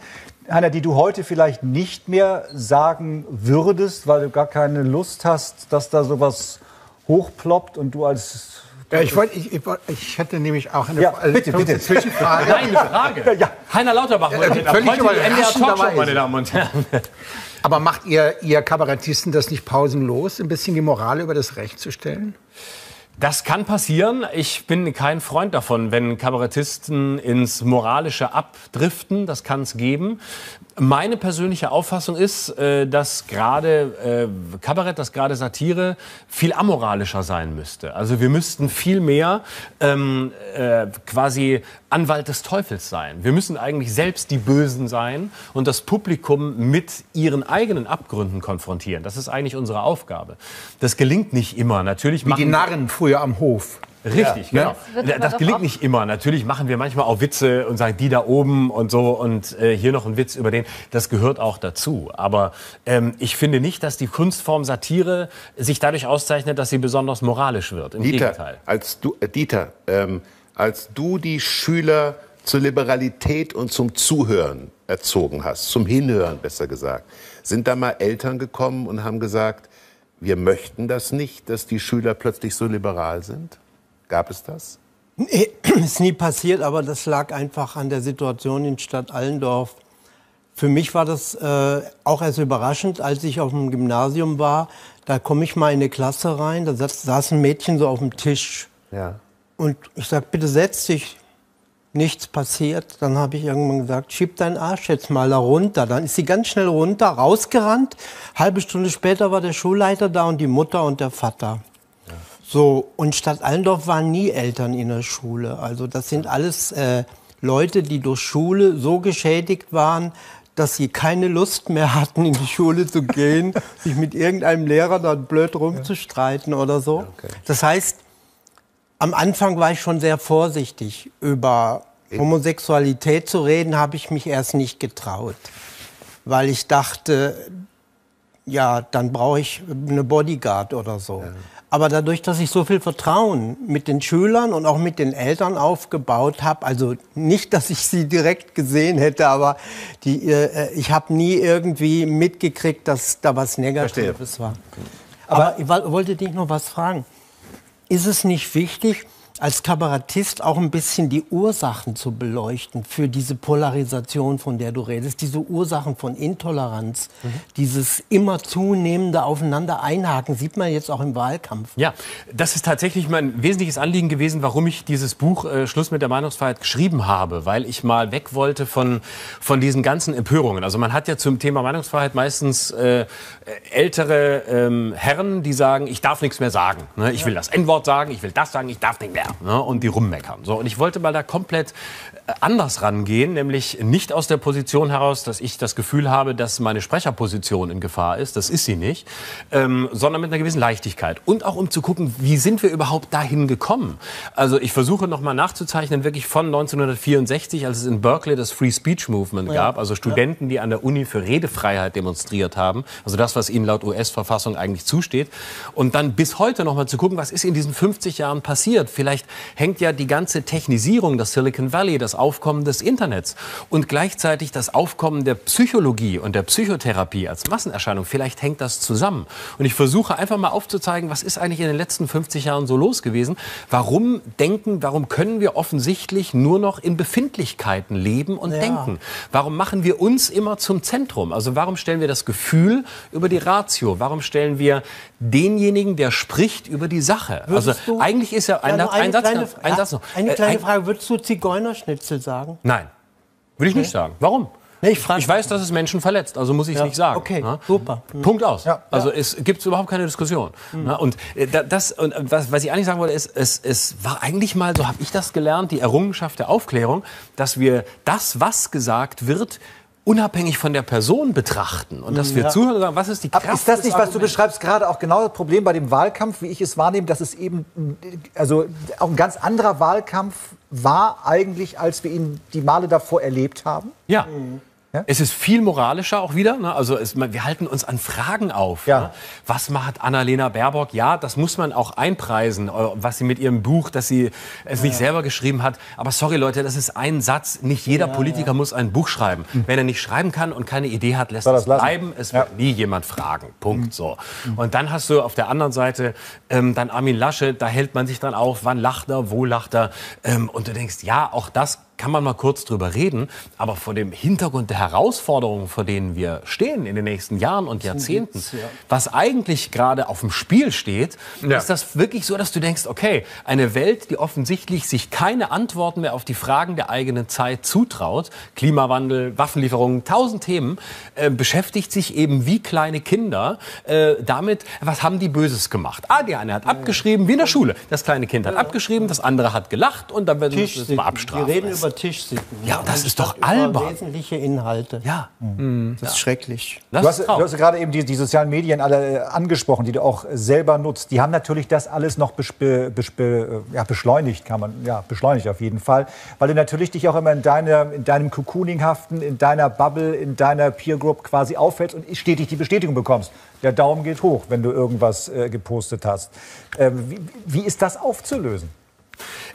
Heiner, die du heute vielleicht nicht mehr sagen würdest, weil du gar keine Lust hast, dass da sowas hochploppt und du als Ja, ich, wollte, ich, ich, wollte- ich hätte nämlich auch eine, Ja, bitte, bitte. Zwischenfrage. Nein, eine Frage. Ja. Heiner Lauterbach Ja, heute, völlig heute die NDR Talkshow, meine Damen und Herren. [LAUGHS] Aber macht ihr, ihr Kabarettisten das nicht pausenlos, ein bisschen die Moral über das Recht zu stellen? Das kann passieren. Ich bin kein Freund davon, wenn Kabarettisten ins Moralische abdriften. Das kann es geben. Meine persönliche Auffassung ist, äh, dass gerade äh, Kabarett, dass gerade Satire viel amoralischer sein müsste. Also wir müssten viel mehr ähm, äh, quasi Anwalt des Teufels sein. Wir müssen eigentlich selbst die Bösen sein und das Publikum mit ihren eigenen Abgründen konfrontieren. Das ist eigentlich unsere Aufgabe. Das gelingt nicht immer. Natürlich Wie die Narren früher am Hof. Richtig, Ja, genau. Das doch gelingt nicht immer. Natürlich machen wir manchmal auch Witze und sagen, die da oben und so und äh, hier noch ein Witz über den. Das gehört auch dazu. Aber ähm, ich finde nicht, dass die Kunstform Satire sich dadurch auszeichnet, dass sie besonders moralisch wird. Im Dieter, Gegenteil. als du, äh, Dieter ähm, als du die Schüler zur Liberalität und zum Zuhören erzogen hast, zum Hinhören besser gesagt, sind da mal Eltern gekommen und haben gesagt, wir möchten das nicht, dass die Schüler plötzlich so liberal sind? Gab es das? Nee, [CLEARS THROAT] ist nie passiert, aber das lag einfach an der Situation in Stadt Allendorf. Für mich war das äh, auch erst überraschend, als ich auf dem Gymnasium war. Da komme ich mal in eine Klasse rein, da saß, saß ein Mädchen so auf dem Tisch. Ja. Und ich sag, bitte setz dich. Nichts passiert. Dann habe ich irgendwann gesagt, schieb deinen Arsch jetzt mal da runter. Dann ist sie ganz schnell runter, rausgerannt. Halbe Stunde später war der Schulleiter da und die Mutter und der Vater. So, und Stadt Allendorf waren nie Eltern in der Schule. Also das sind alles äh, Leute, die durch Schule so geschädigt waren, dass sie keine Lust mehr hatten, in die Schule zu gehen, [LAUGHS] sich mit irgendeinem Lehrer dort blöd rumzustreiten oder so. Das heißt, am Anfang war ich schon sehr vorsichtig. Über Homosexualität zu reden, habe ich mich erst nicht getraut. Weil ich dachte, ja, dann brauche ich eine Bodyguard oder so. Aber dadurch, dass ich so viel Vertrauen mit den Schülern und auch mit den Eltern aufgebaut habe, also nicht, dass ich sie direkt gesehen hätte, aber die, äh, ich habe nie irgendwie mitgekriegt, dass da was Negatives war. Aber ich wa- wollte dich noch was fragen. Ist es nicht wichtig, als Kabarettist auch ein bisschen die Ursachen zu beleuchten für diese Polarisation, von der du redest, diese Ursachen von Intoleranz, dieses immer zunehmende Aufeinander einhaken, sieht man jetzt auch im Wahlkampf. Ja, das ist tatsächlich mein wesentliches Anliegen gewesen, warum ich dieses Buch äh, Schluss mit der Meinungsfreiheit geschrieben habe, weil ich mal weg wollte von, von diesen ganzen Empörungen. Also man hat ja zum Thema Meinungsfreiheit meistens äh, ältere ähm, Herren, die sagen, ich darf nichts mehr sagen. Ne? Ich will das N-Wort sagen, ich will das sagen, ich darf nicht mehr. Yeah, ne? und die rummeckern. So, und ich wollte mal da komplett äh, anders rangehen, nämlich nicht aus der Position heraus, dass ich das Gefühl habe, dass meine Sprecherposition in Gefahr ist. Das ist sie nicht, ähm, sondern mit einer gewissen Leichtigkeit und auch um zu gucken, wie sind wir überhaupt dahin gekommen. Also ich versuche noch mal nachzuzeichnen, wirklich von 1964, als es in Berkeley das Free Speech Movement gab, also Studenten, die an der Uni für Redefreiheit demonstriert haben, also das, was ihnen laut US-Verfassung eigentlich zusteht, und dann bis heute noch mal zu gucken, was ist in diesen 50 Jahren passiert. Vielleicht hängt ja die ganze Technisierung des Silicon Valley, das Aufkommen des Internets und gleichzeitig das Aufkommen der Psychologie und der Psychotherapie als Massenerscheinung, vielleicht hängt das zusammen. Und ich versuche einfach mal aufzuzeigen, was ist eigentlich in den letzten 50 Jahren so los gewesen? Warum denken, warum können wir offensichtlich nur noch in Befindlichkeiten leben und Ja. denken? Warum machen wir uns immer zum Zentrum? Also warum stellen wir das Gefühl über die Ratio? Warum stellen wir denjenigen, der spricht, über die Sache? Würdest also eigentlich ist ja Ja, ein, eine Satz, kleine, noch, ein ja, Satz noch. Eine Äh, kleine ein- Frage, würdest du Zigeunerschnitzel sagen? Nein, würde ich nicht sagen. Warum? ich, weiß, dass es Menschen verletzt, also muss ich es Ja, nicht sagen. okay, ne? super. Mhm. Punkt aus. Ja, also ja. es gibt überhaupt keine Diskussion. Mhm. Ne? Und äh, da- das und äh, was, was ich eigentlich sagen wollte, ist, es, es war eigentlich mal, so habe ich das gelernt, die Errungenschaft der Aufklärung, dass wir das, was gesagt wird, unabhängig von der Person betrachten und dass wir Ja. zuhören und sagen, was ist die Kraft Aber ist das nicht, was du beschreibst, gerade auch genau das Problem bei dem Wahlkampf, wie ich es wahrnehme, dass es eben also auch ein ganz anderer Wahlkampf war eigentlich, als wir ihn die Male davor erlebt haben? Ja. Es ist viel moralischer auch wieder. Ne? Also es, wir halten uns an Fragen auf. Ne? Was macht Annalena Baerbock? Ja, das muss man auch einpreisen, was sie mit ihrem Buch, dass sie es nicht selber geschrieben hat. Aber sorry Leute, das ist ein Satz. Nicht jeder Politiker muss ein Buch schreiben. Wenn er nicht schreiben kann und keine Idee hat, lässt er es bleiben. Es wird nie jemand fragen. Punkt. So. Und dann hast du auf der anderen Seite ähm, dann Armin Laschet, da hält man sich dran auf, wann lacht er, wo lacht er. Ähm, und du denkst, ja, auch das kann man mal kurz drüber reden, aber vor dem Hintergrund der Herausforderungen, vor denen wir stehen in den nächsten Jahren und Jahrzehnten, ja. was eigentlich gerade auf dem Spiel steht, Ja. ist das wirklich so, dass du denkst, okay, eine Welt, die offensichtlich sich keine Antworten mehr auf die Fragen der eigenen Zeit zutraut, Klimawandel, Waffenlieferungen, tausend Themen, äh, beschäftigt sich eben wie kleine Kinder äh, damit, was haben die Böses gemacht. Ah, die eine hat abgeschrieben, wie in der Schule. Das kleine Kind hat abgeschrieben, das andere hat gelacht und dann werden wir es mal abstrafen. Wir reden über Tischsitten. Ja, und das ist doch albern. wesentliche Inhalte. Ja. Das ist schrecklich. Du hast, du hast gerade eben die, die sozialen Medien alle äh, angesprochen, die du auch selber nutzt. Die haben natürlich das alles noch bespe, bespe, äh, ja, beschleunigt, kann man, ja, beschleunigt auf jeden Fall. Weil du natürlich dich auch immer in, deiner, in deinem Cocooning-haften, in deiner Bubble, in deiner Peer Group quasi auffällst und stetig die Bestätigung bekommst. Der Daumen geht hoch, wenn du irgendwas äh, gepostet hast. Ähm, wie, wie ist das aufzulösen?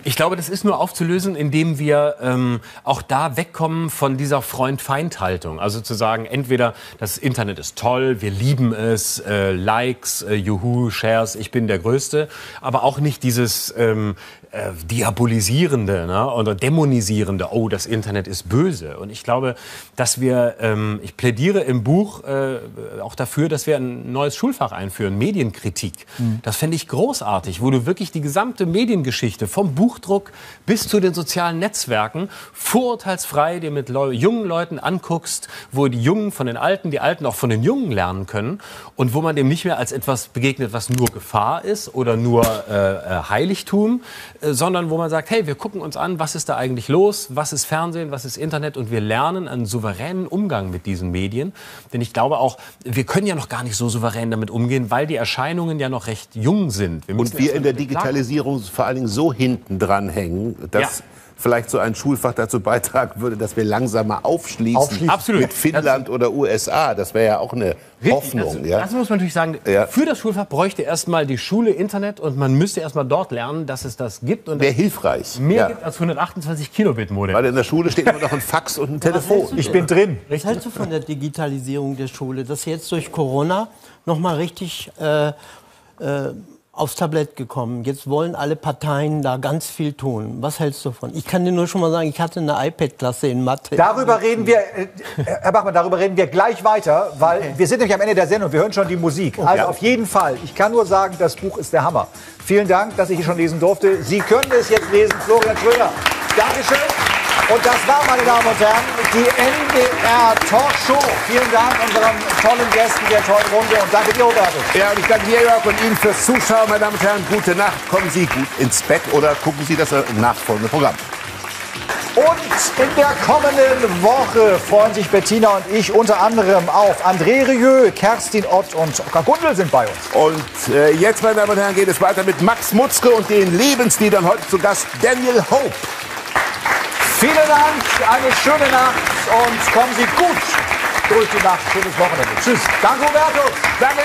Ich glaube, das ist nur aufzulösen, indem wir ähm, auch da wegkommen von dieser Freund-Feind-Haltung. Also zu sagen, entweder das Internet ist toll, wir lieben es, äh, Likes, äh, Juhu, Shares, ich bin der Größte, aber auch nicht dieses ähm, äh, diabolisierende ne, oder dämonisierende, oh, das Internet ist böse. Und ich glaube, dass wir, ähm, ich plädiere im Buch äh, auch dafür, dass wir ein neues Schulfach einführen, Medienkritik. Das fände ich großartig, wo du wirklich die gesamte Mediengeschichte vom Buchdruck bis zu den sozialen Netzwerken vorurteilsfrei dir mit Leu jungen Leuten anguckst, wo die Jungen von den Alten, die Alten auch von den Jungen lernen können und wo man dem nicht mehr als etwas begegnet, was nur Gefahr ist oder nur äh, äh, Heiligtum, äh, sondern wo man sagt, hey, wir gucken uns an, was ist da eigentlich los, was ist Fernsehen, was ist Internet und wir lernen einen souveränen Umgang mit diesen Medien. Denn ich glaube auch, wir können ja noch gar nicht so souverän damit umgehen, weil die Erscheinungen ja noch recht jung sind. müssen Und wir in der. Digitalisierung vor allen Dingen so hinten dran hängen, dass Ja. vielleicht so ein Schulfach dazu beitragen würde, dass wir langsamer aufschließen, Aufschließen. Absolut. mit Finnland oder USA. Das wäre ja auch eine Hoffnung. Das, ja? das muss man natürlich sagen. Ja. Für das Schulfach bräuchte erstmal die Schule Internet und man müsste erstmal dort lernen, dass es das gibt. Und Wäre hilfreich. Mehr ja. gibt als 128 Kilobit Modem. Weil in der Schule steht immer noch ein Fax und ein Telefon. Ich bin drin. Was hältst du von der Digitalisierung der Schule, dass jetzt durch Corona noch mal richtig äh, äh, aufs Tablett gekommen? Jetzt wollen alle Parteien da ganz viel tun. Was hältst du davon? Ich kann dir nur schon mal sagen, ich hatte eine iPad-Klasse in Mathe. Darüber reden wir, äh, Herr Bachmann, darüber reden wir gleich weiter, weil wir sind nämlich am Ende der Sendung, wir hören schon die Musik. Also Ja. auf jeden Fall, ich kann nur sagen, das Buch ist der Hammer. Vielen Dank, dass ich es schon lesen durfte. Sie können es jetzt lesen, Florian Schröder. Dankeschön. Und das war, meine Damen und Herren, die NDR Talkshow. Vielen Dank unseren tollen Gästen der tollen Runde und danke dir, Hubertus. Ja, und ich danke dir, Jörg, und Ihnen fürs Zuschauen, meine Damen und Herren. Gute Nacht, kommen Sie gut ins Bett oder gucken Sie das nachfolgende Programm. Und in der kommenden Woche freuen sich Bettina und ich unter anderem auf André Rieu, Kerstin Ott und Oskar Gundel sind bei uns. Und äh, jetzt, meine Damen und Herren, geht es weiter mit Max Mutzke und den Lebensliedern. Heute zu Gast Daniel Hope. Vielen Dank, eine schöne Nacht und kommen Sie gut durch die Nacht. Schönes Wochenende. Tschüss. Danke, Hubertus. Danke,